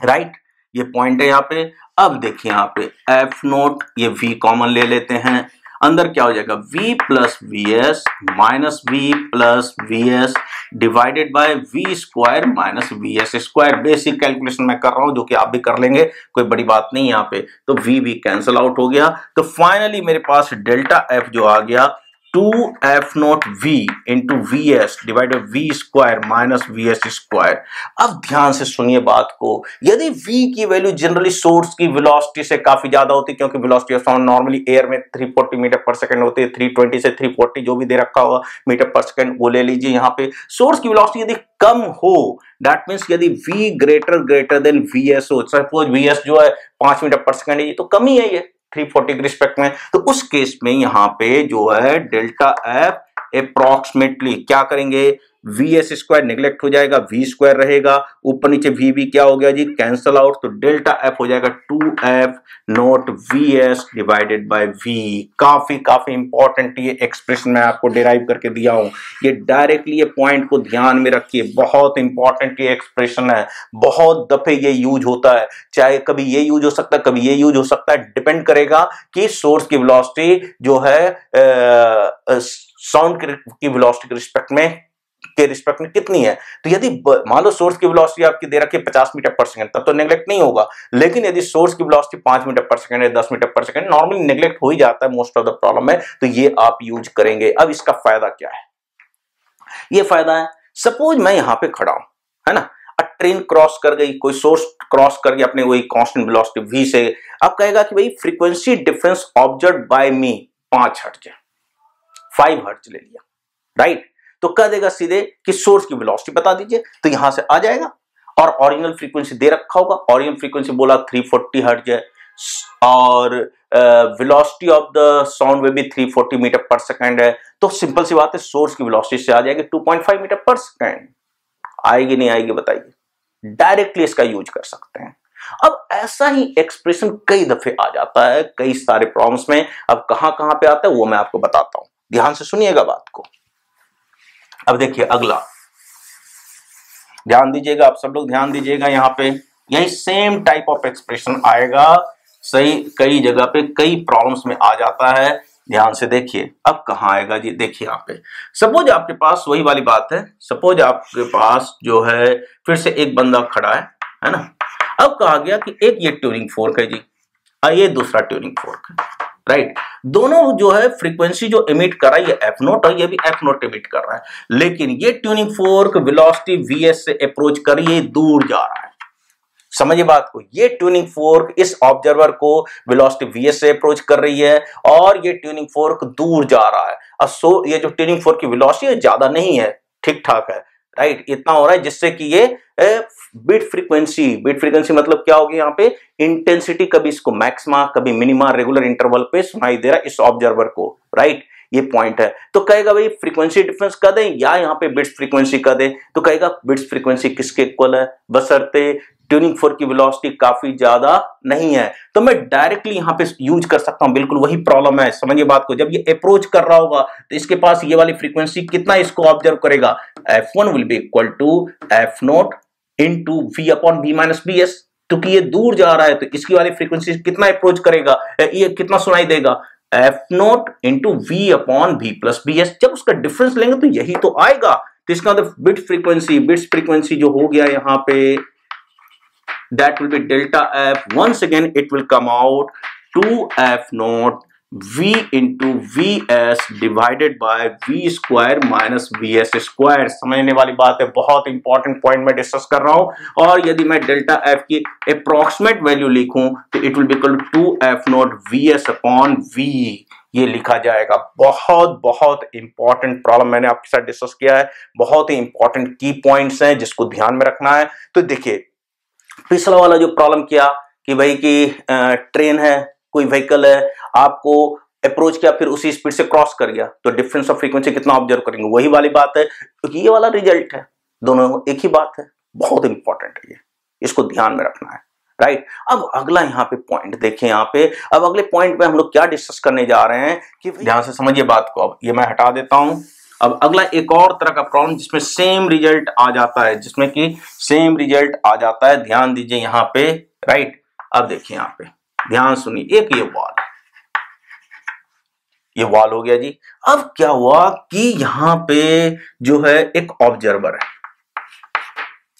राइट ये पॉइंट है यहाँ पे। अब देखिए यहाँ पे एफ़ नोट ये v कॉमन ले लेते हैं। अंदर क्या हो जाएगा? V plus V S minus V plus V S divided by V square minus V S square basic calculation मैं कर रहा हूँ, जो कि आप भी कर लेंगे, कोई बड़ी बात नहीं यहाँ पे। तो v भी कैंसिल आउट हो गया। तो फाइनली मेरे पास डेल्टा f जो आ गया two F naught V into V S divided V square minus V S square अब ध्यान से सुनिए बात को। यदि v की वैल्यू जनरली सोर्स की वेलोसिटी से काफ़ी ज़्यादा होती है, क्योंकि velocity of sound normally air में 340 मीटर पर सेकंड होती है 320 से 340 जो भी दे रखा होगा मीटर पर सेकंड वो ले लीजिए यहाँ पे। सोर्स की वेलोसिटी यदि कम हो दैट मीन्स यदि v greater greater than V S हो सपोज़ वी एस जो है पाँच मीटर पर सेकंड है, ये तो कम है ये। 340 के रिस्पेक्ट में तो उस केस में यहाँ पे जो है डेल्टा एफ़ अप्रोक्सीमेटली क्या करेंगे? वी एस स्क्वायर निगलेक्ट हो जाएगा वी स्क्वायर रहेगा, ऊपर नीचे वी भी क्या हो गया जी? कैंसल आउट तो डेल्टा एफ़ हो जाएगा two F naught V S divided by V काफ़ी काफ़ी इंपॉर्टेंट ये एक्सप्रेशन मैं आपको डिराइव करके दिया हूँ। ये डायरेक्टली ये पॉइंट को ध्यान में रखिए, बहुत इंपॉर्टेंट ये एक्सप्रेशन है। बहुत दफे ये यूज़ होता है। चाहे कभी ये यूज़ हो सकता है, कभी ये यूज़ हो सकता है डिपेंड करेगा कि सोर्स की वेलोसिटी जो है साउंड की वेलोसिटी के रिस्पेक्ट में के रिस्पेक्ट में कितनी है? तो यदि मान लो सोर्स की वेलोसिटी आपकी दे रखी है पचास मीटर पर सेकंड, तब तो नेग्लेक्ट नहीं होगा। लेकिन यदि सोर्स की वेलोसिटी पाँच मीटर पर सेकंड है दस मीटर पर सेकंड नॉर्मली नेग्लेक्ट हो ही जाता है मोस्ट ऑफ़ द प्रॉब्लम है तो ये आप यूज़ करेंगे। अब इसका फ़ायदा क्या है? ये फ़ायदा है सपोज़ मैं यहाँ पे खड़ा हूँ, है ना? ट्रेन क्रॉस कर गई, कोई सोर्स क्रॉस कर गया अपने वही कांस्टेंट वेलोसिटी वी से, अब कहेगा कि भाई frequency difference observe by me पाँच हर्ट्ज फाइव हर्ट्ज ले लिया राइट तो कह देगा सीधे कि सोर्स की वेलोसिटी बता दीजिए तो यहाँ से आ जाएगा। और ओरिजिनल फ्रीक्वेंसी दे रखा होगा। ओरिजिनल फ्रीक्वेंसी बोला 340 हर्ट्ज है। और velocity of the sound wave भी 340 मीटर पर सेकंड है। तो सिंपल सी बात है सोर्स की वेलोसिटी से आ जाएगी 2.5 मीटर पर सेकंड आएगी, नहीं आएगी, बताइए। डायरेक्टली इसका यूज़ कर सकते हैं। अब ऐसा ही एक्सप्रेशन कई दफे आ जाता है, कई सारे प्रॉब्लम्स में। अब कहाँ कहाँ पे आता है, वो मैं आपको बताता हूँ। ध्यान से सुनिएगा बात को। अब देखिए अगला। ध्यान दीजिएगा, आप सब लोग ध्यान दीजिएगा, यहाँ पे यही सेम टाइप ऑफ़ एक्सप्रेशन आएगा। सही, कई जगह पे कई प्रॉब्लम्स में आ जाता है। ध्यान से देखिए, अब कहा आएगा जी? देखिए यहाँ पे। सपोज़ आपके पास, वही वाली बात है सपोज़ आपके पास जो है, फिर से एक बंदा खड़ा है है ना? अब कहा गया कि एक ये ट्यूनिंग फोर्क है जी ये दूसरा ट्यूनिंग फोर्क है। राइट? दोनों जो है फ्रीक्वेंसी जो इमिट कर रहा है, ये एफ़ नोट और ये भी एफ़ नोट इमिट कर रहा है। लेकिन ये ट्यूनिंग फोर्क वेलोसिटी वीएस से अप्रोच कर ये दूर जा रहा है। समझिए बात को, ये ट्यूनिंग फोर्क इस ऑब्जर्वर को वेलोसिटी वीएस से अप्रोच कर रही है और ये ट्यूनिंग फोर्क दूर जा रहा है। अब सो ये जो ट्यूनिंग फोर्क की वेलोसिटी ज़्यादा नहीं है, ठीक ठाक है। राइट इतना हो रहा है जिससे कि ये बिट फ्रीक्वेंसी बिट फ्रीक्वेंसी मतलब क्या होगी यहाँ पे? इंटेंसिटी कभी इसको मैक्सिमा कभी मिनिमा रेगुलर इंटरवल पे सुनाई दे रहा है इस ऑब्जर्वर को। राइट ये पॉइंट है। तो कहेगा भाई फ्रीक्वेंसी डिफरेंस कर दें या यहाँ पे बिट्स फ्रीक्वेंसी कर दें तो कहेगा बिट्स फ्रीक्वेंसी किसके इक्वल है? बसरते ट्यूनिंग फोर की वेलोसिटी काफ़ी ज़्यादा नहीं है। तो मैं डायरेक्टली यहाँ पे यूज़ कर सकता हूँ। बिल्कुल वही प्रॉब्लम है। समझिए बात को। जब ये अप्रोच कर रहा होगा तो इसके पास ये वाली फ्रीक्वेंसी कितना इसको ऑब्ज़र्व करेगा? F one will be equal to F naught into V upon V minus V S क्योंकि ये दूर जा रहा है तो इसकी वाली फ्रीक्वेंसी कितना अप्रोच करेगा? ये कितना सुनाई देगा? F naught into V upon V plus V S जब उसका डिफरेंस लेंगे तो यही तो आएगा। तो इसका मतलब बिट फ्रीक्वेंसी बिट्स फ्रीक्वेंसी जो हो गया यहाँ पे that will be delta F f. Once again, it will come out 2f naught v into vs divided by v square minus vs square. समझने वाली बात है, बहुत इंपॉर्टेंट पॉइंट मैं डिस्कस कर रहा हूँ। और यदि मैं डेल्टा एफ़ की अप्रोक्सीमेट वैल्यू लिखूं तो it will be equal to F naught V S upon V ये लिखा जाएगा। बहुत बहुत इंपॉर्टेंट प्रॉब्लम मैंने आपके साथ डिस्कस किया है। बहुत ही इंपॉर्टेंट की पॉइंट्स हैं जिसको ध्यान में रखना है। तो देखिए, पिछला वाला जो प्रॉब्लम किया कि भाई की ट्रेन है कोई व्हीकल है, आपको अप्रोच किया, फिर उसी स्पीड से क्रॉस कर गया। तो डिफरेंस ऑफ़ फ्रीक्वेंसी कितना ऑब्ज़र्व करेंगे? वही वाली बात है, क्योंकि ये वाला रिज़ल्ट है। दोनों एक ही बात है। बहुत इंपॉर्टेंट है ये। इसको ध्यान में रखना है। Right right? अब अगला यहाँ पे पॉइंट देखें यहाँ पे। अब अगले पॉइंट पे हम लोग क्या डिस्कस करने जा रहे हैं कि ध्यान से समझिए बात को। अब ये मैं हटा देता हूँ। अब अगला एक और तरह का प्रॉब्लम जिसमें सेम रिज़ल्ट आ जाता है, जिसमें कि सेम रिज़ल्ट आ जाता है। ध्यान दीजिए यहाँ पे। Right right? अब देखिए यहाँ पे। ध्यान सुनिए, एक ये वॉल। ये वॉल हो गया जी। अब क्या हुआ कि यहाँ पे जो है एक ऑब्जर्वर है।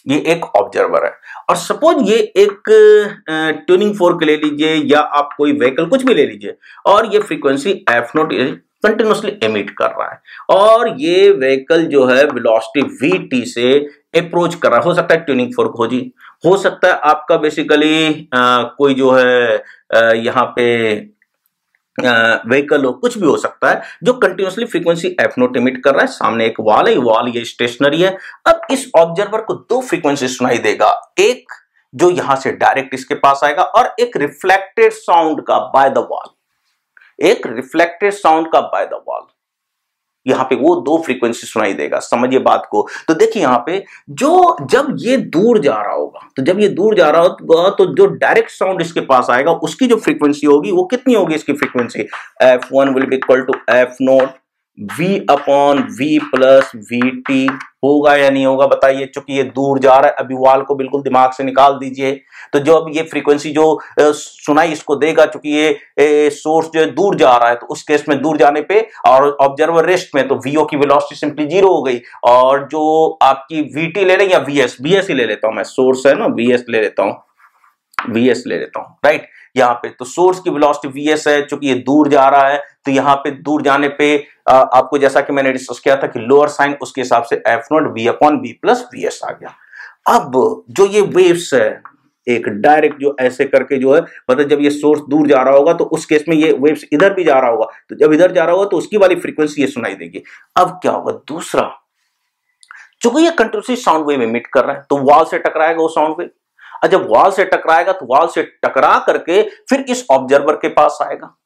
ये एक ऑब्जर्वर है। और सपोज़ ये एक ट्यूनिंग फोर्क ले लीजिए या आप कोई व्हीकल कुछ भी ले लीजिए, और ये frequency F naught continuously emit कर रहा है। और ये व्हीकल जो है वेलोसिटी वी टी से अप्रोच कर रहा है। हो सकता है ट्यूनिंग फोर्क हो जी। हो सकता है आपका बेसिकली कोई जो है यहाँ पे व्हीकल हो, कुछ भी हो सकता है, जो continuously frequency F naught emit कर रहा है। सामने एक वॉल है वॉल ये स्टेशनरी है। अब इस ऑब्जर्वर को दो फ्रीक्वेंसी सुनाई देगा। एक जो यहाँ से डायरेक्ट इसके पास आएगा और एक रिफ्लेक्टेड साउंड का बाय द वॉल एक रिफ्लेक्टेड साउंड का बाय द वॉल यहाँ पे वो दो फ्रीक्वेंसी सुनाई देगा, समझिए बात को। तो देखिए यहाँ पे, जो जब ये दूर जा रहा होगा तो जब ये दूर जा रहा होगा तो जो डायरेक्ट साउंड इसके पास आएगा, उसकी जो फ्रीक्वेंसी होगी, वो कितनी होगी इसकी frequency F one will be equal to F naught v upon V plus V T होगा या नहीं होगा बताइए, चूँकि ये दूर जा रहा है, अभी वाल को बिल्कुल दिमाग से निकाल दीजिए। तो जो अब ये फ्रीक्वेंसी जो सुनाई इसको देगा, चूँकि ये सोर्स जो दूर जा रहा है तो उस केस में दूर जाने पे और ऑब्जर्वर रेस्ट में तो वीओ की वेलोसिटी सिंपली ज़ीरो हो गई। और जो आपकी वीटी ले लें या वीएस वीएस ही ले लेता हूँ मैं सोर्स है ना वीएस ले लेता हूँ। वीएस ले लेता हूँ राइट यहाँ पे। तो सोर्स की वेलोसिटी वीएस है, चूँकि ये दूर जा रहा है तो यहाँ पे दूर जाने पे आपको जैसा कि मैंने डिस्कस किया था कि लोअर साइन उसके हिसाब से F naught V upon V plus V S आ गया। अब जो ये वेव्स है, एक डायरेक्ट जो ऐसे करके जो है मतलब जब ये सोर्स दूर जा रहा होगा तो उस केस में ये वेव्स इधर भी जा रहा होगा। तो जब इधर जा रहा होगा तो उसकी वाली फ्रीक्वेंसी ये सुनाई देगी। अब क्या होगा? दूसरा, चूँकि ये कंटिन्यूसली साउंड वेव इमिट कर रहा है तो वॉल से टकराएगा वो साउंड वेव और जब वॉल से टकराएगा तो वॉल से टकरा करके फिर इस ऑब्जर्वर के पास आएगा।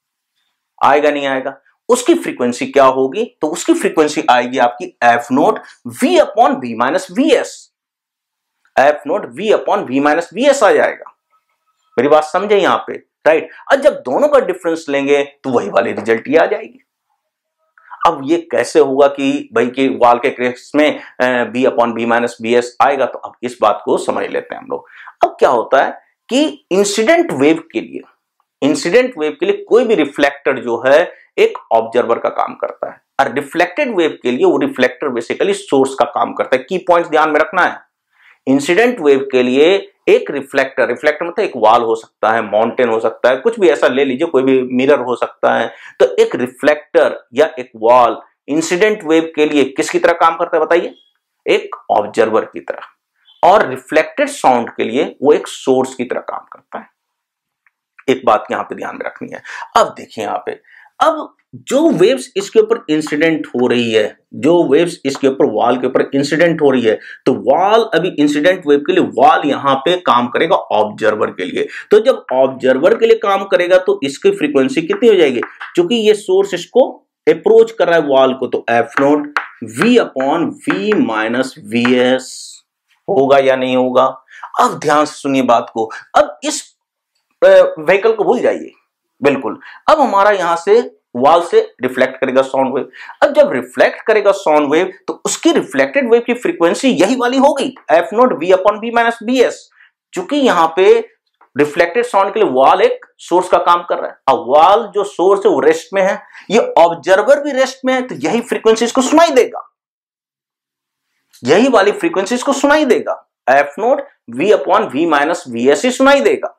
आएगा नहीं आएगा। उसकी फ्रीक्वेंसी क्या होगी? तो उसकी फ्रीक्वेंसी आएगी आपकी F naught V upon V minus V S F naught V upon V minus V S आ जाएगा। मेरी बात समझे यहाँ पे? राइट अब जब दोनों का डिफरेंस लेंगे तो वही वाली रिज़ल्ट ही आ जाएगी। अब ये कैसे होगा कि भाई कि वाल के क्रेक्स में V upon V minus V S आएगा तो अब इस बात को समझ लेते हैं हम लोग। अब क्या होता है कि इंसिडेंट वेव के लिए इंसिडेंट वेव के लिए कोई भी रिफ्लेक्टर जो है, एक ऑब्जर्वर का काम करता है। और रिफ्लेक्टेड वेव के लिए वो रिफ्लेक्टर बेसिकली सोर्स का काम करता है। की पॉइंट ध्यान में रखना है। इंसिडेंट वेव के लिए एक रिफ्लेक्टर रिफ्लेक्टर मतलब एक वॉल हो सकता है माउंटेन हो सकता है, कुछ भी ऐसा ले लीजिए, कोई भी मिरर हो सकता है। तो एक रिफ्लेक्टर या एक वॉल इंसिडेंट वेव के लिए किसकी तरह काम करता है बताइए? एक ऑब्जर्वर की तरह। और रिफ्लेक्टेड साउंड के लिए वो एक सोर्स की तरह काम करता है। एक बात यहाँ पे ध्यान में रखनी है। अब देखिए यहाँ पे। अब जो वेव्स इसके ऊपर इंसिडेंट हो रही है, जो वेव्स इसके ऊपर वॉल के ऊपर इंसिडेंट हो रही है तो वॉल अभी इंसिडेंट वेव के लिए वॉल यहाँ पे काम करेगा ऑब्जर्वर के लिए। तो जब ऑब्जर्वर के लिए काम करेगा तो इसकी फ्रीक्वेंसी कितनी हो जाएगी? क्योंकि ये सोर्स इसको अप्रोच कर रहा है वॉल को तो F naught V upon V minus V S होगा या नहीं होगा? अब ध्यान से सुनिए बात को। अब इस व्हीकल को भूल जाइए। बिल्कुल। अब हमारा यहाँ से वॉल से रिफ्लेक्ट करेगा साउंड वेव अब जब रिफ्लेक्ट करेगा साउंड वेव तो उसकी रिफ्लेक्टेड वेव की फ्रीक्वेंसी यही वाली होगी F naught V upon V minus V S चूँकि यहाँ पे रिफ्लेक्टेड साउंड के लिए वॉल एक सोर्स का काम कर रहा है। अब वॉल जो सोर्स है, वो रेस्ट में है। ये ऑब्जर्वर भी रेस्ट में है तो यही फ्रीक्वेंसी इसको सुनाई देगा। यही वाली फ्रीक्वेंसी इसको सुनाई देगा। F naught V upon V minus V S ही सुनाई देगा।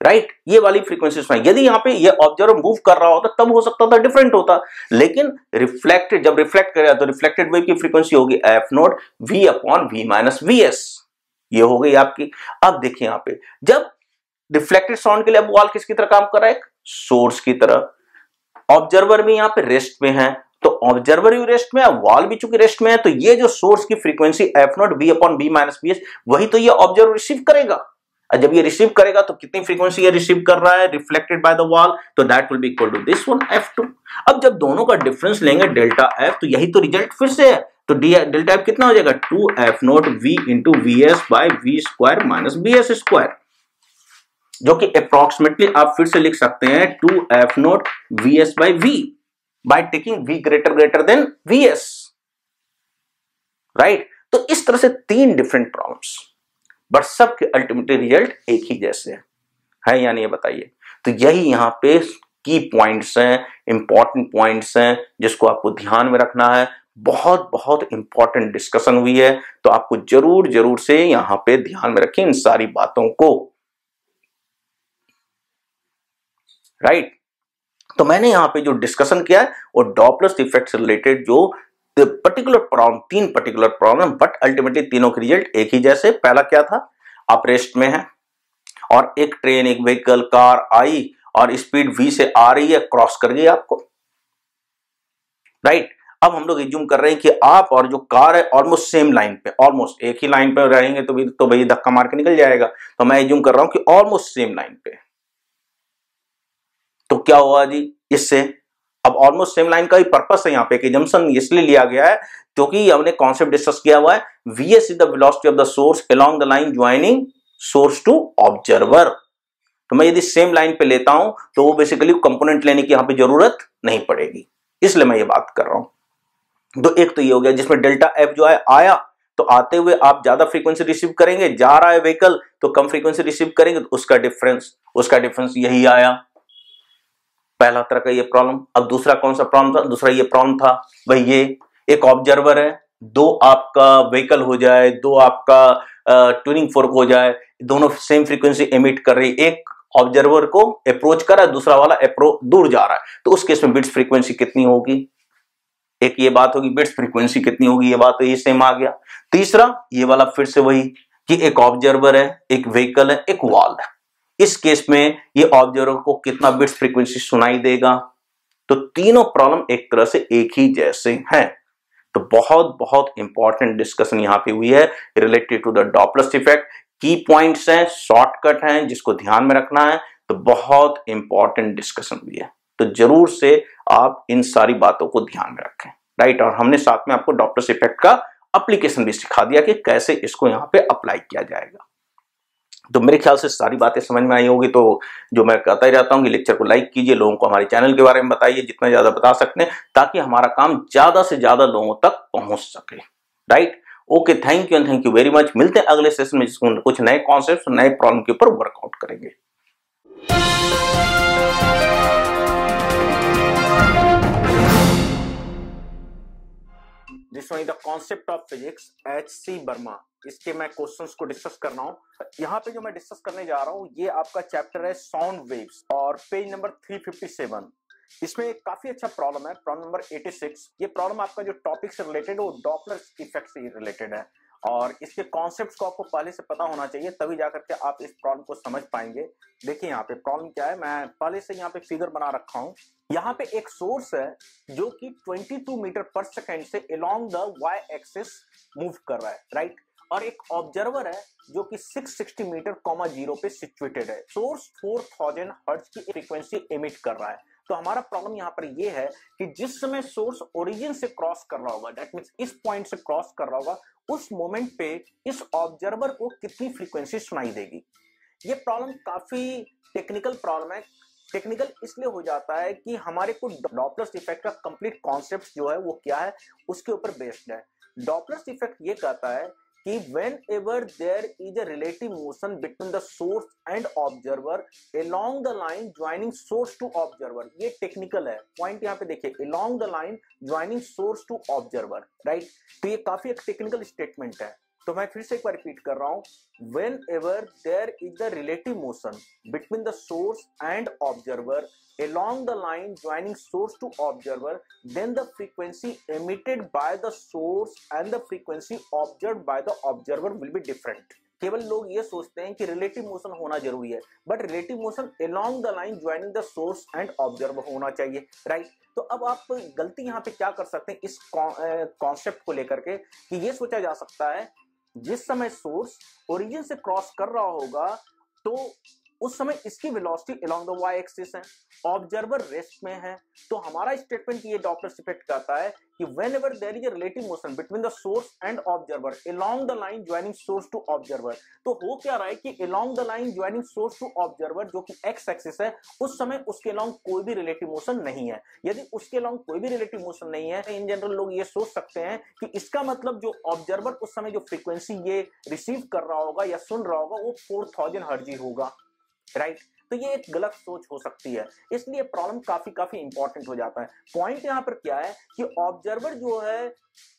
Right right? ये वाली फ्रीक्वेंसी सुनाई यदि यहाँ पे ये ऑब्ज़र्व मूव कर रहा होता, तब हो सकता था डिफरेंट होता। लेकिन रिफ्लेक्टेड जब रिफ्लेक्ट करेगा तो रिफ्लेक्टेड वेव की फ्रीक्वेंसी होगी F naught V upon V minus V S ये हो गई आपकी। अब देखिए यहाँ पे, जब रिफ्लेक्टेड साउंड के लिए अब वॉल किसकी तरह काम कर रहा है? सोर्स की तरह। ऑब्जर्वर भी यहाँ पे रेस्ट में है। तो ऑब्जर्वर भी रेस्ट में है वॉल भी चूँकि रेस्ट में है तो ये जो सोर्स की frequency F naught V upon V minus V S वही तो ये ऑब्जर्वर रिसीव करेगा। जब ये रिसीव करेगा तो कितनी फ्रीक्वेंसी ये रिसीव कर रहा है? रिफ्लेक्टेड बाय द वॉल तो that will be equal to this one F two अब जब दोनों का डिफरेंस लेंगे डेल्टा एफ़ तो यही तो रिज़ल्ट फिर से है। तो डी डेल्टा एफ़ कितना हो जाएगा? Two F naught V into V S by V square minus V S square जो कि अप्रोक्सीमेटली आप फिर से लिख सकते हैं two F naught V S by V by taking V greater greater than V S right तो इस तरह से तीन डिफरेंट प्रॉब्लम्स बट सबके अल्टीमेटली रिज़ल्ट एक ही जैसे है। है या नहीं बताइए? तो यही यहाँ पे की पॉइंट्स हैं इंपॉर्टेंट पॉइंट्स हैं, जिसको आपको ध्यान में रखना है। बहुत बहुत इंपॉर्टेंट डिस्कशन हुई है तो आपको ज़रूर ज़रूर से यहाँ पे ध्यान में रखें इन सारी बातों को। Right right? तो मैंने यहाँ पे जो डिस्कशन किया है, वो डॉपलस इफ़ेक्ट से रिलेटेड जो पर्टिकुलर प्रॉब्लम तीन पर्टिकुलर प्रॉब्लम बट अल्टीमेटली तीनों के रिज़ल्ट एक ही जैसे। पहला क्या था? आप रेस्ट में है, और एक ट्रेन एक व्हीकल कार आई, और स्पीड वी से आ रही है क्रॉस कर गई आपको। राइट अब हम लोग एज्यूम कर रहे हैं कि आप और जो कार है ऑलमोस्ट सेम लाइन पे ऑलमोस्ट एक ही लाइन पे रहेंगे तो भी तो भाई धक्का मार के निकल जाएगा। तो मैं एज्यूम कर रहा हूँ कि ऑलमोस्ट सेम लाइन पे। तो क्या हुआ जी? इससे अब ऑलमोस्ट सेम लाइन का ही पर्पस है यहाँ पे कि जंक्शन इसलिए लिया गया है क्योंकि हमने कॉन्सेप्ट डिस्कस किया हुआ है। VS is the velocity of the source along the line joining source to observer तो मैं यदि सेम लाइन पे लेता हूँ तो वो बेसिकली कंपोनेंट लेने की यहाँ पे ज़रूरत नहीं पड़ेगी। इसलिए मैं ये बात कर रहा हूँ। तो एक तो ये हो गया जिसमें डेल्टा एफ़ जो है आया तो आते हुए आप ज़्यादा फ्रीक्वेंसी रिसीव करेंगे, जा रहा है व्हीकल तो कम फ्रीक्वेंसी रिसीव करेंगे तो उसका डिफरेंस उसका डिफरेंस यही आया। पहला तरह का ये प्रॉब्लम अब दूसरा कौन सा प्रॉब्लम था? दूसरा ये प्रॉब्लम था भाई ये। एक ऑब्जर्वर है, दो आपका व्हीकल हो जाए, दो आपका ट्यूनिंग फोर्क हो जाए, दोनों सेम फ्रीक्वेंसी एमिट कर रही। एक ऑब्जर्वर को अप्रोच कर रहा है, दूसरा वाला अप्रो दूर जा रहा है। तो उस केस में बिट्स फ्रीक्वेंसी कितनी होगी? एक ये बात होगी बिट्स फ्रीक्वेंसी कितनी होगी? ये बात तो ये सेम आ गया। तीसरा, ये वाला फिर से वही कि एक ऑब्जर्वर है, एक व्हीकल है, एक वॉल है। इस केस में ये ऑब्जर्वर को कितना बिट्स फ्रीक्वेंसी सुनाई देगा? तो तीनों प्रॉब्लम एक तरह से एक ही जैसे हैं। तो बहुत बहुत इंपॉर्टेंट डिस्कशन यहाँ पे हुई है। Related to the Doppler's effect की पॉइंट्स हैं शॉर्टकट हैं, जिसको ध्यान में रखना है। तो बहुत इंपॉर्टेंट डिस्कशन हुई है। तो ज़रूर से आप इन सारी बातों को ध्यान में रखें। राइट और हमने साथ में आपको डॉपलस इफ़ेक्ट का अप्लीकेशन भी सिखा दिया कि कैसे इसको यहाँ पे अप्लाई किया जाएगा। तो मेरे ख्याल से सारी बातें समझ में आई होगी तो जो मैं कहता ही रहता हूँ, कि लेक्चर को लाइक कीजिए, लोगों को हमारे चैनल के बारे में बताइए, जितना ज़्यादा बता सकते हैं, ताकि हमारा काम ज़्यादा से ज़्यादा लोगों तक पहुँच सके। Right okay thank you and thank you very much मिलते हैं अगले सेशन में, जिसमें कुछ नए कॉन्सेप्ट नए प्रॉब्लम के ऊपर वर्कआउट करेंगे। One the concept of physics H C Verma इसके मैं क्वेश्चंस को डिस्कस कर रहा हूँ। यहाँ पे जो मैं डिस्कस करने जा रहा हूँ, ये आपका चैप्टर है साउंड वेव्स और पेज नंबर 357 इसमें एक काफ़ी अच्छा प्रॉब्लम है प्रॉब्लम नंबर 86 ये प्रॉब्लम आपका जो टॉपिक से रिलेटेड है, वो डॉपलर इफ़ेक्ट से रिलेटेड है। और इसके कॉन्सेप्ट को आपको पहले से पता होना चाहिए, तभी जाकर के आप इस प्रॉब्लम को समझ पाएँगे। देखिए यहाँ पे प्रॉब्लम क्या है, मैं पहले से यहाँ पे फिगर बना रखा हूँ। यहाँ पे एक सोर्स है जो कि 22 मीटर पर सेकेंड से along the Y axis move कर रहा है राइट और एक ऑब्जर्वर है जो कि 660 मीटर कॉमा ज़ीरो पे सिचुएटेड है। सोर्स 4000 हर्ट्ज की फ्रीक्वेंसी एमिट कर रहा है। तो हमारा प्रॉब्लम यहाँ पर यह है कि जिस समय सोर्स ओरिजिन से क्रॉस कर रहा होगा डेट मीन्स इस पॉइंट से क्रॉस कर रहा होगा उस मोमेंट पे इस ऑब्जर्वर को कितनी फ्रीक्वेंसी सुनाई देगी। ये प्रॉब्लम काफ़ी टेक्निकल प्रॉब्लम है। टेक्निकल इसलिए हो जाता है कि हमारे को डॉपलर्स इफ़ेक्ट का कंप्लीट कॉन्सेप्ट जो है वो क्या है, उसके ऊपर बेस्ड है। डॉपलर्स इफ़ेक्ट ये कहता है कि whenever there is a relative motion between the source and observer along the line joining source to observer ये टेक्निकल है। पॉइंट यहाँ पे देखिए along the line joining source to observer right तो ये काफ़ी एक टेक्निकल स्टेटमेंट है। तो मैं फिर से एक बार रिपीट कर रहा हूँ। Whenever there is the relative motion between the source and observer along the line joining source to observer, then the frequency emitted by the source and the frequency observed by the observer will be different. केवल लोग ये सोचते हैं कि relative motion होना ज़रूरी है but relative motion along the line joining the source and observe होना चाहिए राइट तो अब आप गलती यहाँ पे क्या कर सकते हैं इस कॉन्सेप्ट को लेकर के कि ये सोचा जा सकता है जिस समय सोर्स ओरिजिन से क्रॉस कर रहा होगा तो उस समय इसकी velocity along the Y axis है। ऑब्जर्वर रेस्ट में है। तो हमारा स्टेटमेंट ये डॉपलर इफ़ेक्ट कहता है कि whenever there is a relative motion between the source and observer along the line joining source to observer तो हो क्या रहा है कि along the line joining source to observer जो कि एक्स एक्सिस है, उस समय उसके अलोंग कोई भी रिलेटिव मोशन नहीं है। यदि उसके अलोंग कोई भी रिलेटिव मोशन नहीं है इन जनरल लोग ये सोच सकते हैं कि इसका मतलब जो ऑब्जर्वर उस समय जो फ्रीक्वेंसी ये रिसीव कर रहा होगा या सुन रहा होगा, वो फोर थाउज़ेंड हर्जी होगा। राइट तो ये एक गलत सोच हो सकती है। इसलिए प्रॉब्लम काफ़ी काफ़ी इंपॉर्टेंट हो जाता है। पॉइंट यहाँ पर क्या है कि ऑब्जर्वर जो है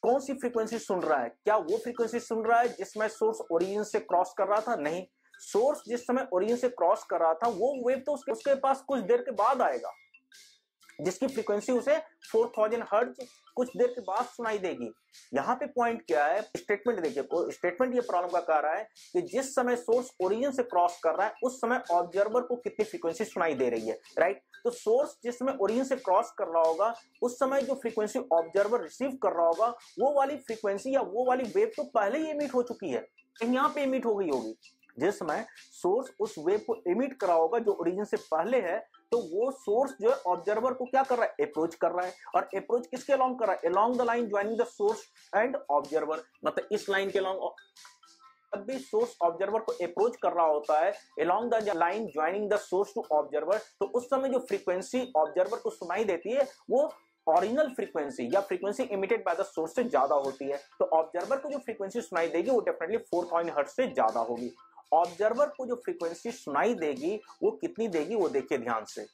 कौन सी फ्रीक्वेंसी सुन रहा है? क्या वो फ्रीक्वेंसी सुन रहा है जिसमें सोर्स ओरिजिन से क्रॉस कर रहा था? नहीं। सोर्स जिस समय ओरिजिन से क्रॉस कर रहा था वो वेव तो उसके, उसके पास कुछ देर के बाद आएगा। जिसकी फ्रीक्वेंसी उसे 4000 हर्ट्ज कुछ देर के बाद सुनाई देगी। यहाँ पे पॉइंट क्या है? स्टेटमेंट देखिए स्टेटमेंट ये प्रॉब्लम का कह रहा है कि जिस समय सोर्स ओरिजिन से क्रॉस कर रहा है, उस समय ऑब्जर्वर को कितनी फ्रीक्वेंसी सुनाई दे रही है राइट तो सोर्स जिस समय ओरिजिन से क्रॉस कर रहा होगा, उस समय जो फ्रीक्वेंसी ऑब्जर्वर रिसीव कर रहा होगा, वो वाली फ्रीक्वेंसी या वो वाली वेव तो पहले ही इमिट हो चुकी है। यहाँ पे इमिट हो गई होगी। जिस समय सोर्स उस वेव को इमिट करा होगा, जो ओरिजिन से पहले है तो वो सोर्स जो है ऑब्जर्वर को क्या कर रहा है? अप्रोच कर रहा है। और अप्रोच किसके अलोंग कर रहा है? Along the line joining the source and observer मतलब इस लाइन के अलोंग जब भी सोर्स ऑब्जर्वर को अप्रोच कर रहा होता है along the line joining the source to observer तो उस समय जो फ्रीक्वेंसी ऑब्जर्वर को सुनाई देती है, वो ओरिजिनल फ्रीक्वेंसी या frequency emitted by the source से ज़्यादा होती है। तो ऑब्जर्वर को जो फ्रीक्वेंसी सुनाई देगी, वो डेफिनेटली फोर पॉइंट हर्ट से ज़्यादा होगी। ऑब्जर्वर को जो फ्रीक्वेंसी सुनाई देगी, वो कितनी देगी, वो देखिए ध्यान से।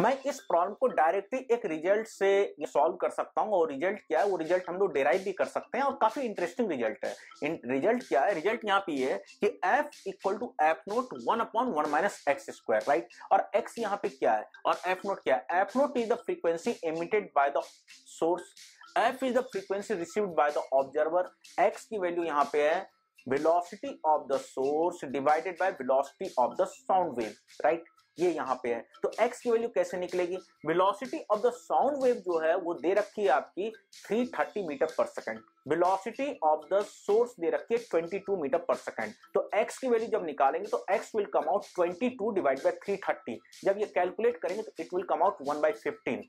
मैं इस प्रॉब्लम को डायरेक्टली एक रिज़ल्ट से सॉल्व कर सकता हूँ, और रिज़ल्ट क्या है? वो रिज़ल्ट हम लोग डेराइव भी कर सकते हैं, और काफ़ी इंटरेस्टिंग रिज़ल्ट है। इन रिज़ल्ट क्या है? रिज़ल्ट यहाँ पे है कि f equal to F naught one upon one minus X square right और x यहाँ पे क्या है? और f नोट क्या है? f naught is the frequency emitted by the source f is the frequency received by the observer x की value यहाँ पे है velocity of the source divided by velocity of the sound wave, right? ये यहाँ पे है। तो x की वैल्यू कैसे निकलेगी? Velocity of the sound wave जो है, वो दे रखी है आपकी 330 metre per second velocity of the source दे रखी है 22 मीटर पर सेकंड तो x की वैल्यू जब निकालेंगे तो x will come out 22 divide by 330 जब ये कैलकुलेट करेंगे तो it will come out 1 by 15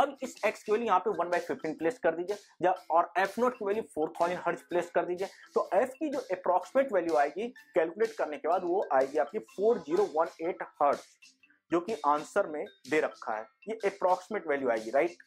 अब इस एक्स की वैल्यू यहाँ पे वन बाई फिफ्टीन प्लेस कर दीजिए और एफ़ नोट की value four thousand hertz place कर दीजिए। तो एफ़ की जो अप्रोक्सीमेट वैल्यू आएगी कैलकुलेट करने के बाद वो आएगी आपकी four zero one eight hertz जो कि आंसर में दे रखा है। ये अप्रोक्सीमेट वैल्यू आएगी राइट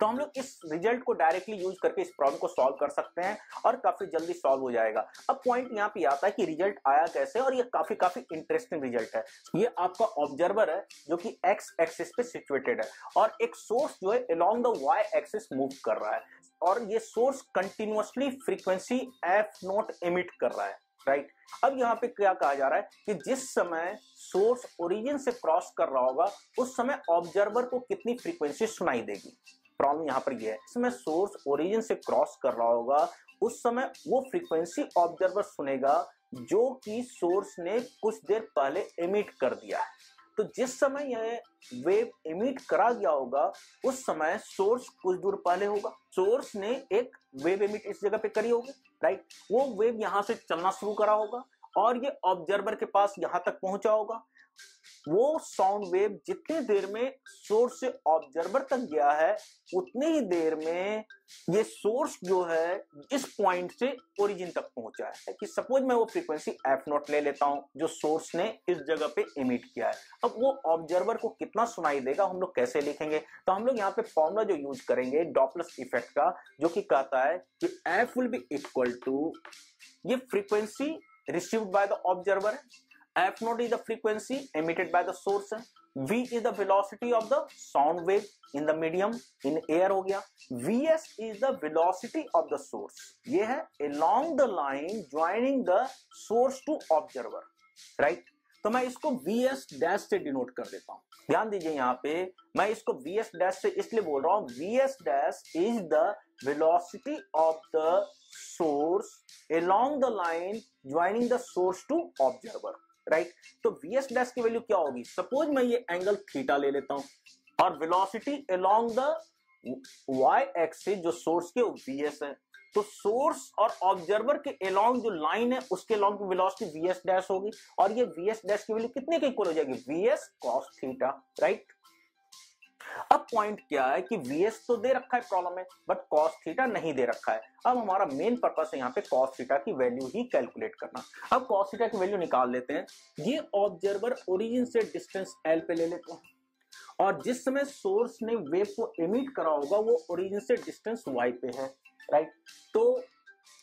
तो हम लोग इस रिज़ल्ट को डायरेक्टली यूज़ करके इस प्रॉब्लम को सॉल्व कर सकते हैं और काफ़ी जल्दी सॉल्व हो जाएगा। अब पॉइंट यहाँ पे आता है कि रिज़ल्ट आया कैसे और ये काफ़ी काफ़ी इंटरेस्टिंग रिज़ल्ट है। ये आपका ऑब्जर्वर है जो कि एक्स एक्सिस पे सिचुएटेड है और एक सोर्स जो है along the y axis move कर रहा है और ये source continuously frequency f naught emit कर रहा है राइट अब यहाँ पे क्या कहा जा रहा है कि जिस समय सोर्स ओरिजिन से क्रॉस कर रहा होगा, उस समय ऑब्जर्वर को कितनी फ्रीक्वेंसी सुनाई देगी। प्रॉब्लम यहाँ पर यह है। इसमें सोर्स ओरिजिन से क्रॉस कर रहा होगा। उस समय वो फ्रीक्वेंसी ऑब्जर्वर सुनेगा जो कि सोर्स ने कुछ देर पहले एमिट कर दिया है। तो जिस समय यह वेव एमिट करा गया होगा, उस समय सोर्स कुछ दूर पहले होगा। सोर्स ने एक वेव एमिट इस जगह पे करी होगी राइट वो वेव यहाँ से चलना शुरू करा होगा और ये ऑब्जर्वर के पास यहाँ तक पहुँचा होगा। वो साउंड वेव जितनी देर में सोर्स से ऑब्जर्वर तक गया है, उतनी ही देर में ये सोर्स जो है, इस पॉइंट से ओरिजिन तक पहुँचा है। कि सपोज़ मैं वो फ्रीक्वेंसी एफ़ नोट ले लेता हूँ, जो सोर्स ने इस जगह पे इमिट किया है। अब वो ऑब्जर्वर को कितना सुनाई देगा, हम लोग कैसे लिखेंगे? तो हम लोग यहाँ पे फॉर्मुला जो यूज़ करेंगे डॉपलस इफ़ेक्ट का, जो कि कहता है कि f will be equal to ये frequency received by the observer है। F naught is the frequency emitted by the source. V is the velocity of the sound wave in the medium in air हो गया Vs is the velocity of the source. ये है along the line joining the source to observer. Right? तो मैं इसको Vs dash से denote कर देता हूँ ध्यान दीजिए यहाँ पे मैं इसको Vs डैश से इसलिए बोल रहा हूँ Vs dash is the velocity of the source along the line joining the sourse to observer right तो वी एस डैश की वैल्यू क्या होगी? सपोज़ मैं ये एंगल थीटा ले लेता हूँ और velocity along the y axis जो सोर्स के वी एस है तो सोर्स और ऑब्जर्वर के अलोंग जो लाइन है, उसके अलोंग की वेलोसिटी वीएस डैश होगी और ये वी एस डैश की वैल्यू कितने के इक्वल हो जाएगी? V s cos theta right अब पॉइंट क्या है कि वीएस तो दे रखा है प्रॉब्लम में बट कॉस थीटा नहीं दे रखा है। अब हमारा मेन पर्पस है यहाँ पे कॉस थीटा की वैल्यू ही कैलकुलेट करना। अब कॉस थीटा की वैल्यू निकाल लेते हैं। ये ऑब्जर्वर ओरिजिन से डिस्टेंस एल पे ले लेते हैं। और जिस समय सोर्स ने वेव को एमिट करा होगा, वो ओरिजिन से डिस्टेंस वाई पे है राइट तो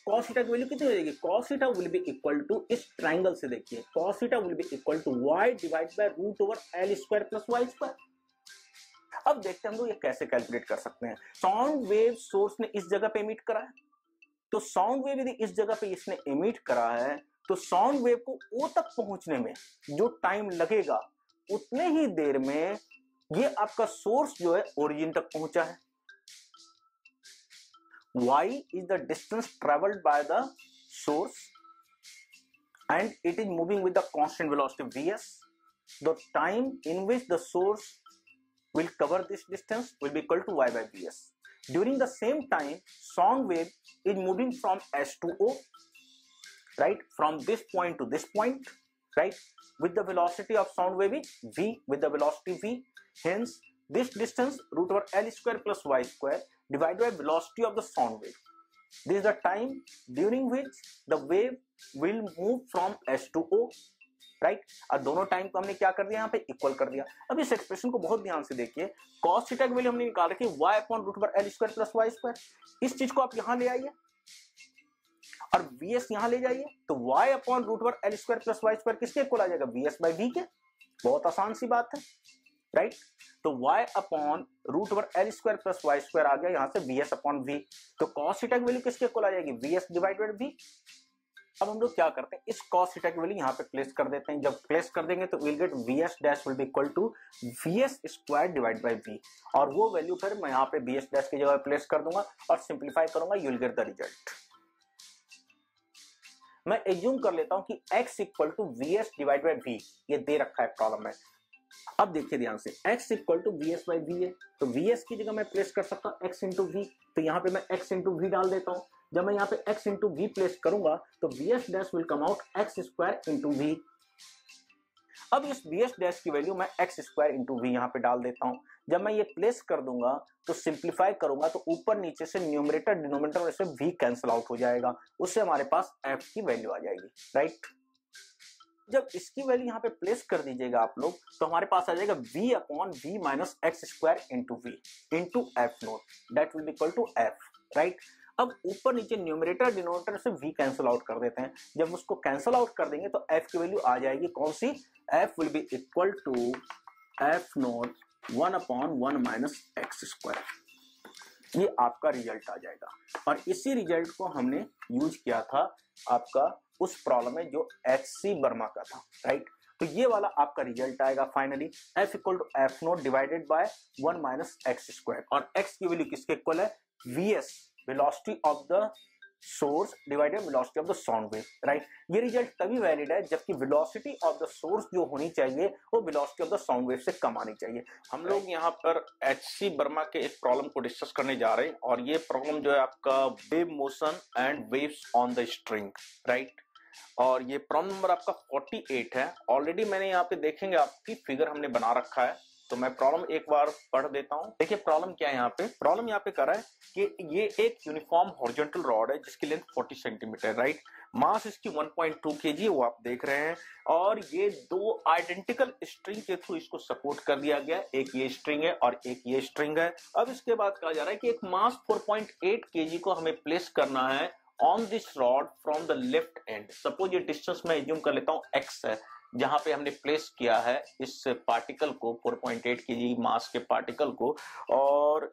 cos थीटा की वैल्यू कितनी हो जाएगी? cos theta will be equal to इस ट्रायंगल से देखिए, cos theta will be equal to y divide by root over l square plus y square अब देखते हैं हम लोग ये कैसे कैलकुलेट कर सकते हैं। साउंड वेव सोर्स ने इस जगह पे इमिट करा है। तो साउंड वेव यदि इस जगह पे इसने एमिट करा है तो साउंड वेव को ओ तक पहुँचने में जो टाइम लगेगा, उतने ही देर में ये आपका सोर्स जो है ओरिजिन तक पहुँचा है। Y is the distance traveled by the source and it is moving with the constant velocity vs the time in which the source will cover this distance will be equal to y by vs during the same time sound wave is moving from s to o right from this point to this point right with the velocity of sound wave is v with the velocity v Hence, this distance root over L square plus Y square divided by velocity of the sound wave. This is the time during which the wave will move from S to O. Right? और दोनों time को हमने क्या कर दिया? यहाँ पे equal कर दिया। अब इस एक्सप्रेशन को बहुत ध्यान से देखिए। कॉस थीटा की वैल्यू हमने निकाल रखी y अपॉन रूट पर l square plus y square इस चीज़ को आप यहाँ ले आइए। और vs यहाँ ले जाइए। तो y अपॉन रूट पर l square plus y square किसके इक्वल आ जाएगा? Vs बाई v के। बहुत आसान सी बात है। राइट? तो y upon root over l square plus y square आ गया। यहाँ से वी एस अपॉन वी तो कॉस थीटा की वैल्यू किसके इक्वल आ जाएगी? वी एस डिवाइडेड वी अब हम लोग क्या करते हैं? इस कॉस थीटा की वैल्यू यहाँ पे प्लेस कर देते हैं। जब प्लेस कर देंगे तो will get v s dash will be equal to v s square divide by v और वो वैल्यू फिर मैं यहाँ पे वी एस डैश की जगह प्लेस कर दूँगा और सिंप्लीफाई करूँगा you will get the result मैं एज्यूम कर लेता हूँ कि x equal to v s divide by v ये दे रखा है प्रॉब्लम में। अब देखिए ध्यान से, x equal to v s by v है। तो वी एस की जगह मैं प्लेस कर सकता हूँ x इंटू वी तो यहाँ पे मैं x इंटू वी डाल देता हूँ। जब मैं यहाँ पे x इंटू वी प्लेस करूँगा तो v s dash will come out x square into v अब इस वी एस डैश की वैल्यू मैं एक्स स्क्वायर इंटू वी यहाँ पे डाल देता हूँ। जब मैं ये प्लेस कर दूँगा तो सिंप्लीफाई करूँगा तो ऊपर नीचे से न्यूमरेटर डिनोमिनेटर से वी कैंसिल आउट हो जाएगा। उससे हमारे पास एफ़ की वैल्यू आ जाएगी राइट जब इसकी वैल्यू यहाँ पे प्लेस कर दीजिएगा आप लोग तो हमारे पास आ जाएगा v upon v minus x square into v into f naught that will equal to f right अब ऊपर नीचे न्यूमरेटर डिनोमिनेटर से v कैंसिल आउट कर देते हैं। जब उसको कैंसिल आउट कर देंगे तो f की वैल्यू आ जाएगी कौन सी? F will be equal to f naught one upon one minus x square ये आपका रिज़ल्ट आ जाएगा। और इसी रिज़ल्ट को हमने यूज़ किया था आपका उस प्रॉब्लम में जो एच सी वर्मा का था राइट तो ये वाला आपका रिज़ल्ट आएगा finally f equal to f naught divided by one minus x square और एक्स की वैल्यू किसके इक्वल है? V s velocity of the source divided velocity of the sound wave right ये रिज़ल्ट तभी वैलिड है जबकि velocity of the source जो होनी चाहिए वो velocity of the sound wave से कम आनी चाहिए। हम लोग यहाँ पर एच सी वर्मा के एक प्रॉब्लम को डिस्कस करने जा रहे हैं और ये प्रॉब्लम जो है आपका wave motion and waves on the string right और ये प्रॉब्लम नंबर आपका 48 है। ऑलरेडी मैंने यहाँ पे देखेंगे आपकी फिगर हमने बना रखा है। तो मैं प्रॉब्लम एक बार पढ़ देता हूँ। देखिए प्रॉब्लम क्या है यहाँ पे? प्रॉब्लम यहाँ पे कर रहा है कि ये एक यूनिफॉर्म हॉरिजॉन्टल रॉड है, जिसकी लेंथ 40 सेंटीमीटर राइट मास इसकी 1.2 केजी वो आप देख रहे हैं। और ये दो आइडेंटिकल स्ट्रिंग के थ्रू इसको सपोर्ट कर दिया गया। एक ये स्ट्रिंग है और एक ये स्ट्रिंग है। अब इसके बाद कहा जा रहा है कि एक मास 4.8 केजी को हमें प्लेस करना है on this rod from the left end suppose ये डिस्टेंस मैं एज्यूम कर लेता हूँ एक्स है। जहाँ पे हमने प्लेस किया है इस पार्टिकल को 4.8 पॉइंट के मास के पार्टिकल को, और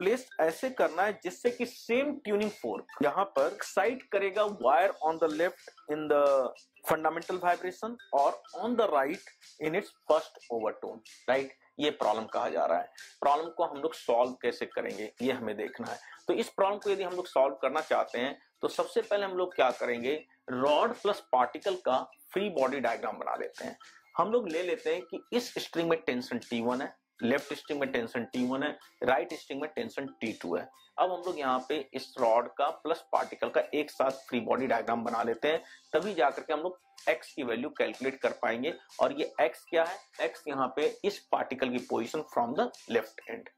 प्लेस ऐसे करना है जिससे कि सेम ट्यूनिंग फोर्क यहाँ पर एक्साइट करेगा wire on the left in the fundamental vibration और on the right in its first overtone right ये प्रॉब्लम कहा जा रहा है। प्रॉब्लम को हम लोग सॉल्व कैसे करेंगे, ये हमें देखना है। तो इस प्रॉब्लम को यदि हम लोग सॉल्व करना चाहते हैं तो सबसे पहले हम लोग क्या करेंगे? रॉड प्लस पार्टिकल का फ्री बॉडी डायग्राम बना लेते हैं। हम लोग ले लेते हैं कि इस स्ट्रिंग में टेंशन टी वन है लेफ़्ट स्ट्रिंग में टेंशन टी वन है राइट स्ट्रिंग में टेंशन टी टू है। अब हम लोग यहाँ पे इस रॉड का प्लस पार्टिकल का एक साथ फ्री बॉडी डायग्राम बना लेते हैं। तभी जाकर के हम लोग एक्स की वैल्यू कैलकुलेट कर पाएँगे। और ये एक्स क्या है? एक्स यहाँ पे इस पार्टिकल की position from the left end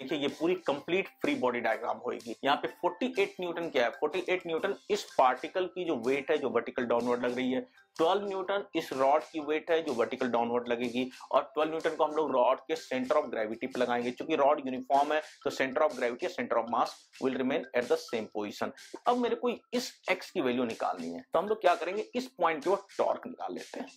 देखिए, ये पूरी कंप्लीट फ्री बॉडी डायग्राम होगी यहाँ पे 48 न्यूटन क्या है? 48 न्यूटन इस पार्टिकल की जो वेट है, जो वर्टिकल डाउनवर्ड लग रही है। 12 न्यूटन इस रॉड की वेट है, जो वर्टिकल डाउनवर्ड लगेगी। और 12 न्यूटन को हम लोग रॉड के सेंटर ऑफ़ ग्रेविटी पे लगाएँगे। क्योंकि रॉड यूनिफॉर्म है तो centre of gravity centre of mass will remain at the same position अब मेरे को इस एक्स की वैल्यू निकालनी है। तो हम लोग क्या करेंगे? इस पॉइंट के बाद टॉर्क निकाल लेते हैं।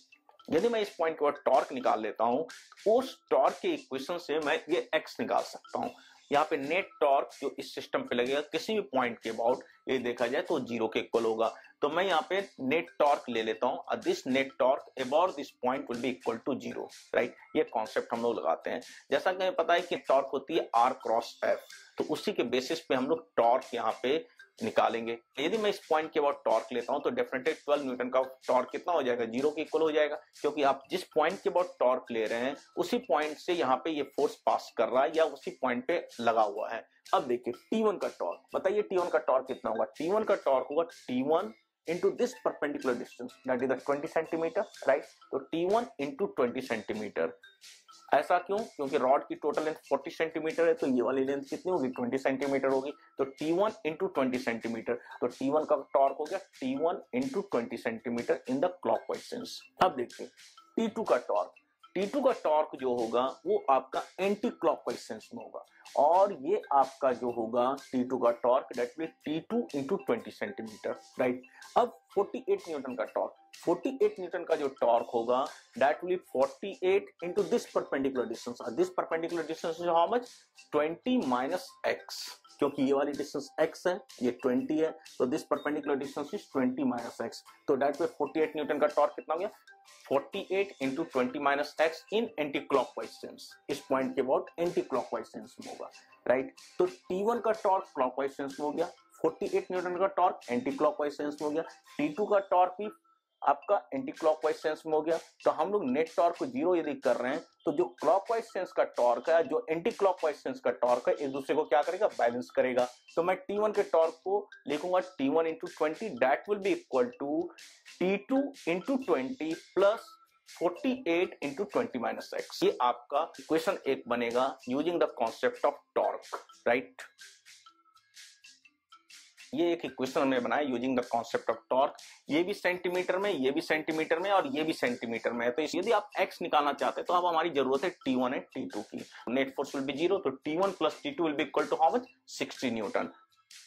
यदि मैं इस पॉइंट के बाद टॉर्क निकाल लेता हूँ, उस टॉर्क के इक्वेशन से मैं ये एक्स निकाल सकता हूँ। यहाँ पे नेट टॉर्क जो इस सिस्टम पे लगेगा, किसी भी पॉइंट के अबाउट ये देखा जाए तो ज़ीरो के इक्वल होगा। तो मैं यहाँ पे नेट टॉर्क ले लेता हूँ this net torque about this point will be equal to zero right ये कॉन्सेप्ट हम लोग लगाते हैं। जैसा कि हमें पता है कि टॉर्क होती है आर क्रॉस एफ़ तो उसी के बेसिस पे हम लोग टॉर्क यहाँ पे निकालेंगे। यदि मैं इस पॉइंट के बाद टॉर्क लेता हूँ तो डेफिनेटली 12 न्यूटन का टॉर्क कितना हो जाएगा? ज़ीरो के इक्वल हो जाएगा, क्योंकि आप जिस पॉइंट के बाद टॉर्क ले रहे हैं, उसी पॉइंट से यहाँ पे ये फोर्स पास कर रहा है या उसी पॉइंट पे लगा हुआ है। अब देखिए T1 का टॉर्क बताइए T1 का टॉर्क कितना होगा? T1 का टॉर्क होगा T1 into this perpendicular distance, that is the 20 centimeter, right? तो T1 into 20 centimeter ऐसा क्यों? क्योंकि रॉड की टोटल लेंथ 40 सेंटीमीटर है तो ये वाली लेंथ कितनी होगी? 20 सेंटीमीटर होगी। तो T1 one into twenty centimetre तो T1 का टॉर्क हो गया T1 one into twenty centimetre in the clock sense अब देखिए T2 का टॉर्क T2 का टॉर्क जो होगा, वो आपका एंटी क्लॉक सेंस में होगा। और ये आपका जो होगा T2 का torque that mean T2 into twenty centimetre right अब 48 न्यूटन का टॉर्क 48 न्यूटन का जो टॉर्क होगा that will 48 into this perpendicular distance this perpendicular distance how much 20 minus x. क्योंकि ये वाली डिस्टेंस x है, ये 20 है तो this perpendicular distance is 20 minus x. तो दैट वे 48 न्यूटन का टॉर्क कितना हो गया? 48 into twenty minus x in anti clockwise sense इस पॉइंट के अबाउट एंटी क्लॉकवाइज सेंस में होगा राइट तो T1 का टॉर्क क्लॉकवाइज सेंस में हो गया 48 न्यूटन का टॉर्क एंटी क्लॉकवाइज सेंस में हो गया T2 का टॉर्क भी आपका एंटी क्लॉकवाइज सेंस में हो गया। तो हम लोग नेट टॉर्क को ज़ीरो यदि कर रहे हैं तो जो क्लॉकवाइज सेंस का टॉर्क है, जो एंटी क्लॉकवाइज सेंस का टॉर्क है, एक दूसरे को क्या करेगा? बैलेंस करेगा। तो मैं T1 के टॉर्क को लिखूँगा T1 one into twenty that will be equal to T two into twenty plus 48 into twenty minus x ये आपका इक्वेशन एक बनेगा using the concept of torque right ये एक इक्वेशन हमने बनाया using the concept of torque ये भी सेंटीमीटर में, ये भी सेंटीमीटर में और ये भी सेंटीमीटर में है। तो यदि आप एक्स निकालना चाहते हैं तो अब हमारी ज़रूरत है T one and T two की। Net force will be zero तो T one plus T two will be equal to how much sixty newton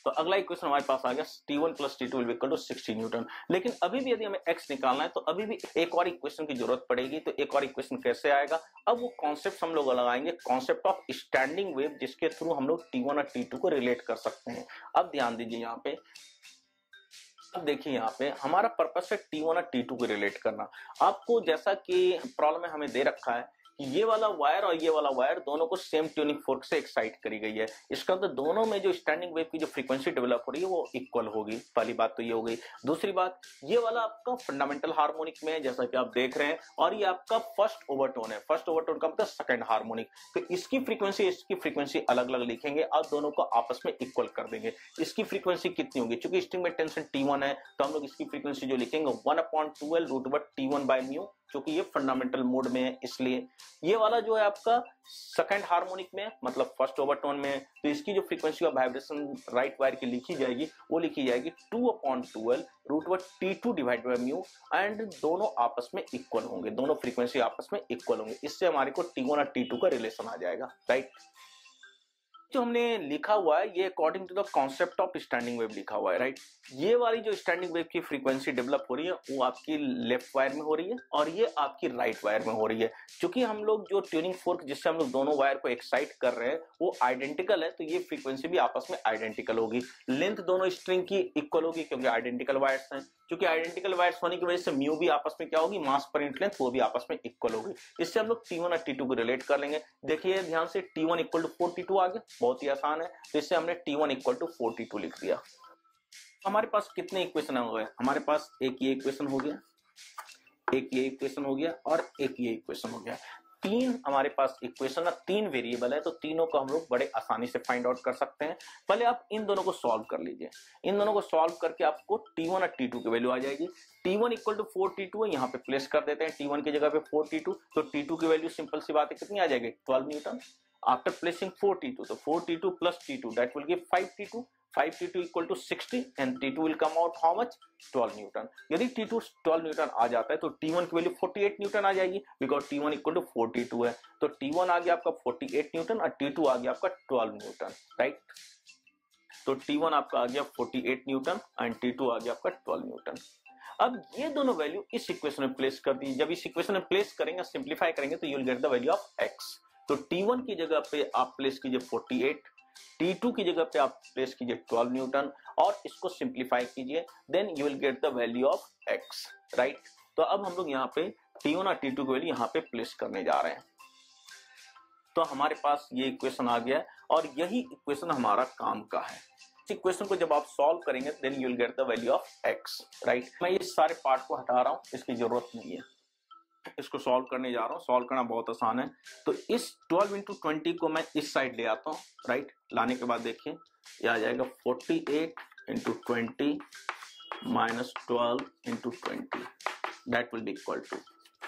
तो अगला इक्वेशन हमारे पास आ गया T one plus T two will to sixty newton लेकिन अभी भी यदि हमें एक्स निकालना है तो अभी भी एक और इक्वेशन की ज़रूरत पड़ेगी तो एक और इक्वेशन कैसे आएगा। अब वो कॉन्सेप्ट हम लोग लगाएँगे कॉन्सेप्ट ऑफ़ स्टैंडिंग वेव जिसके थ्रू हम लोग टी वन और टी टू को रिलेट कर सकते हैं। अब ध्यान दीजिए यहाँ पे। अब देखिए यहाँ पे, हमारा पर्पस है टी वन और टी टू को रिलेट करना। आपको जैसा कि प्रॉब्लम में हमें दे रखा है ये वाला वायर और ये वाला वायर दोनों को सेम ट्यूनिंग फोर्क से एक्साइट करी गई है। इसका मतलब दोनों में जो स्टैंडिंग वेव की जो फ्रीक्वेंसी डेवलप हो रही है, वो इक्वल होगी। पहली बात तो ये हो गई। दूसरी बात, ये वाला आपका फंडामेंटल हार्मोनिक में है, जैसा कि आप देख रहे हैं, और ये आपका फ़र्स्ट ओवरटोन है। फ़र्स्ट ओवरटोन का मतलब सेकेंड हार्मोनिक तो इसकी फ्रीक्वेंसी इसकी फ्रीक्वेंसी अलग अलग लिखेंगे और दोनों को आपस में इक्वल कर देंगे। इसकी फ्रीक्वेंसी कितनी होगी? चूँकि स्ट्रिंग में टेंशन टी है तो हम लोग इसकी फ्रीक्वेंसी जो लिखेंगे one upon twelve root but T one by mu क्योंकि ये फंडामेंटल मोड में है, इसलिए। ये वाला जो है आपका सेकंड हार्मोनिक में मतलब फ़र्स्ट ओवरटोन में तो इसकी जो frequency of vibration right wire की लिखी जाएगी, वो लिखी जाएगी two upon twelve root over T two divide by mu and दोनों आपस में इक्वल होंगे, दोनों फ्रीक्वेंसी आपस में इक्वल होंगे। इससे हमारे को टी वन और टी टू का रिलेशन आ जाएगा राइट जो हमने लिखा हुआ है, ये according to the concept of standing wave लिखा हुआ है राइट ये वाली जो स्टैंडिंग वेव की फ्रीक्वेंसी डेवलप हो रही है, वो आपकी लेफ़्ट वायर में हो रही है और ये आपकी राइट वायर में हो रही है। क्योंकि हम लोग जो ट्यूनिंग फोर्क जिससे हम लोग दोनों वायर को एक्साइट कर रहे हैं, वो आइडेंटिकल है तो ये फ्रीक्वेंसी भी आपस में आइडेंटिकल होगी। लेंथ दोनों स्ट्रिंग की इक्वल होगी, क्योंकि आइडेंटिकल वायर्स हैं। क्योंकि आइडेंटिकल वायर्स होने की वजह से म्यू भी आपस में क्या होगी? मास पर यूनिट लेंथ वो भी आपस में इक्वल होगी। इससे हम लोग टी वन और टी टू को रिलेट कर लेंगे। देखिए, ध्यान से T one equal to forty two आ गया। बहुत ही आसान है। तो इससे हमने T one equal to forty two लिख दिया। हमारे पास कितने इक्वेशन हो गए? हमारे पास एक ये इक्वेशन हो गया, एक ये इक्वेशन हो गया और एक ये इक्वेशन हो गया। तीन, हमारे पास इक्वेशन है तीन वेरिएबल है तो तीनों को हम लोग बड़े आसानी से फाइंड आउट कर सकते हैं। पहले आप इन दोनों को सॉल्व कर लीजिए। इन दोनों को सॉल्व करके आपको T1 और T2 की वैल्यू आ जाएगी। T1 equal to four T two है, यहाँ पे प्लेस कर देते हैं। T1 की जगह पे फोर टी टू तो T2 की वैल्यू सिंपल सी बात है, कितनी आ जाएगी? ट्वेल्व न्यूटन टी टू तो four T two plus T two that will give five T two 5 T2 equal to 60 and T2 will come out how much? 12 newton यदि T2 12 न्यूटन आ जाता है तो T1 की वैल्यू 48 न्यूटन आ जाएगी because T1 equal to 42 है. तो T1 आ गया आपका 48 न्यूटन और T2 आ गया आपका 12 न्यूटन राइट तो T1 आपका आ गया 48 न्यूटन एंड T2 आ गया आपका 12 न्यूटन अब ये दोनों वैल्यू इस इक्वेशन में प्लेस कर दी। जब इस इक्वेशन में प्लेस करेंगे सिंप्लीफाई करेंगे तो you will get the value of x. तो T1 की जगह पे आप प्लेस कीजिए 48 T2 की जगह पे आप प्लेस कीजिए 12 न्यूटन और इसको सिंप्लीफाई कीजिए then you will get the value of x right तो अब हम लोग यहाँ पे T1 और T2 की वैल्यू यहाँ पे प्लेस करने जा रहे हैं। तो हमारे पास ये इक्वेशन आ गया है और यही इक्वेशन हमारा काम का है। इस इक्वेशन को जब आप सॉल्व करेंगे then you will get the value of x right मैं ये सारे पार्ट को हटा रहा हूँ, इसकी ज़रूरत नहीं है। इसको सॉल्व करने जा रहा हूँ। सॉल्व करना बहुत आसान है। तो इस 12 इंटू ट्वेंटी को मैं इस साइड ले आता हूँ राइट लाने के बाद देखिए यह आ जाएगा 48 eight into twenty minus twelve into twenty that will be equal to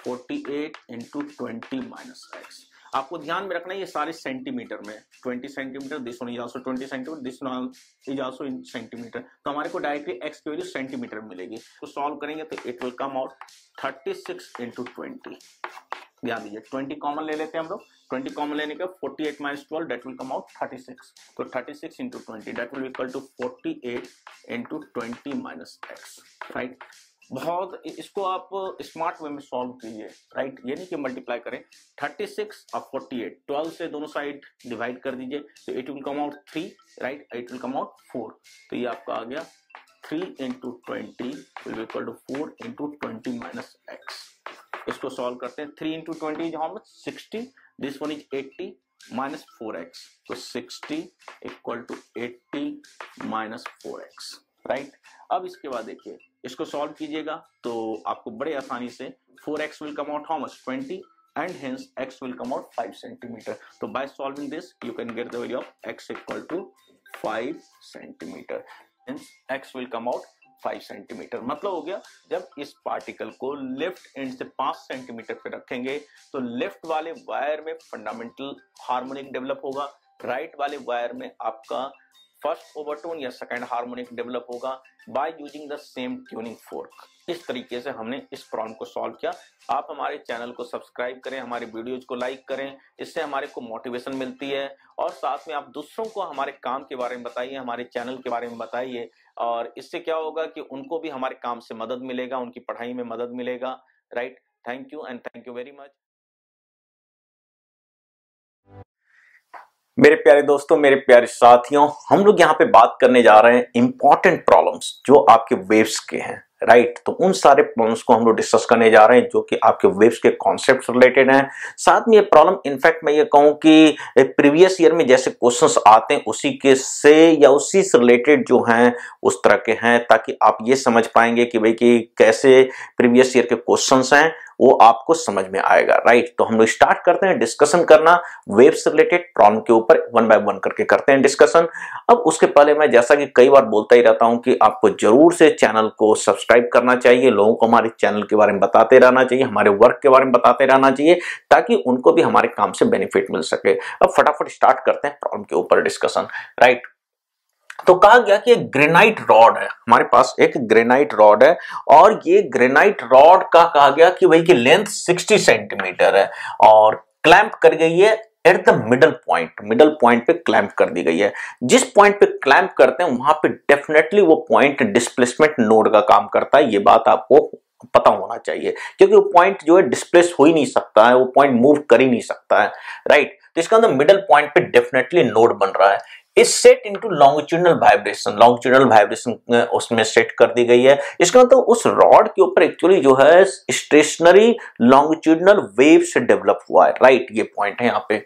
forty eight into twenty minus x आपको ध्यान में रखना है, ये सारे सेंटीमीटर में 20 centimetre this one is 20 centimetre this one is in centimetre तो हमारे को डायरेक्टली एक्स की वैल्यू सेंटीमीटर मिलेगी। तो सॉल्व करेंगे तो it will come out 36 six into twenty ध्यान दीजिए 20 कॉमन ले लेते हैं हम लोग। 20 कॉमन लेने का 48 eight minus twelve that will come out 36 तो 36 six into twenty that will equal to 48 eight into twenty minus x right बहुत इसको आप स्मार्ट वे में सॉल्व कीजिए राइट ये नहीं कि मल्टीप्लाई करें। 36 और 48 12 से दोनों साइड डिवाइड कर दीजिए तो it will come out 3 right it will come out 4 तो ये आपका आ गया three into twenty will equal to four into twenty minus x इसको सॉल्व करते हैं। Three into twenty how 60 this one is 80 minus four x तो 60 equal to 80 minus four x right अब इसके बाद देखिए इसको सॉल्व कीजिएगा तो आपको बड़े आसानी से four x will come out how much? Twenty and hence x will come out 5 centimeter. so by solving this, you can get the value of x equal to 5 centimeter. Hence, x will come out 5 centimetre मतलब हो गया, जब इस particle को left and से 5 centimetre पे रखेंगे तो लेफ़्ट वाले वायर में फंडामेंटल हार्मोनिक डेवलप होगा राइट वाले वायर में आपका फ़र्स्ट ओवरटोन या सेकंड हार्मोनिक डेवलप होगा by using the same tuning fork इस तरीके से हमने इस प्रॉब्लम को सॉल्व किया। आप हमारे चैनल को सब्सक्राइब करें, हमारे वीडियोज़ को लाइक करें, इससे हमारे को मोटिवेशन मिलती है। और साथ में आप दूसरों को हमारे काम के बारे में बताइए, हमारे चैनल के बारे में बताइए। और इससे क्या होगा कि उनको भी हमारे काम से मदद मिलेगा, उनकी पढ़ाई में मदद मिलेगा। Right thank you and thank you very much मेरे प्यारे दोस्तों, मेरे प्यारे साथियों, हम लोग यहाँ पे बात करने जा रहे हैं इंपॉर्टेंट प्रॉब्लम्स जो आपके वेव्स के हैं राइट? तो उन सारे प्रॉब्लम्स को हम लोग डिस्कस करने जा रहे हैं जो कि आपके वेव्स के कॉन्सेप्ट रिलेटेड हैं साथ में ये प्रॉब्लम इनफैक्ट मैं ये कहूँ कि प्रीवियस ईयर में जैसे क्वेश्चंस आते हैं, उसी के से या उसी से रिलेटेड जो हैं, उस तरह के हैं, ताकि आप ये समझ पाएँगे कि भाई कि कैसे प्रीवियस ईयर के क्वेश्चंस हैं वो आपको समझ में आएगा राइट तो हम लोग स्टार्ट करते हैं डिस्कशन करना वेब से रिलेटेड प्रॉब्लम के ऊपर वन बाय वन करके करते हैं डिस्कशन अब उसके पहले मैं जैसा कि कई बार बोलता ही रहता हूँ कि आपको ज़रूर से चैनल को सब्सक्राइब करना चाहिए, लोगों को हमारे चैनल के बारे में बताते रहना चाहिए, हमारे वर्क के बारे में बताते रहना चाहिए, ताकि उनको भी हमारे काम से बेनिफिट मिल सके। अब फटाफट स्टार्ट करते हैं प्रॉब्लम के ऊपर डिस्कशन राइट तो कहा गया कि ग्रेनाइट रॉड है। हमारे पास एक ग्रेनाइट रॉड है और ये ग्रेनाइट रॉड का कहा गया कि भाई की लेंथ 60 सेंटीमीटर है और क्लैंप कर गई है at the middle point middle point पे क्लैंप कर दी गई है। जिस पॉइंट पे क्लैंप करते हैं, वहाँ पे डेफिनेटली वो पॉइंट डिस्प्लेसमेंट नोड का काम करता है। ये बात आपको पता होना चाहिए, क्योंकि वो पॉइंट जो है डिस्प्लेस हो ही नहीं सकता है, वो पॉइंट मूव कर ही नहीं सकता है राइट तो इसका अंदर मिडल पॉइंट पे डेफिनेटली नोड बन रहा है। Is set into longitudinal vibration longitudinal vibration उसमें सेट कर दी गई है। इसका मतलब उस रॉड के ऊपर एक्चुअली जो है स्टेशनरी लॉन्गिट्यूडनल वेव से डेवलप हुआ है राइट ये पॉइंट है यहाँ पे।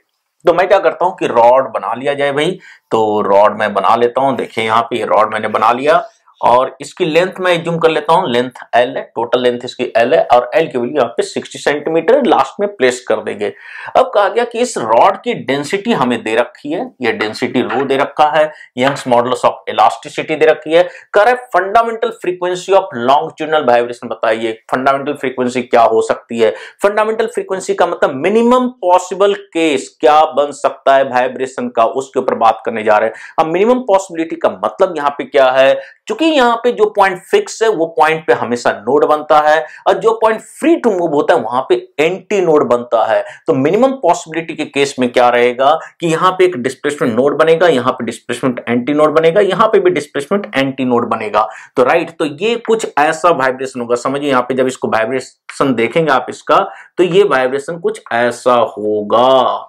तो मैं क्या करता हूँ कि रॉड बना लिया जाए भाई। तो रॉड मैं बना लेता हूँ। देखिए यहाँ पे रॉड मैंने बना लिया। और इसकी लेंथ मैं जूम कर लेता हूँ। लेंथ एल है टोटल लेंथ इसकी एल है और एल की वैल्यू यहाँ पे 60 सेंटीमीटर लास्ट में प्लेस कर देंगे। अब कहा गया कि इस रॉड की डेंसिटी हमें दे रखी है, ये डेंसिटी रो दे रखा है, यंग्स मॉडल्स ऑफ़ इलास्टिसिटी दे रखी है। कर fundamental frequency of long longitudinal vibration बताइए फंडामेंटल फ्रीक्वेंसी क्या हो सकती है? फंडामेंटल फ्रीक्वेंसी का मतलब मिनिमम पॉसिबल केस क्या बन सकता है वाइब्रेशन का, उसके ऊपर बात करने जा रहे हैं। अब मिनिमम पॉसिबिलिटी का मतलब यहाँ पे क्या है? क्योंकि यहाँ पे जो पॉइंट फिक्स है, वो पॉइंट पे हमेशा नोड बनता है और जो पॉइंट फ्री टू मूव होता है, वहाँ पे एंटी नोड बनता है। तो मिनिमम पॉसिबिलिटी के केस में क्या रहेगा कि यहाँ पे एक डिस्प्लेसमेंट नोड बनेगा, यहाँ पे डिस्प्लेसमेंट एंटी नोड बनेगा, यहाँ पे भी डिस्प्लेसमेंट एंटी नोड बनेगा। तो राइट तो ये कुछ ऐसा वाइब्रेशन होगा। समझिए यहाँ पे जब इसको वाइब्रेशन देखेंगे आप इसका तो ये वाइब्रेशन कुछ ऐसा होगा।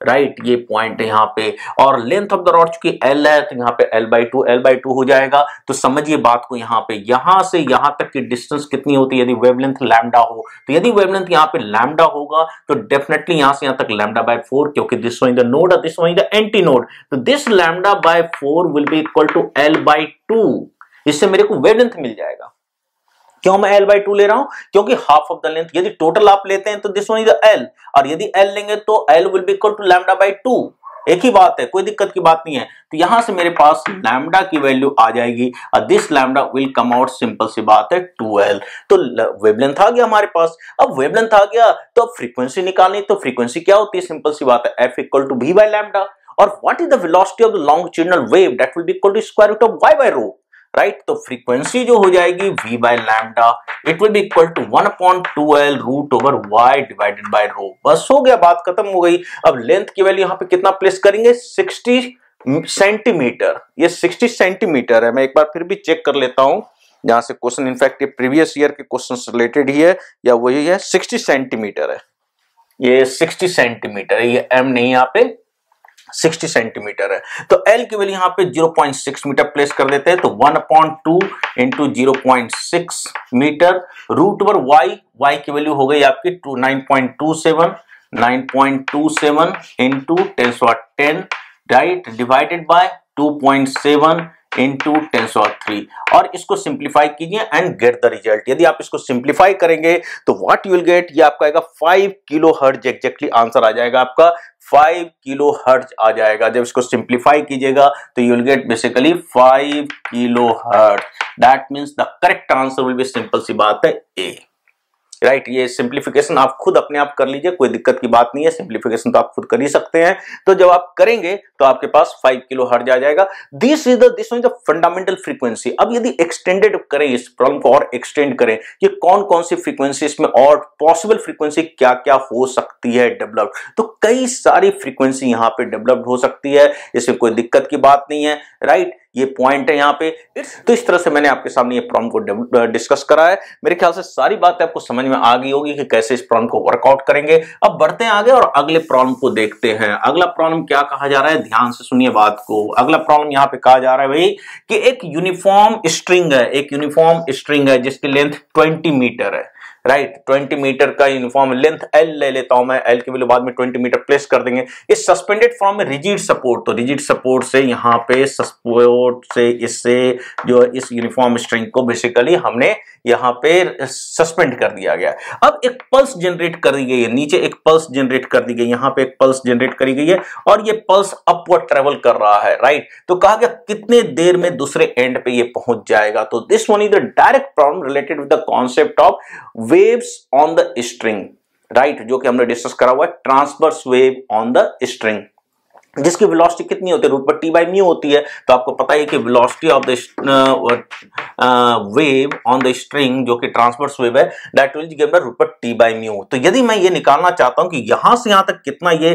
राइट ये पॉइंट यहाँ पे और लेंथ ऑफ़ द रॉड चूँकि एल है तो यहाँ पे L by two L by two हो जाएगा। तो समझिए बात को यहाँ पे। यहाँ से यहाँ तक की डिस्टेंस कितनी होती है? यदि वेवलेंथ लैमडा हो तो यदि वेवलेंथ यहाँ पे लैमडा होगा तो डेफिनेटली यहाँ से यहाँ तक लैमडा बाय फोर क्योंकि this one the node this one the antinode तो this lambda by four will be equal to L by two इससे मेरे को वेवलेंथ मिल जाएगा। क्यों मैं एल बाई टू ले रहा हूँ? क्योंकि हाफ़ ऑफ़ द लेंथ यदि टोटल आप लेते हैं तो दिस वन इज़ एल और यदि एल लेंगे तो L will be equal to lambda by two एक ही बात है, कोई दिक्कत की बात नहीं है। तो यहाँ से मेरे पास लैमडा की वैल्यू आ जाएगी और this lambda will come out simple सी बात है 2l तो वेवलेंथ आ गया हमारे पास। अब वेवलेंथ आ गया तो अब फ्रीक्वेंसी निकालनी तो फ्रीक्वेंसी क्या होती है? सिंपल सी बात है, f equal to v by lambda और what is the velocity of the longitudinal wave that will be equal to square root of y by rho right तो फ्रीक्वेंसी जो हो जाएगी v by lambda it will be equal to one upon two L root over y divided by rho बस हो गया, बात खत्म हो गई। अब लेंथ की वैल्यू यहाँ पे कितना प्लेस करेंगे? 60 सेंटीमीटर ये 60 सेंटीमीटर है। मैं एक बार फिर भी चेक कर लेता हूँ। जहाँ से क्वेश्चन इनफैक्ट ये प्रीवियस ईयर के क्वेश्चन रिलेटेड ही है, या वही है 60 सेंटीमीटर है। ये 60 सेंटीमीटर है। ये एम नहीं यहाँ पे। 60 सेंटीमीटर है। तो L की वैल्यू यहाँ पे 0.6 मीटर प्लेस कर देते हैं तो 1 upon two into zero metre root over y Y की वैल्यू हो गई आपकी two nine point two seven nine point two seven into ten ten right divided by two point seven into tens और three और इसको simplify कीजिए and get the result यदि आप इसको सिंप्लीफाई करेंगे तो व्हाट यू विल गेट ये आपका आएगा five kilo hertz exactly answer आ जाएगा आपका। फाइव किलो हर्ज आ जाएगा। जब इसको सिंप्लीफाई कीजिएगा तो you will get basically five kilo hertz that means the correct answer will be simple सी बात है ए राइट ये सिंप्लीफिकेशन आप खुद अपने आप कर लीजिए, कोई दिक्कत की बात नहीं है सिंप्लीफिकेशन तो आप खुद कर ही सकते हैं। तो जब आप करेंगे तो आपके पास फाइव किलो हर्ज आ जाएगा। This is this is the fundamental frequency अब यदि एक्सटेंडेड करें इस प्रॉब्लम को और एक्सटेंड करें कि कौन कौन सी फ्रीक्वेंसी इसमें और पॉसिबल फ्रीक्वेंसी क्या क्या हो सकती है डेवलप तो कई सारी फ्रीक्वेंसी यहाँ पे डेवलप्ड हो सकती है, इसमें कोई दिक्कत की बात नहीं है। राइट ये पॉइंट है यहाँ पे। तो इस तरह से मैंने आपके सामने ये प्रॉब्लम को डिस्कस करा है। मेरे ख्याल से सारी बातें आपको समझ में आ गई होगी कि कैसे इस प्रॉब्लम को वर्कआउट करेंगे। अब बढ़ते हैं आगे और अगले प्रॉब्लम को देखते हैं। अगला प्रॉब्लम क्या कहा जा रहा है? ध्यान से सुनिए बात को। अगला प्रॉब्लम यहाँ पे कहा जा रहा है भाई कि एक यूनिफॉर्म स्ट्रिंग है, एक यूनिफॉर्म स्ट्रिंग है जिसकी लेंथ ट्वेंटी मीटर है। राइट ट्वेंटी मीटर का यूनिफॉर्म लेंथ एल ले लेता हूँ मैं एल की वैल्यू बाद में ट्वेंटी मीटर प्लेस कर देंगे। Is suspended from rigid support तो रिजिड सपोर्ट से यहाँ पे सपोर्ट से इससे जो इस यूनिफॉर्म स्ट्रिंग को बेसिकली हमने यहाँ पे सस्पेंड कर दिया गया। अब एक पल्स जनरेट कर दी गई है, नीचे एक पल्स जनरेट कर दी गई, यहाँ पे एक पल्स जनरेट करी गई है और ये पल्स अपवर्ड ट्रेवल कर रहा है राइट तो कहा गया कितने देर में दूसरे एंड पे ये पहुँच जाएगा? तो this one is the direct problem related with the concept of waves on the string right जो कि हमने डिस्कस करा हुआ है transverse wave on the string जिसकी वेलोसिटी कितनी होती है? रूट पर टी बाई म्यू होती है तो आपको पता है कि velocity of the wave on the string जो कि ट्रांसवर्स वेव है दैट विल गिवन रूट पर टी बाई म्यू तो यदि मैं ये निकालना चाहता हूँ कि यहाँ से यहाँ तक कितना ये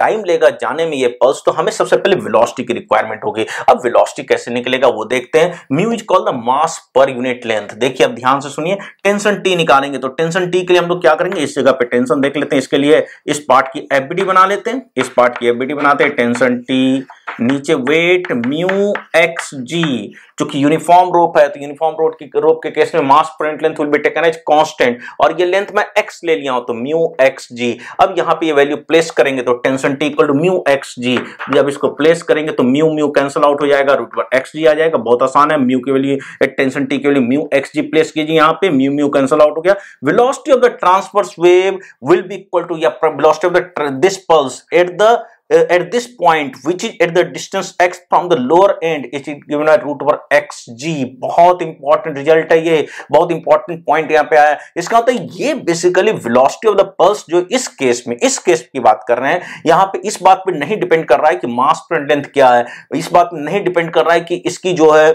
टाइम लेगा, जाने में ये पल्स तो हमें सबसे पहले वेलोसिटी की रिक्वायरमेंट होगी। अब वेलोसिटी कैसे निकलेगा वो देखते हैं। Mu is call the mass per unit length देखिए, अब ध्यान से सुनिए टेंशन टी निकालेंगे तो टेंशन टी के लिए हम लोग क्या करेंगे? इस जगह पे टेंशन देख लेते हैं। इसके लिए इस पार्ट की एफबीडी बना लेते हैं। इस पार्ट की एफबीडी बना बनाते हैं टेंशन टी, नीचे वेट, म्यू, एक्स, जी, जो कि यूनिफॉर्म रोप है तो यूनिफॉर्म रोप की, रोप के केस में mass per unit length will be taken as constant. और ये लेंथ मैं एक्स ले लिया हूँ तो म्यू, एक्स, जी। अब यहाँ पे ये वैल्यू प्लेस करेंगे तो tension T equal to mu, x, g. जब इसको प्लेस करेंगे तो म्यू म्यू कैंसिल आउट हो जाएगा, रूट पर एक्स, जी आ जाएगा। बहुत आसान है, म्यू के वैल्यू टेंशन टी के value mu, x, g place कीजिए यहाँ पे, म्यू म्यू कैंसिल आउट हो गया। Velocity of the transverse wave will be equal to या velocity of the this pulse at the at this point, which is at the distance x from the lower end, it is given a root over xg बहुत important result है ये. बहुत important point यहाँ पे आया. इसका होता है ये basically velocity of the pulse जो इस केस में, इस केस की बात कर रहे हैं, यहाँ पे इस बात पे नहीं डिपेंड कर रहा है कि मास पर लेंथ क्या है. इस बात में नहीं डिपेंड कर रहा है कि इसकी जो है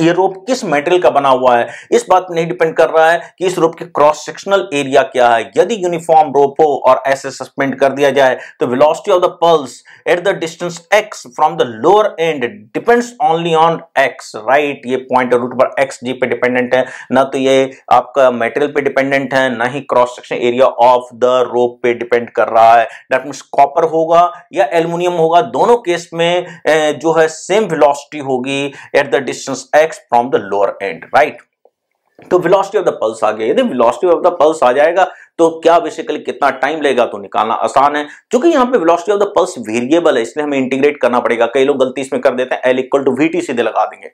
ये रोप किस मेटेरियल का बना हुआ है? इस बात पर नहीं डिपेंड कर रहा है कि इस रोप के क्रॉस सेक्शनल एरिया क्या है। यदि यूनिफॉर्म रोप हो और ऐसे सस्पेंड कर दिया जाए तो velocity of the pulse at the distance x from the lower end depends only on x right ये पॉइंट रूट पर x जी पे डिपेंडेंट है। ना तो ये आपका मेटेरियल पे डिपेंडेंट है, ना ही cross section area of the rope पे डिपेंड कर रहा है। दैट मीन कॉपर होगा या एल्यूमिनियम होगा। दोनों केस में जो है सेम वेलोसिटी होगी at the distance x x from the lower end, right? तो वेलोसिटी ऑफ़ द पल्स आ गया। यदि वेलोसिटी ऑफ़ द पल्स आ जाएगा तो क्या बेसिकली कितना टाइम लेगा? तो निकालना आसान है। क्योंकि यहाँ पे velocity of the pulse variable है, इसलिए हमें इंटीग्रेट करना पड़ेगा। कई लोग गलती इसमें कर देते हैं एल इक्वल टू वी सीधे लगा देंगे।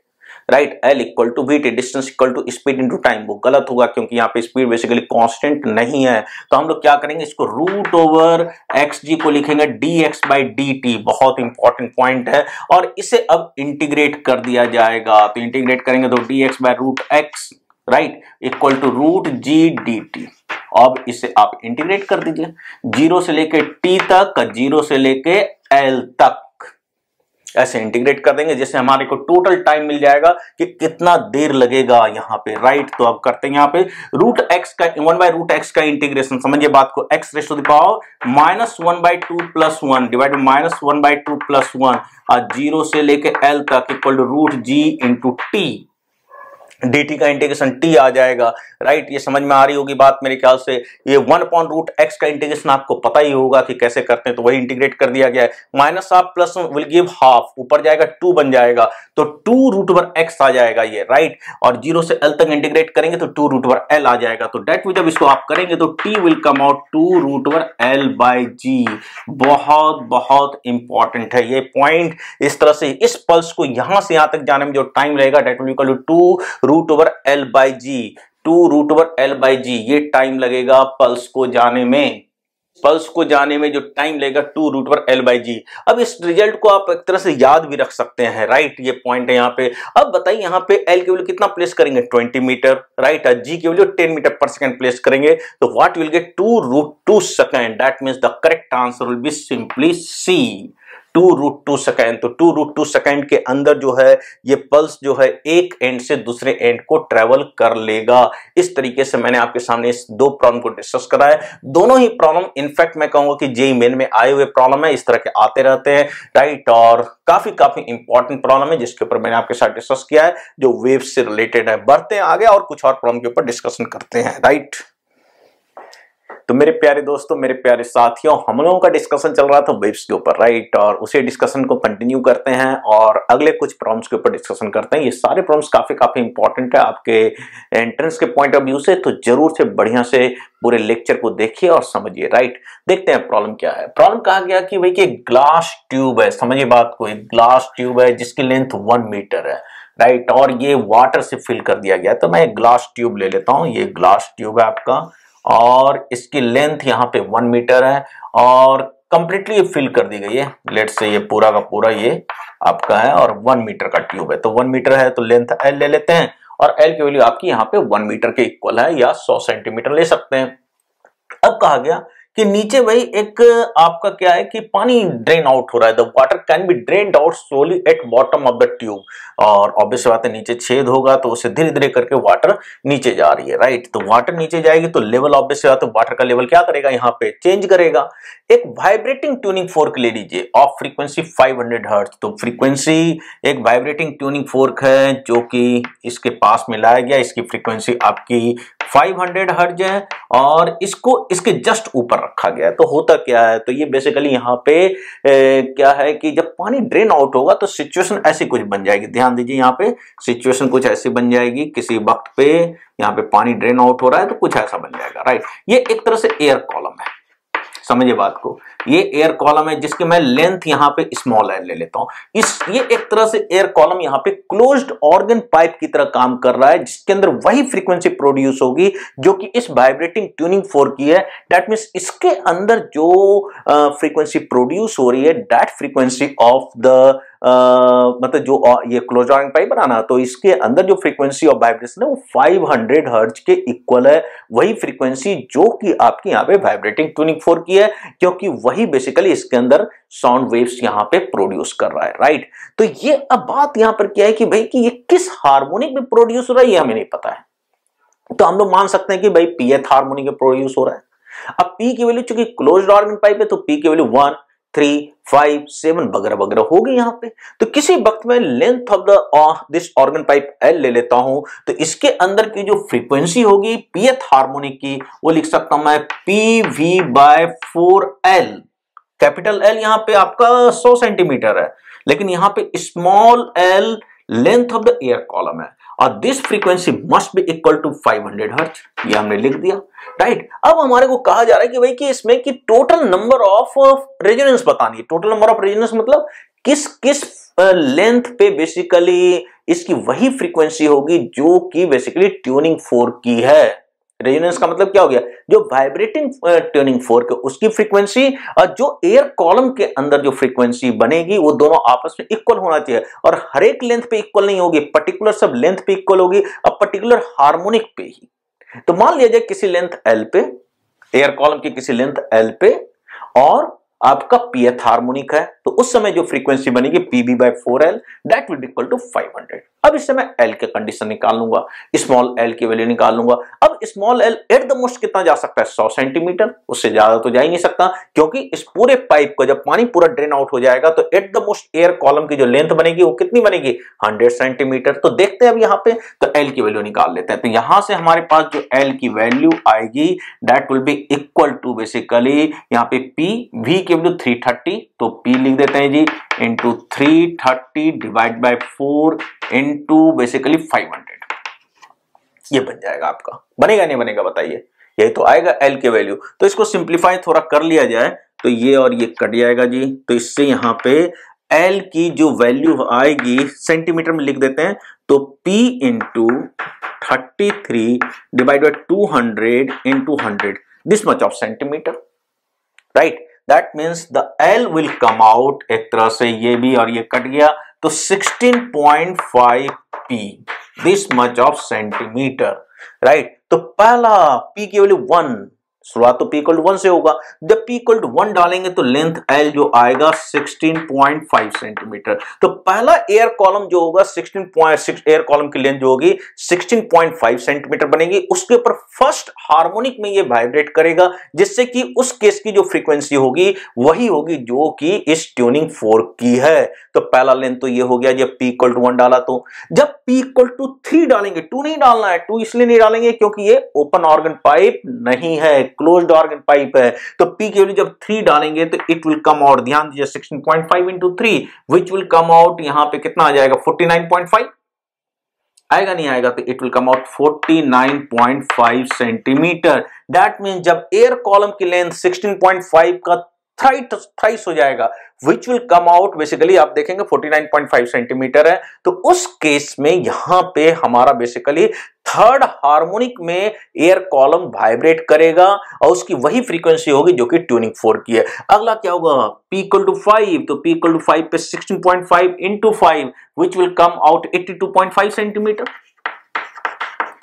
Right L equal to v t distance equal to speed into time वो गलत होगा क्योंकि यहाँ पे स्पीड बेसिकली कॉन्स्टेंट नहीं है। तो हम लोग क्या करेंगे? इसको रूट ओवर एक्स जी को लिखेंगे d x by d t बहुत इंपॉर्टेंट पॉइंट है। और इसे अब इंटीग्रेट कर दिया जाएगा। तो इंटीग्रेट करेंगे तो d x by root x right equal to root g d t अब इसे आप इंटीग्रेट कर दीजिए। ज़ीरो से लेके टी तक, ज़ीरो से लेके एल तक। ऐसे इंटीग्रेट कर देंगे, जिससे हमारे को टोटल टाइम मिल जाएगा कि कितना देर लगेगा यहाँ पे। राइट तो अब करते हैं यहाँ पे। रूट एक्स का वन बाय रूट एक्स का इंटीग्रेशन समझिए बात को x raise to the power minus one by two plus one divide minus one by two plus one zero से लेके एल तक equal to root g into t dt का integration t आ जाएगा राइट ये समझ में आ रही होगी बात मेरे ख्याल से। ये वन अपॉन रूट एक्स का इंटीग्रेशन आपको पता ही होगा कि कैसे करते हैं तो वही इंटीग्रेट कर दिया गया है। Minus half plus will give half ऊपर जाएगा टू बन जाएगा तो टू रूट वर एक्स आ जाएगा ये राइट और ज़ीरो से एल तक इंटीग्रेट करेंगे तो टू रूट वर एल आ जाएगा। तो डेट जब इसको आप करेंगे तो t will come out two root over L by g बहुत बहुत इंपॉर्टेंट है ये पॉइंट इस तरह से इस पल्स को यहाँ से यहाँ तक जाने में जो टाइम रहेगा that will two root over L by g two root over L by g ये टाइम लगेगा पल्स को जाने में। पल्स को जाने में जो टाइम लगेगा टू रूट पर एल बाई जी अब इस रिज़ल्ट को आप एक तरह से याद भी रख सकते हैं राइट ये पॉइंट है यहाँ पे। अब बताइए यहाँ पे एल के वैल्यू कितना प्लेस करेंगे? 20 मीटर राइट जी के value 10 metre per second place करेंगे। तो what will get two root two second that means the correct answer will be simply C two root two second तो two root two second के अंदर जो है, ये pulse जो है एक एंड से दूसरे एंड को ट्रेवल कर लेगा। इस तरीके से मैंने आपके सामने इस दो प्रॉब्लम को डिस्कस करा है। दोनों ही प्रॉब्लम, इनफैक्ट मैं कहूँगा कि जेई मेन में आए हुए प्रॉब्लम है, इस तरह के आते रहते हैं। राइट, और काफ़ी काफ़ी इंपॉर्टेंट प्रॉब्लम है, जिसके ऊपर मैंने आपके साथ डिस्कस किया है, जो वेव से रिलेटेड है। बढ़ते हैं आगे और कुछ और प्रॉब्लम के ऊपर डिस्कशन करते हैं। राइट। तो मेरे प्यारे दोस्तों, मेरे प्यारे साथियों, हम लोगों का डिस्कशन चल रहा था वेब्स के ऊपर राइट और उसी डिस्कशन को कंटिन्यू करते हैं और अगले कुछ प्रॉब्लम्स के ऊपर डिस्कशन करते हैं। ये सारे प्रॉब्लम्स काफ़ी काफ़ी इंपॉर्टेंट है आपके एंट्रेंस के पॉइंट ऑफ़ व्यू से तो ज़रूर से बढ़िया से पूरे लेक्चर को देखिए और समझिए राइट देखते हैं प्रॉब्लम क्या है। प्रॉब्लम कहा गया कि भाई कि ग्लास ट्यूब है, समझिए बात को, एक ग्लास ट्यूब है जिसकी लेंथ वन मीटर है राइट और ये वाटर से फिल कर दिया गया तो मैं एक ग्लास ट्यूब ले लेता हूँ, ये ग्लास ट्यूब है आपका। और इसकी लेंथ यहाँ पे वन मीटर है और कंप्लीटली फिल कर दी गई है। लेट से ये पूरा का पूरा ये आपका है और वन मीटर का ट्यूब है। तो वन मीटर है तो लेंथ एल ले लेते हैं और एल की वैल्यू आपकी यहाँ पे वन मीटर के इक्वल है या सौ सेंटीमीटर ले सकते हैं। अब कहा गया कि नीचे भाई एक आपका क्या है कि पानी ड्रेन आउट हो रहा है। The water can be drain out slowly at bottom of the tube और ऑब्वियस बात है, नीचे छेद होगा तो उसे धीरे धीरे करके वाटर नीचे जा रही है राइट तो वाटर नीचे जाएगी तो लेवल ऑब्वियस बात है वाटर का लेवल क्या करेगा? यहाँ पे चेंज करेगा। एक वाइब्रेटिंग ट्यूनिंग फोर्क ले लीजिए ऑफ़ फ्रीक्वेंसी 500 हर्ट्ज तो फ्रीक्वेंसी एक वाइब्रेटिंग ट्यूनिंग फोर्क है जो कि इसके पास में लाया गया, इसकी फ्रीक्वेंसी आपकी 500 हर्ज है और इसको इसके जस्ट ऊपर रखा गया है। तो होता क्या है? तो ये बेसिकली यहाँ पे ए, क्या है कि जब पानी ड्रेन आउट होगा तो सिचुएशन ऐसी कुछ बन जाएगी। ध्यान दीजिए यहाँ पे सिचुएशन कुछ ऐसी बन जाएगी किसी वक्त पे यहाँ पे पानी ड्रेन आउट हो रहा है तो कुछ ऐसा बन जाएगा राइट ये एक तरह से एयर कॉलम है। समझिए बात को। ये एयर कॉलम है, जिसके मैं लेंथ यहाँ पे स्मॉल एल ले लेता हूँ। इस, ये एक तरह से एयर कॉलम यहाँ पे क्लोज्ड ऑर्गन पाइप की तरह काम कर रहा है, जिसके अंदर वही फ्रीक्वेंसी प्रोड्यूस होगी, जो कि इस वाइब्रेटिंग ट्यूनिंग फोर की है। डेट मीन इसके अंदर जो फ्रीक्वेंसी प्रोड्यूस हो रही है डैट फ्रीक्वेंसी ऑफ़ द मतलब जो ये क्लोज ऑर्गन पाइप बनाना तो इसके अंदर जो फ्रीक्वेंसी ऑफ़ वाइब्रेशन है, वो 500 हर्ट्ज के इक्वल है। वही फ्रीक्वेंसी जो कि आपकी यहाँ पे वाइब्रेटिंग ट्यूनिंग फोर की है, क्योंकि वही बेसिकली इसके अंदर साउंड वेव्स यहाँ पे प्रोड्यूस कर रहा है राइट तो ये अब बात यहाँ पर क्या है कि भाई कि ये किस हार्मोनिक में प्रोड्यूस हो रहा है, ये हमें नहीं पता है। तो हम लोग मान सकते हैं कि भाई पी एथ हार्मोनिक में प्रोड्यूस हो रहा है। अब पी की वैल्यू चूँकि क्लोज ऑर्गन पाइप है तो पी की value one three five seven वगैरह वगैरह हो गई यहाँ पे। तो किसी वक्त में length of the this organ pipe L ले लेता हूँ। तो इसके अंदर की जो फ्रीक्वेंसी होगी पीएथ हार्मोनिक की, वो लिख सकता हूँ मैं P V by four L capital L यहाँ पे आपका 100 सेंटीमीटर है। लेकिन यहाँ पे small L length of the air column है। और this frequency must be equal to 500 hertz ये हमने लिख दिया। राइट अब हमारे को कहा जा रहा है कि भाई कि इसमें कि टोटल नंबर ऑफ़ रेजोनेंस बतानी है। टोटल नंबर ऑफ़ रेजोनेंस मतलब किस किस लेंथ पे बेसिकली इसकी वही फ्रीक्वेंसी होगी जो कि बेसिकली ट्यूनिंग फोर की है। रेजोनेंस का मतलब क्या हो गया? जो वाइब्रेटिंग ट्यूनिंग फोर्क है, उसकी फ्रीक्वेंसी और जो एयर कॉलम के अंदर जो फ्रीक्वेंसी बनेगी, वो दोनों आपस में इक्वल होना चाहिए। और हर एक लेंथ पे इक्वल नहीं होगी पर्टिकुलर सब लेंथ पे इक्वल होगी, और पर्टिकुलर हार्मोनिक पे ही। तो मान लिया जाए किसी लेंथ एल पे एयर कॉलम की किसी लेंथ एल पे, और आपका पी एथ हार्मोनिक है तो उस समय जो फ्रीक्वेंसी बनेगी PV by four L that will equal to five hundred अब इससे मैं एल के कंडीशन निकाल लूँगा स्मॉल एल की वैल्यू निकाल लूँगा। अब small L at the most कितना जा सकता है? सौ सेंटीमीटर उससे ज़्यादा तो जा ही नहीं सकता, क्योंकि इस पूरे पाइप का जब पानी पूरा ड्रेन आउट हो जाएगा तो at the most air column की जो लेंथ बनेगी, वो कितनी बनेगी? हंड्रेड सेंटीमीटर तो देखते हैं अब यहाँ पे तो एल की वैल्यू निकाल लेते हैं। तो यहाँ से हमारे पास जो एल की वैल्यू आएगी that will be equal to basically यहाँ पे पी वी की वैल्यू थ्री थर्टी तो पी लिख देते हैं जी into three thirty divide by four into basically five hundred ये बन जाएगा आपका। बनेगा नहीं बनेगा बताइए। यही तो आएगा एल के वैल्यू तो इसको सिंप्लीफाई थोड़ा कर लिया जाए तो ये और ये कट जाएगा जी। तो इससे यहाँ पे एल की जो वैल्यू आएगी सेंटीमीटर में लिख देते हैं तो P into thirty three divide by two hundred into hundred this much of centimetre right that means the L will come out एक तरह से ये भी और ये कट गया तो 16.5 P this much of centimetre right तो पहला पी की वैल्यू वन शुरुआत तो पी इक्वल टू वन से होगा। जब पी इक्वल वन डालेंगे तो लेंथ एल जो आएगा 16.5 सेंटीमीटर तो पहला एयर कॉलम जो होगा 16.6 एयर कॉलम की लेंथ जो होगी 16.5 सेंटीमीटर बनेगी। उसके ऊपर फ़र्स्ट हार्मोनिक में ये वाइब्रेट करेगा, जिससे कि उस केस की जो फ्रीक्वेंसी होगी, वही होगी जो कि इस ट्यूनिंग फोर की है। तो पहला लेंथ तो ये हो गया, जब पी इक्वल टू वन डाला तो। जब पी इक्वल टू थ्री डालेंगे टू नहीं डालना है टू इसलिए नहीं डालेंगे क्योंकि ये ओपन ऑर्गन पाइप नहीं है। क्लोज्ड ऑर्गन पाइप है तो पी की वैल्यू जब थ्री डालेंगे तो इट विल कम आउट ध्यान दीजिए 16.5 point five into three which will come out यहाँ पे कितना आ जाएगा? 49.5 आएगा नहीं आएगा तो it will come out 49.5 centimetre that mean जब एयर कॉलम की लेंथ 16.5 का थ्राइस हो जाएगा which will come out basically आप देखेंगे 49.5 सेंटीमीटर है तो उस केस में यहाँ पे हमारा बेसिकली थर्ड हार्मोनिक में एयर कॉलम वाइब्रेट करेगा और उसकी वही फ्रीक्वेंसी होगी जो कि ट्यूनिंग फोर की है। अगला क्या होगा? पी इक्वल टू फाइव तो पी इक्वल टू फाइव पे 16.5 point five into five which will come out 82.5 centimetre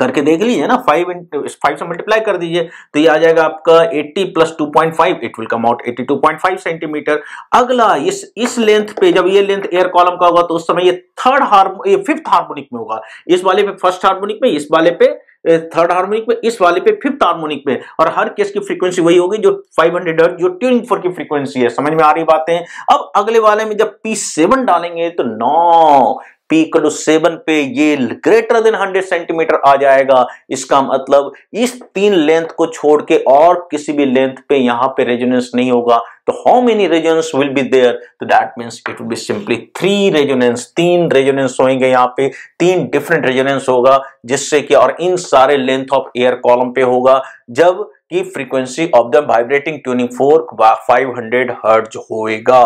करके देख लीजिए ना फाइव फाइव से मल्टीप्लाई कर दीजिए तो ये आ जाएगा आपका 80 plus two point five it will come out 82.5 centimetre अगला, इस इस लेंथ पे, जब ये लेंथ एयर कॉलम का होगा तो उस समय ये थर्ड हार्मो ये फिफ्थ हार्मोनिक में होगा। इस वाले पे फ़र्स्ट हार्मोनिक में, इस वाले पे थर्ड हार्मोनिक में, इस वाले पे फिफ्थ हार्मोनिक में। और हर केस की फ्रीक्वेंसी वही होगी, जो 500 हंड्रेड जो ट्यूनिंग फोर की फ्रीक्वेंसी है। समझ में आ रही बातें? अब अगले वाले में जब P7 डालेंगे तो नौ पी सेवन पे ये ग्रेटर देन हंड्रेड सेंटीमीटर आ जाएगा। इसका मतलब इस तीन लेंथ को छोड़ के और किसी भी लेंथ पे यहाँ पे रेजोनेंस नहीं होगा। तो how many resonance will be there तो that means it will be simply three resonance तीन रेजोनेंस होंगे यहाँ पे। तीन डिफरेंट रेजोनेंस होगा, जिससे कि और इन सारे लेंथ ऑफ़ एयर कॉलम पे होगा। जब की frequency of the vibrating tuning fork 500 hertz होएगा।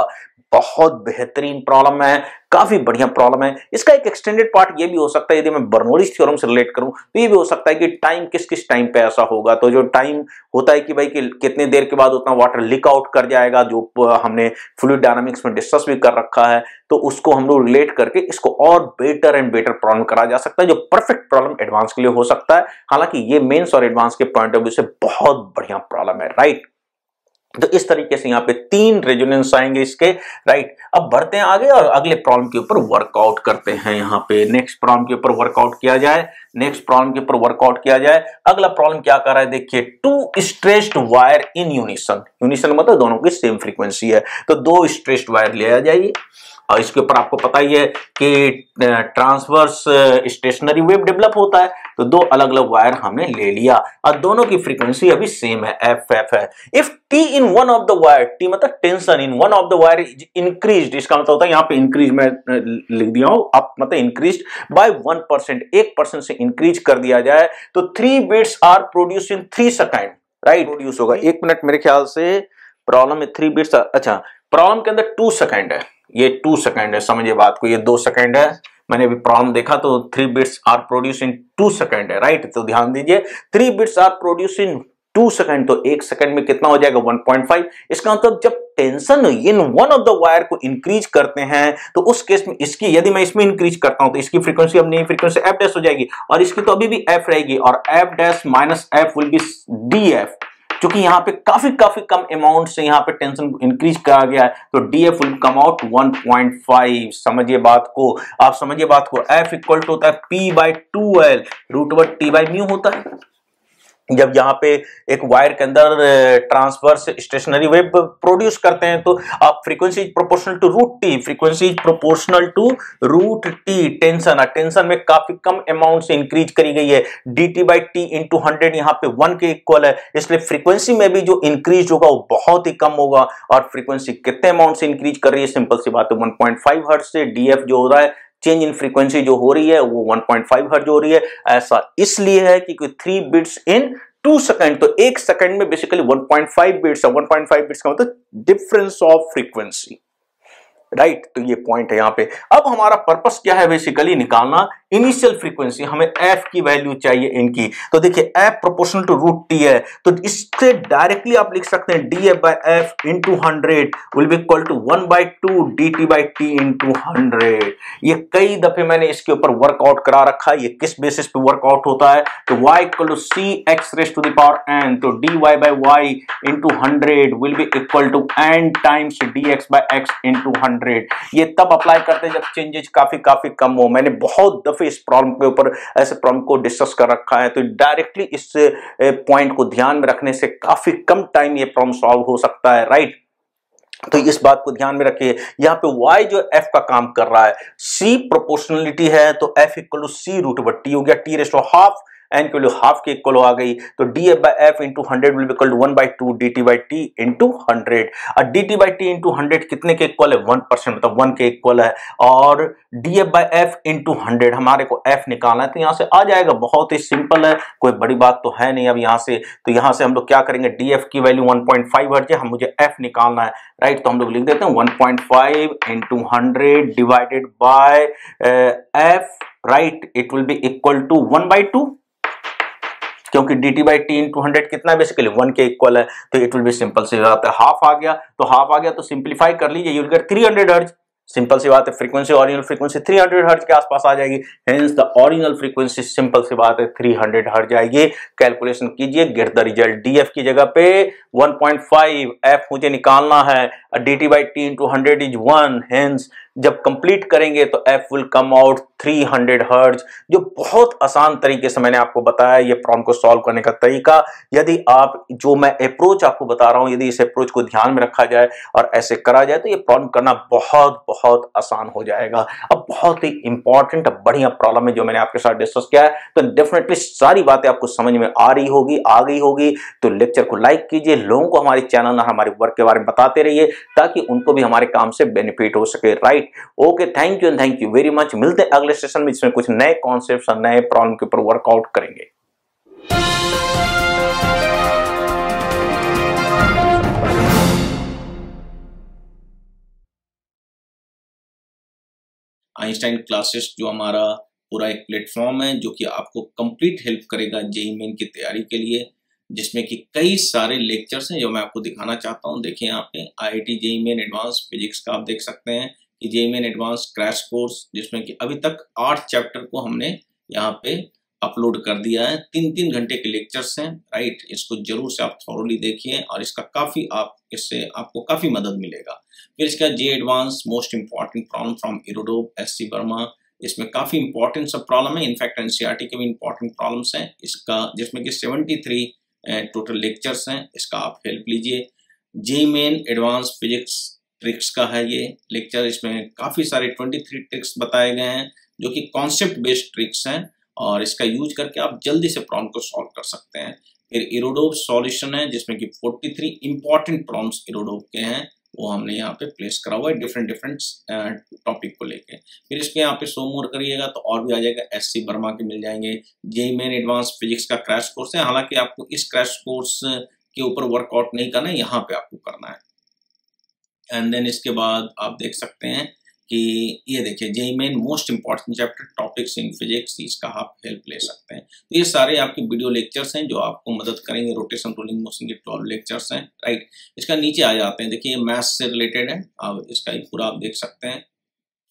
बहुत बेहतरीन प्रॉब्लम है, काफ़ी बढ़िया प्रॉब्लम है। इसका एक एक्सटेंडेड पार्ट ये भी हो सकता है, यदि मैं बर्नौली थ्योरम से रिलेट करूँ तो ये भी हो सकता है कि टाइम किस किस टाइम पे ऐसा होगा। तो जो टाइम होता है कि भाई कि कितने देर के बाद उतना वाटर लीक आउट कर जाएगा, जो हमने फ्लूड डायनामिक्स में डिस्कस भी कर रखा है तो उसको हम लोग रिलेट करके इसको और बेटर एंड बेटर प्रॉब्लम करा जा सकता है, जो परफेक्ट प्रॉब्लम एडवांस के लिए हो सकता है। हालाँकि ये मेन्स और एडवांस के पॉइंट ऑफ़ व्यू से बहुत बढ़िया प्रॉब्लम है राइट तो इस तरीके से यहाँ पे तीन रेजोनेंस आएँगे इसके राइट अब बढ़ते हैं आगे और अगले प्रॉब्लम के ऊपर वर्कआउट करते हैं यहाँ पे। नेक्स्ट प्रॉब्लम के ऊपर वर्कआउट किया जाए। नेक्स्ट प्रॉब्लम के ऊपर वर्कआउट किया जाए। अगला प्रॉब्लम क्या कर रहा है? देखिए two stressed wire in unison unison मतलब दोनों की सेम फ्रीक्वेंसी है। तो दो स्ट्रेस्ड वायर लिया जाइए। और इसके ऊपर आपको पता ही है कि ट्रांसवर्स स्टेशनरी वेव डेवलप होता है। तो दो अलग अलग वायर हमने ले लिया। और दोनों की फ्रीक्वेंसी अभी सेम है एफ़ एफ़ है। If T in one of the wire T मतलब tension in one of the wire is increase इसका मतलब होता है यहाँ पे इंक्रीज में लिख दिया हूँ। अब मतलब इंक्रीज बाय वन परसेंट एक परसेंट से इंक्रीज कर दिया जाए। तो three beats are produce in three second right produce होगा। एक मिनट मेरे ख्याल से प्रॉब्लम थ्री बिट्स अच्छा प्रॉब्लम के अंदर टू सेकेंड है। ये टू सेकेंड है, समझिए बात को, ये दो सेकेंड है। मैंने अभी प्रॉब्लम देखा तो three beats are produce in two second है राइट तो ध्यान दीजिए three beats are produce in two second तो एक सेकेंड में कितना हो जाएगा? 1.5 इसका मतलब जब tension in one of the wire को इंक्रीज करते हैं तो उस केस में इसकी, यदि मैं इसमें इंक्रीज करता हूँ तो इसकी फ्रीक्वेंसी अब नई फ्रीक्वेंसी एफ़ डैश हो जाएगी। और इसकी तो अभी भी एफ़ रहेगी, और F dash minus F will be D F क्योंकि यहाँ पे काफ़ी काफ़ी कम अमाउंट से यहाँ पे टेंशन इंक्रीज करा गया है। तो D F will come out 1.5 समझिए बात को। आप समझिए बात को। एफ़ इक्वल टू होता है P by two L root V T by mu होता है। जब यहाँ पे एक वायर के अंदर ट्रांसवर्स स्टेशनरी वेव प्रोड्यूस करते हैं तो आप frequency proportional to root T, frequency proportional to root T, tension tension में काफ़ी कम अमाउंट से इंक्रीज करी गई है। D T by T into hundred यहाँ पे वन के इक्वल है, इसलिए फ्रीक्वेंसी में भी जो इंक्रीज होगा, वो बहुत ही कम होगा, और फ्रीक्वेंसी कितने अमाउंट से इंक्रीज कर रही है सिंपल सी बात है वन पॉइंट फाइव हर्ट से डी एफ़ जो हो रहा है चेंज इन फ्रीक्वेंसी जो हो रही है, वो 1.5 हर्ज हो रही है, ऐसा इसलिए है कि three beats in two second तो एक सेकंड में बेसिकली 1.5 बिट्स है 1.5 बिट्स का मतलब डिफरेंस ऑफ़ फ्रीक्वेंसी राइट तो ये पॉइंट है यहाँ पे। अब हमारा पर्पस क्या है बेसिकली निकालना? इनिशियल फ्रीक्वेंसी हमें एफ़ की वैल्यू चाहिए इनकी। तो देखिए F proportional to root T है। तो इससे डायरेक्टली आप लिख सकते हैं D F by F into hundred will be equal to one by two D T by T into hundred ये कई दफे मैंने इसके ऊपर वर्कआउट करा रखा है। ये किस बेसिस पे वर्कआउट होता है? तो y equal to C X raise to the power N तो D Y by Y into hundred will be equal to N times D X by X into hundred ये तब अप्लाई करते हैं जब चेंजेस काफ़ी काफ़ी कम हो। मैंने बहुत दफे इस प्रॉब्लम के ऊपर, ऐसे प्रॉब्लम को डिस्कस कर रखा है। तो डायरेक्टली इस पॉइंट को ध्यान में रखने से काफ़ी कम टाइम ये प्रॉब्लम सॉल्व हो सकता है राइट तो इस बात को ध्यान में रखिए। यहाँ पे y जो f का काम कर रहा है, c प्रोपोर्शनलिटी है तो f equal to C root बट्टी हो गया टी रेस्ट हाफ़ एन की वैल्यू हाफ़ के इक्वल आ गई तो D F by F into hundred will equal one by two D T by T into hundred और D T by T into hundred कितने के इक्वल है one percent मतलब वन के इक्वल है। और D F by F into hundred हमारे को एफ़ निकालना है तो यहाँ से आ जाएगा। बहुत ही सिंपल है, कोई बड़ी बात तो है नहीं अब यहाँ से। तो यहाँ से हम लोग क्या करेंगे? डी एफ़ की वैल्यू वन पॉइंट फाइव हट जाए, हम मुझे एफ़ निकालना है। राइट तो हम लोग लिख देते हैं one point five into hundred divided by F right it will be equal to one by two क्योंकि D T by T into hundred कितना बेसिकली वन के इक्वल है तो इट विल बी सिंपल से हाफ़ आ गया तो half आ गया तो सिंप्लीफाई कर लीजिए you'll get three hundred hertz simple सी बात है फ्रीक्वेंसी ओरिजिनल फ्रीक्वेंसी 300 हर्ज के आसपास आ जाएगी। Hence the original frequency simple सी बात है 300 हर्ज आएगी कैलकुलेशन कीजिए गेट द रिज़ल्ट डीएफ की जगह पे। 1.5 एफ़ मुझे निकालना है। D T by T into hundred is one hence जब कंप्लीट करेंगे तो एफ़ विल कम आउट 300 हर्ज जो बहुत आसान तरीके से मैंने आपको बताया ये प्रॉब्लम को सॉल्व करने का तरीका। यदि आप, जो मैं अप्रोच आपको बता रहा हूँ, यदि इस अप्रोच को ध्यान में रखा जाए और ऐसे करा जाए तो ये प्रॉब्लम करना बहुत बहुत आसान हो जाएगा। अब बहुत ही इंपॉर्टेंट बढ़िया प्रॉब्लम है जो मैंने आपके साथ डिस्कस किया है। तो डेफिनेटली सारी बातें आपको समझ में आ रही होगी, आ गई होगी। तो लेक्चर को लाइक कीजिए, लोगों को हमारे चैनल और हमारे वर्क के बारे में बताते रहिए, ताकि उनको भी हमारे काम से बेनिफिट हो सके right okay thank you and thank you very much मिलते हैं अगले सेशन में जिसमें कुछ नए कॉन्सेप्ट और नए प्रॉब्लम के ऊपर वर्कआउट करेंगे। आइंस्टाइन क्लासेस जो हमारा पूरा एक प्लेटफॉर्म है, जो कि आपको कंप्लीट हेल्प करेगा जेई मेन की तैयारी के लिए, जिसमें कि कई सारे लेक्चर्स हैं, जो मैं आपको दिखाना चाहता हूँ। देखिए यहाँ पे I I T JEE Main advance physics का आप देख सकते हैं। JEE Main advance crash course जिसमें कि अभी तक आठ चैप्टर को हमने यहाँ पे अपलोड कर दिया है। तीन तीन घंटे के लेक्चर्स हैं राइट इसको ज़रूर से आप थॉरली देखिए और इसका काफ़ी आप, इससे आपको काफ़ी मदद मिलेगा। फिर इसका J advance most important problem from Irodov S C Verma इसमें काफ़ी इंपॉर्टेंट सब प्रॉब्लम है। इनफैक्ट एनसीआरटी के भी इंपॉर्टेंट प्रॉब्लम्स हैं। इसका, जिसमें कि 73 टोटल लेक्चर्स हैं। इसका आप हेल्प लीजिए। J Main advance physics tricks का है ये लेक्चर इसमें काफ़ी सारे 23 ट्रिक्स बताए गए हैं, जो कि कॉन्सेप्ट बेस्ड ट्रिक्स हैं, और इसका यूज़ करके आप जल्दी से प्रॉब्लम को सॉल्व कर सकते हैं। फिर इरोडोव सॉल्यूशन है, जिसमें कि 43 इंपॉर्टेंट प्रॉब्लम्स इरोडोव के हैं, वो हमने यहाँ पे प्लेस करा हुआ है डिफरेंट डिफरेंट टॉपिक को लेके। फिर इसके यहाँ पे सो मोर करिएगा तो और भी आ जाएगा। एस सी वर्मा के मिल जाएँगे। जे मेन एडवांस फिजिक्स का क्रैश कोर्स है। हालाँकि आपको इस क्रैश कोर्स के ऊपर वर्कआउट नहीं करना है, यहाँ पे आपको करना है। एंड देन इसके बाद आप देख सकते हैं कि ये देखिए JEE Main most important chapter topics in physics इसका आप हेल्प ले सकते हैं। तो ये सारे आपके वीडियो लेक्चर्स हैं जो आपको मदद करेंगे रोटेशन रोलिंग मोशन के ट्वेल्व लेक्चर्स हैं राइट इसका नीचे आ जाते हैं। देखिए, ये मैथ्स से रिलेटेड है। आप इसका पूरा आप देख सकते हैं।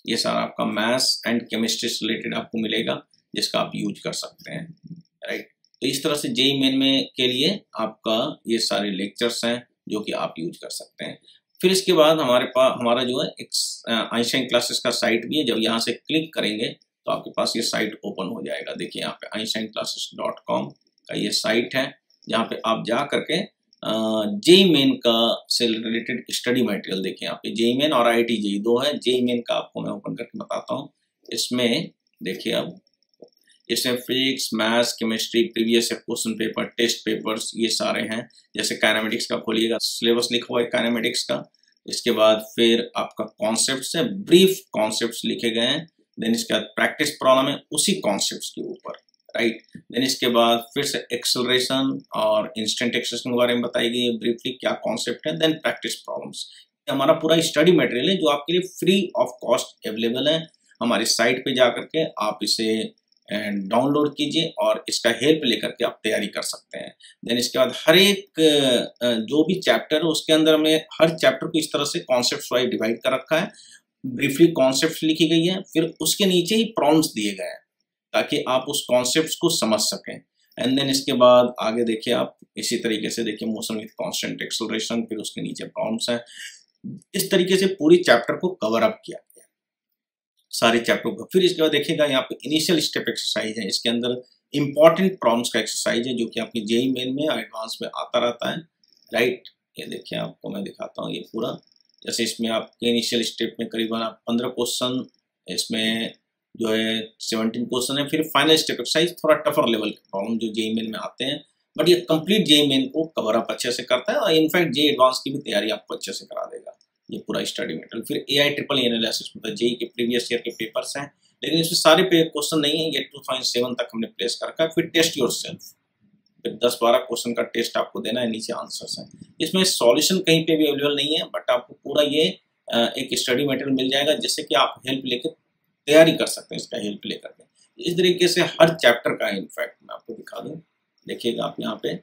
ये सारा आपका मैथ्स एंड केमिस्ट्री से रिलेटेड आपको मिलेगा, जिसका आप यूज़ कर सकते हैं राइट तो इस तरह से जेई मेन में के लिए आपका ये सारे लेक्चर्स हैं जो कि आप यूज़ कर सकते हैं। फिर इसके बाद हमारे पास हमारा जो है, एक आइंस्टाइन क्लासेस का साइट भी है। जब यहाँ से क्लिक करेंगे तो आपके पास ये साइट ओपन हो जाएगा। देखिए यहाँ पे आइंस्टाइन क्लासेस डॉट कॉम का ये साइट है, जहाँ पे आप जा करके जे मेन का से रिलेटेड स्टडी मटेरियल देखिए यहाँ पे। जे मेन और आई टी जेई दो है। जे मेन का आपको मैं ओपन करके बताता हूँ। इसमें देखिए अब इसमें physics maths chemistry previous question paper test papers ये सारे हैं। जैसे काइनामेटिक्स का खोलिएगा सिलेबस लिखा हुआ है काइनामेटिक्स का। इसके बाद फिर आपका कॉन्सेप्ट है ब्रीफ कॉन्सेप्ट लिखे गए हैं। देन इसके बाद प्रैक्टिस प्रॉब्लम है, उसी कॉन्सेप्ट के ऊपर राइट देन इसके बाद फिर से एक्सलरेशन और इंस्टेंट एक्सेशन के बारे में बताई गई है ब्रीफली क्या कॉन्सेप्ट है देन प्रैक्टिस प्रॉब्लम्स हमारा पूरा स्टडी मटेरियल है, जो आपके लिए फ्री ऑफ़ कॉस्ट अवेलेबल है। हमारी साइट पे जा करके आप इसे डाउनलोड कीजिए और इसका हेल्प लेकर के आप तैयारी कर सकते हैं। देन इसके बाद हर एक जो भी चैप्टर है, उसके अंदर में हर चैप्टर को इस तरह से कॉन्सेप्ट वाइज डिवाइड कर रखा है। ब्रीफली कॉन्सेप्ट लिखी गई है, फिर उसके नीचे ही प्रॉन्स दिए गए हैं, ताकि आप उस कॉन्सेप्ट को समझ सकें। एंड देन इसके बाद आगे देखिए आप, इसी तरीके से देखिए मोशन विथ कॉन्स्टेंट एक्सलरेशन फिर उसके नीचे प्रॉन्स हैं। इस तरीके से पूरी चैप्टर को कवर अप किया। सारे चैप्टर को। फिर इसके बाद देखिएगा यहाँ पे इनिशियल स्टेप एक्सरसाइज है। इसके अंदर इंपॉर्टेंट प्रॉब्लम्स का एक्सरसाइज है, जो कि आपके जेई मेन में एडवांस में आता रहता है। राइट ये देखिए आपको मैं दिखाता हूँ ये पूरा। जैसे इसमें आपके इनिशियल स्टेप में करीबन आप पंद्रह क्वेश्चन इसमें जो है सेवनटीन क्वेश्चन है। फिर फाइनल स्टेप एक्सरसाइज थोड़ा टफर लेवल के प्रॉब्लम जो जेई मेन में आते हैं। बट ये कंप्लीट जेई मेन को कवर अप अच्छे से करता है और इनफैक्ट जे एडवांस की भी तैयारी आपको अच्छे से करा देगा ये पूरा स्टडी मेटेरियल फिर ए आई ट्रिपल एनालिसिस मतलब जेई के प्रीवियस ईयर के पेपर्स हैं, लेकिन इसमें सारे क्वेश्चन नहीं है, ये टू थाउज़ेंड सेवन तक हमने प्लेस कर रखा है। फिर टेस्ट योर सेल्फ फिर दस बारह क्वेश्चन का टेस्ट आपको देना है, नीचे आंसर्स हैं। इसमें सॉल्यूशन कहीं पे भी अवेलेबल नहीं है बट आपको पूरा ये एक स्टडी मटेरियल मिल जाएगा, जिससे कि आप हेल्प लेकर तैयारी कर सकते हैं इसका हेल्प लेकर इस तरीके से हर चैप्टर का इनफैक्ट मैं आपको दिखा दूँ। देखिएगा आप यहाँ पे।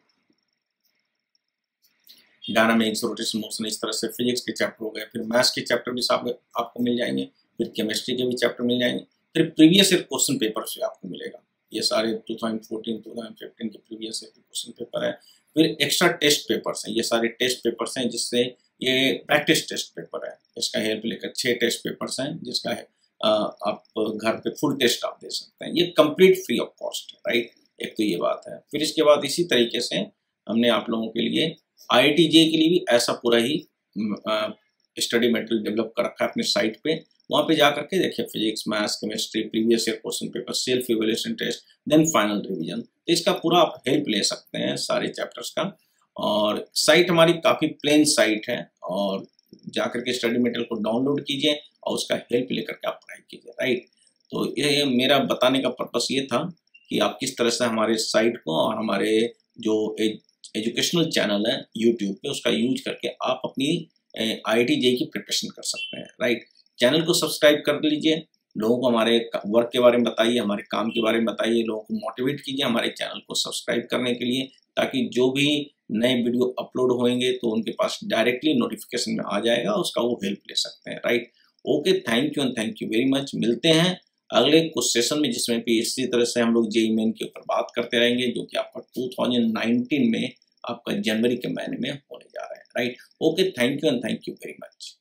डायनामिक्स रोटेशन मोशन इस तरह से फिजिक्स के चैप्टर हो गए फिर मैथ्स के चैप्टर भी आप, आपको मिल जाएँगे फिर केमिस्ट्री के भी चैप्टर मिल जाएँगे फिर प्रीवियस ईयर क्वेश्चन पेपर भी आपको मिलेगा ये सारे 2014 2015 के प्रीवियस ईयर के क्वेश्चन पेपर है फिर एक्स्ट्रा टेस्ट पेपर्स हैं ये सारे टेस्ट पेपर्स हैं जिससे ये प्रैक्टिस टेस्ट पेपर है इसका हेल्प लेकर छः टेस्ट पेपर्स हैं जिसका है आप घर पे फुल टेस्ट आप दे सकते हैं ये कंप्लीट फ्री ऑफ़ कॉस्ट है राइट एक तो ये बात है फिर इसके बाद इसी तरीके से हमने आप लोगों के लिए आई जे के लिए भी ऐसा पूरा ही स्टडी मटेरियल डेवलप कर रखा है अपने साइट पे। वहाँ पे जा करके देखिए physics maths chemistry previous year question paper self evaluation test then final revision तो इसका पूरा आप हेल्प ले सकते हैं सारे चैप्टर्स का। और साइट हमारी काफ़ी प्लेन साइट है और जा करके स्टडी मटेरियल को डाउनलोड कीजिए और उसका हेल्प लेकर के आप पढ़ाई कीजिए राइट तो ये मेरा बताने का पर्पस ये था कि आप किस तरह से हमारे साइट को और हमारे जो एजुकेशनल चैनल है यूट्यूब पे, उसका यूज़ करके आप अपनी आई टी की प्रिपरेशन कर सकते हैं राइट चैनल को सब्सक्राइब कर लीजिए, लोगों को हमारे वर्क के बारे में बताइए, हमारे काम के बारे में बताइए, लोगों को मोटिवेट कीजिए हमारे चैनल को सब्सक्राइब करने के लिए, ताकि जो भी नए वीडियो अपलोड होंगे तो उनके पास डायरेक्टली नोटिफिकेशन में आ जाएगा, उसका वो हेल्प ले सकते हैं right okay thank you and thank you very much मिलते हैं अगले कुछ सेशन में, जिसमें भी इसी तरह से हम लोग जेई मेन के ऊपर बात करते रहेंगे, जो कि आपका 2019 में आपका जनवरी के महीने में होने जा रहा है right okay thank you and thank you very much